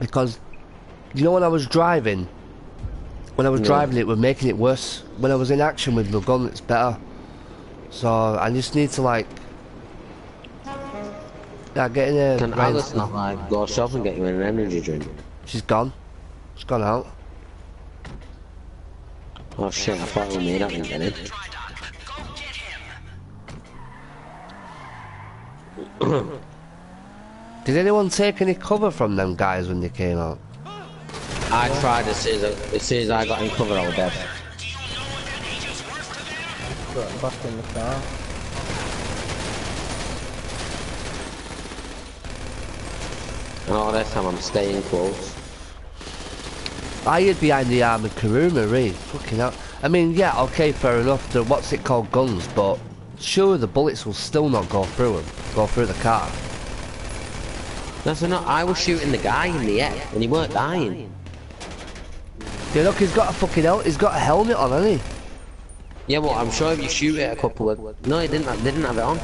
Because, you know when I was driving? When I was Yeah. driving it was making it worse. When I was in action with my gun, it's better. So, I just need to like... Yeah, get in there. Can Alice not like go shop and get you an energy drink? She's gone. She's gone out. Oh shit, I thought it was me that didn't it. Did anyone take any cover from them guys when they came out? I tried as soon as, I, as soon as I got in cover, I was dead. Got back in the car. And all this time I'm staying close. I hid behind the armoured Kuruma, really. Fucking hell. I mean, yeah, okay, fair enough. The what's it called guns, but sure the bullets will still not go through them, go through the car. That's not. I was shooting the guy in the head, and he weren't dying. Yeah, look, he's got a fucking hel- he's got a helmet on, hasn't he? Yeah, well, I'm sure if you shoot it a couple of. No, he didn't. Didn't have it on.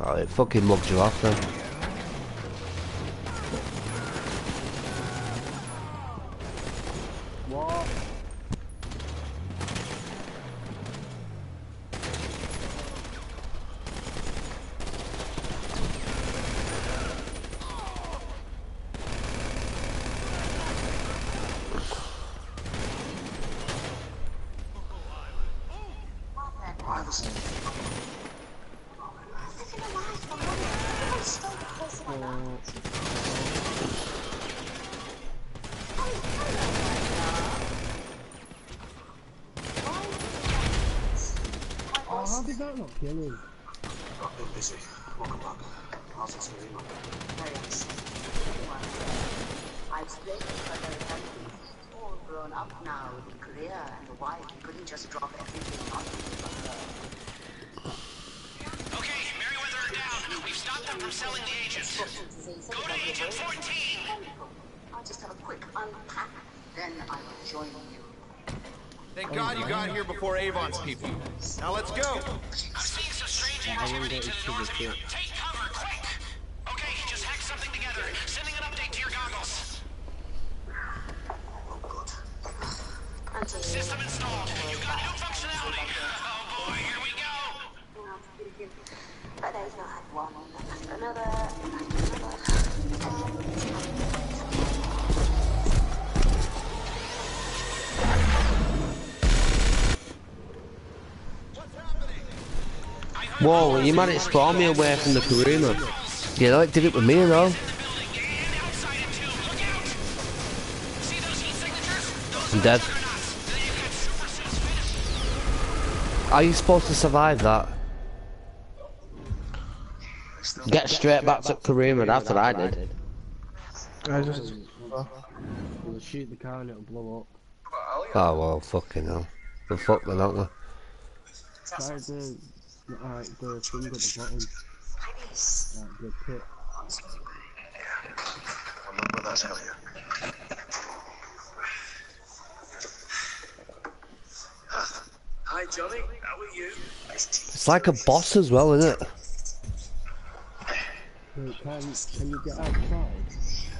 Oh, it fucking mugged you off then. Whoa, you managed spawn me away from the Kuruma. Yeah, like did it with me, you know. I'm dead. Are you supposed to survive that? Get straight back to Kuruma, that's what I did. I just. We'll shoot the car and it'll blow up. Oh well, fucking hell. The fuck then, aren't we? Try the, like, the thing at the bottom. Like, the pit. Remember that's hell yeah. Hi Johnny, how are you? It's like a boss as well, isn't it? Wait, can, can you get outside?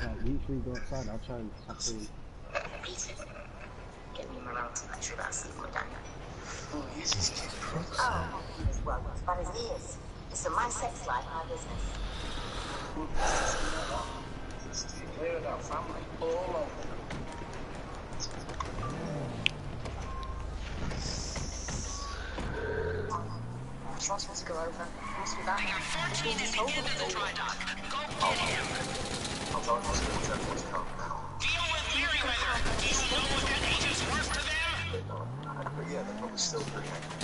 Like, you three go outside, I'll try and tackle him. Get me around to make sure that's the good Oh, he's his kid Oh, he's well, as bad as he is. It's a my sex life, my business. Clear of family all over. Trust us go over. Mess with that. I got 14 at the end of the dry dock. Go get him. I'll go to hospital check what's going. Deal with Merryweather. Do you know what that agent's worth to them? But yeah, they're probably still pretty angry.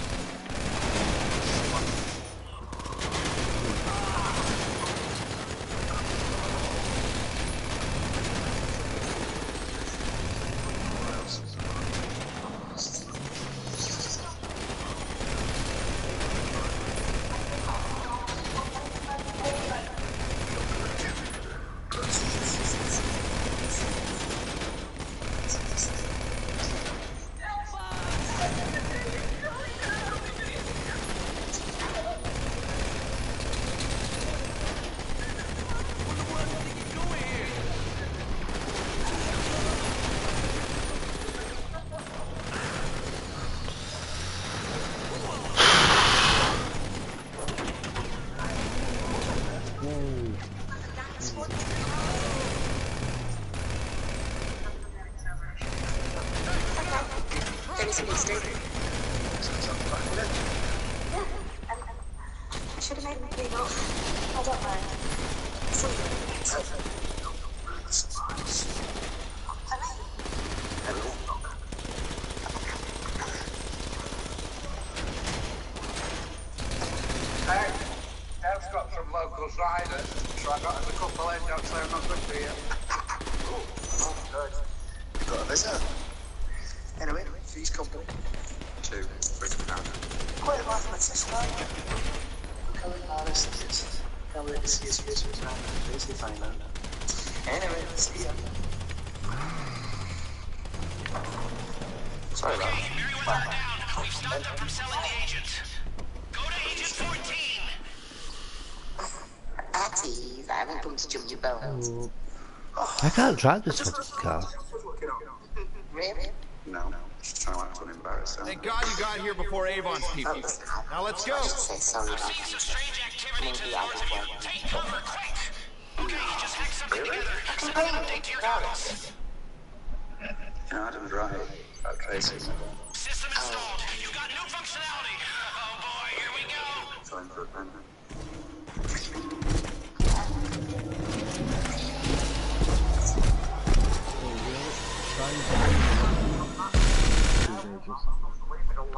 Your. I can't drive this fucking car. Really? No, just trying not to embarrass her. Thank God you got here before Avon's people. Now let's go. Say sorry I'm about seeing some strange activity to the north of you. Take cover, quick! Okay, just hack something together. Sending an update to your goggles. Adam Drive, that Tracy.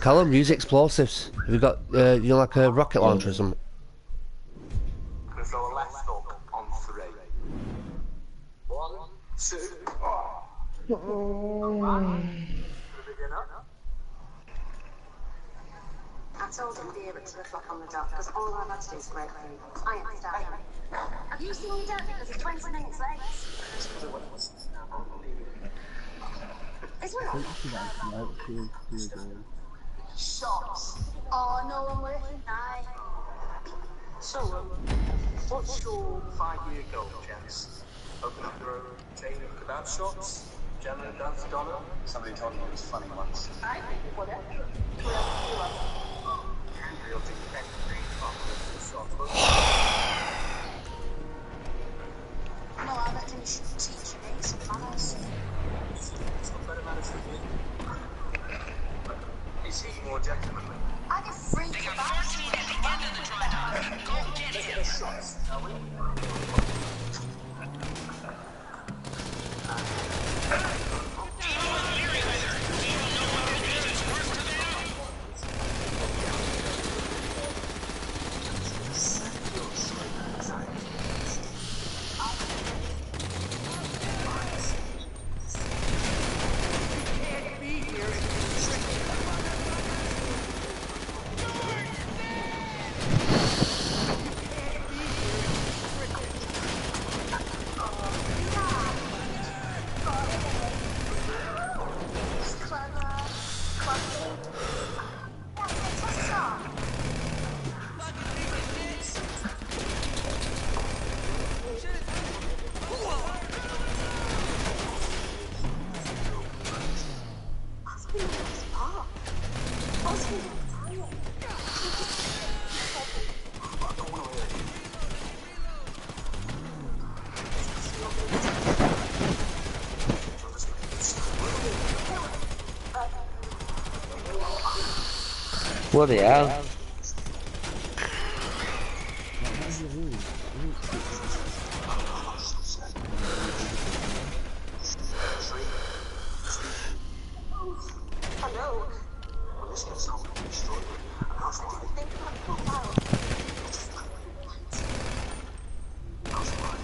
Callum, use explosives. Have you got, uh, you know, like a rocket launcher or something? Gonna throw a left hook on three. One, two, I told him the it to the clock on the dot because all I've had to do is break through. I understand. Have you seen your dad because he's 20 minutes late? Is I Shots. Oh, no, working. So, um, what's your five-year goal, gents? Open up your own chain of kebab shops? Gemma dance Donna? Somebody told me it was funny once. I think whatever. Real thing, anything, shop. No, I reckon you should teach me some manners. It's got better manners than me. He more gentlemanly? I get free kebabs. Let's get shots, shall we? Bloody hell. Hello. Well, this gets sound extraordinary. And I was like, I think I'm not loud. That's why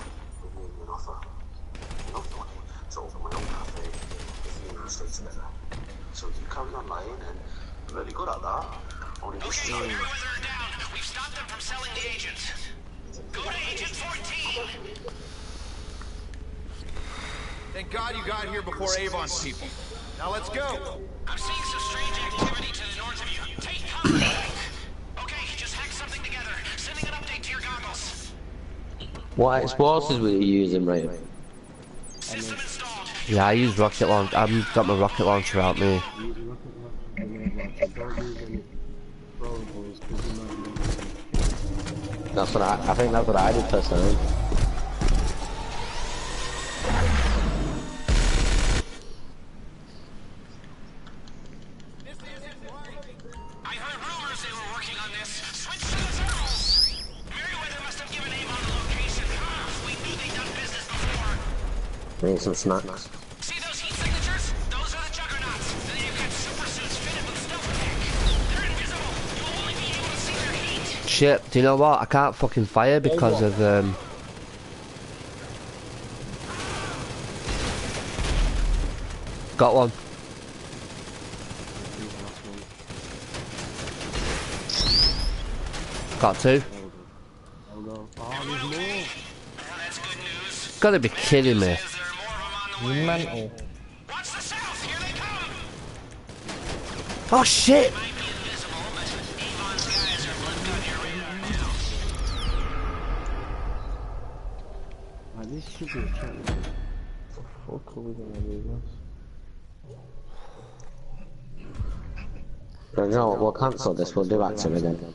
we made you an offer. Not money to open my own cafe if you and I stay together. So you carry on lying and I'm really good at that. Only this Okay, time. Merryweather are down. We've stopped them from selling the agents. Go to Agent 14. Thank God you got here before Avon's people. Now let's go. I'm seeing some strange activity to the north of you. Take cover. okay, just hack something together. Sending an update to your goggles. What explosives were you using, right? System installed. Yeah, I use rocket launch. I've got my rocket launcher out me. Rocket launcher, don't use any throwables because you might lose That's what I, I think that's what I did personally. I Need some snacks. See those heat signatures? Those are the juggernauts. They've got super suits fitted with stealth tech. They're invisible. You'll only be able to see their heat. Shit, do you know what? I can't fucking fire because of, um... Got one. Got two. Oh, there's more. Gotta be kidding me. You mental. Oh shit! Like, this should be a challenge. Fuck are we gonna do this? No, no, we'll cancel this, we'll do active again.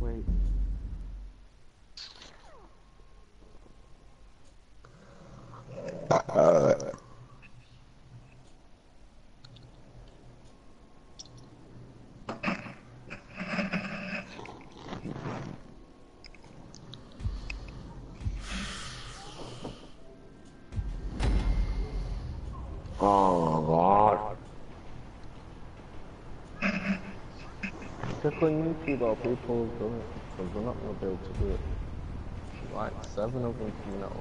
Wait. Oh god. YouTube or people done it, because we're not to be able to do it. Like seven of them coming out.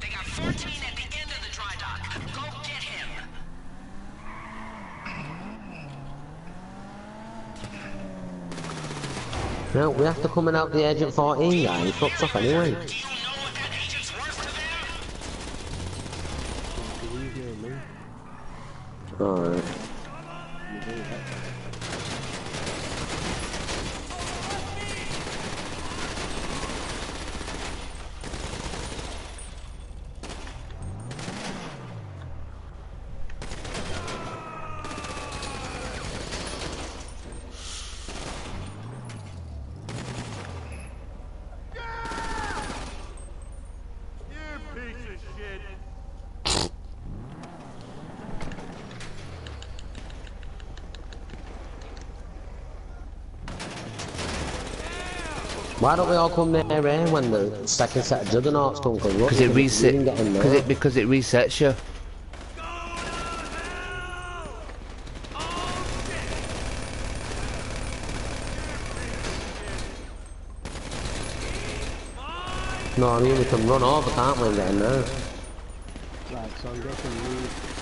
They got 14 at the end of the dry dock. Go get him. Come and help the Agent 14 guy, he fucks off anyway. Alright. Why don't we all come there eh, when the second set of juggernauts come? Because Because it reset. Because it because it resets you. No, I mean we can run over, can't we, and get in there? Right, so I'm guessing you...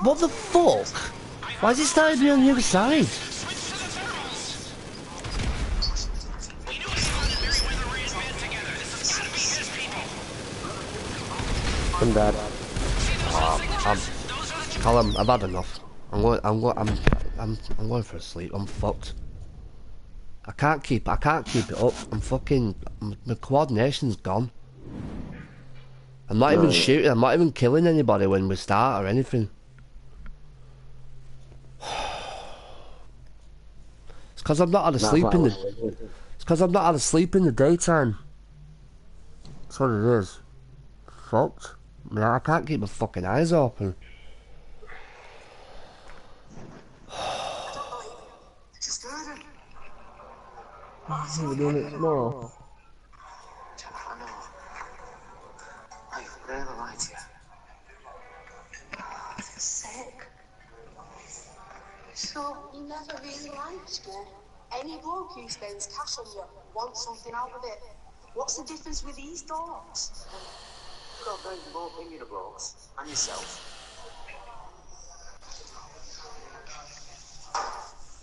What the fuck? Why is it starting to be on the other side? I'm dead. Oh, I'm, Callum, I've had enough. I'm going. I'm going. I'm. I'm. I'm going for a sleep. I'm fucked. I can't keep. I can't keep it up. I'm fucking. My coordination's gone. I'm not even Right. shooting. I'm not even killing anybody when we start or anything. It's because I'm not had a That's sleep in the. It's because I'm not had a sleep in the daytime. That's what it is. Fucked. Yeah, I can't keep my fucking eyes open. Just murder. We're doing it tomorrow. I really like you. Oh, sick. So, you never really liked me? Any bloke who spends cash on you wants something out of it. What's the difference with these dogs? You've got very low opinion of blokes and yourself.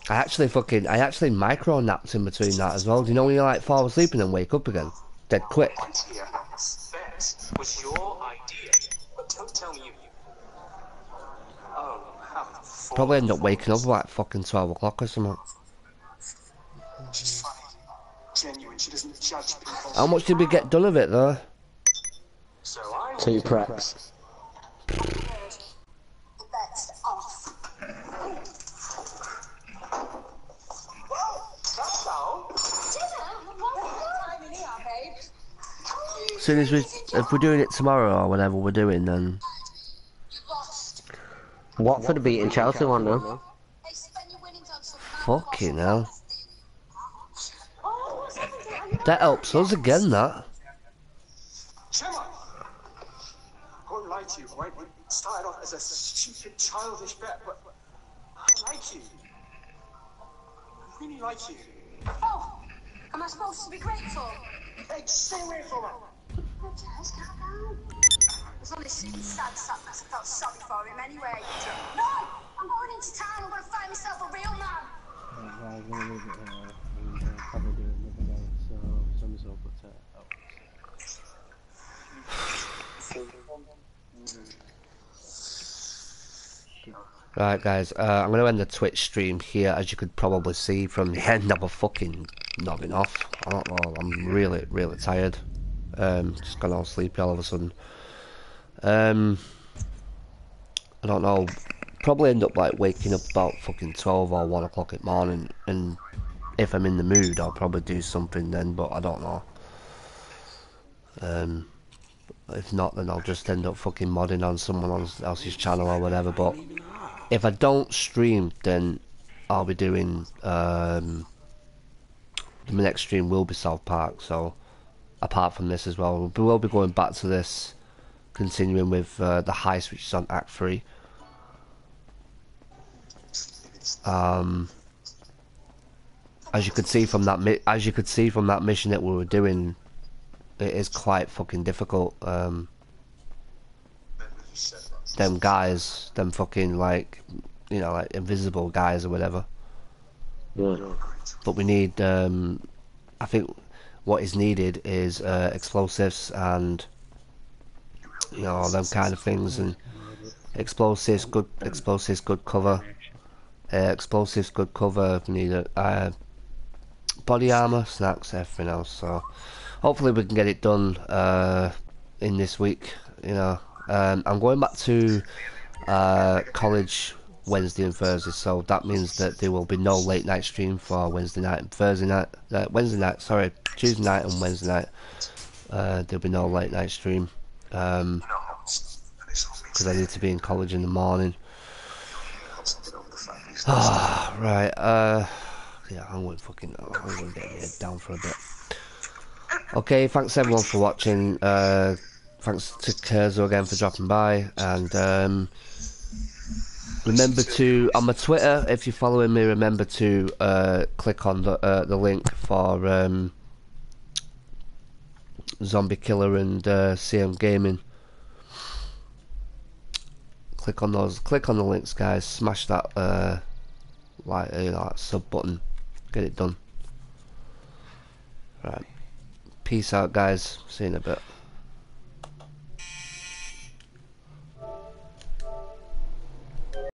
I actually fucking, I actually micro napped in between that as well. Do you know when you like fall asleep and then wake up again? Dead quick. Yeah, was your idea. But don't tell me you. Oh, how Probably end up waking up like fucking 12 o'clock or something. She's funny. Genuine. She doesn't judge people. How much did we get done of it though? So I Two preps. That's soon as we, if we're doing it tomorrow or whatever we're doing, then Watford are beating Chelsea 1 0. fucking hell. That helps us again, that. Gemma! I won't lie to you, right? It started off as a stupid, childish bet, but I like you. I really like you. Oh, am I supposed to be grateful? Hey, stay away from her! Sad sadness. I felt sorry for him anyway. No! I'm going into town. I'm going to find myself a real man. Right, guys, I'm gonna leave it here and uh, probably do it another day. So. Right, guys, uh, I'm going to end the Twitch stream here, as you could probably see from the end. I'm fucking nodding off. I don't know, I'm really, really tired. Um, just gone all sleepy all of a sudden. Um, I don't know. Probably end up like waking up about fucking 12 or 1 o'clock in the morning, and if I'm in the mood, I'll probably do something then, but I don't know. Um, if not, then I'll just end up fucking modding on someone else's channel or whatever. But if I don't stream, then I'll be doing. Um, the next stream will be South Park. So apart from this as well, we will be going back to this, continuing with uh, the heist, which is on Act Three. Um, as you could see from that, mi- as you could see from that mission that we were doing, it is quite fucking difficult. Um, them guys, them fucking like, you know, like invisible guys or whatever. Yeah. But we need, um, I think, what is needed is uh, explosives and you know all them kind of things and explosives, good explosives, good cover. Uh, explosives, good cover. We need a, uh, body armor, snacks, everything else. So hopefully we can get it done uh, in this week. You know, um, I'm going back to uh, college Wednesday and Thursday, so that means that there will be no late night stream for Wednesday night and Thursday night. Uh, Wednesday night, sorry, Tuesday night and Wednesday night. Uh, there'll be no late night stream because I need to be in college in the morning. Ah, right. Uh, yeah, I'm going fucking. I'm going to get head down for a bit. Okay, thanks everyone for watching. Uh, thanks to Kerzo again for dropping by, and um, remember to on my Twitter if you're following me, remember to uh, click on the uh, the link for um, Zombie Killer and uh, CM Gaming. Click on those. Click on the links, guys. Smash that uh, like know, that sub button. Get it done. Right. Peace out, guys. See you in a bit.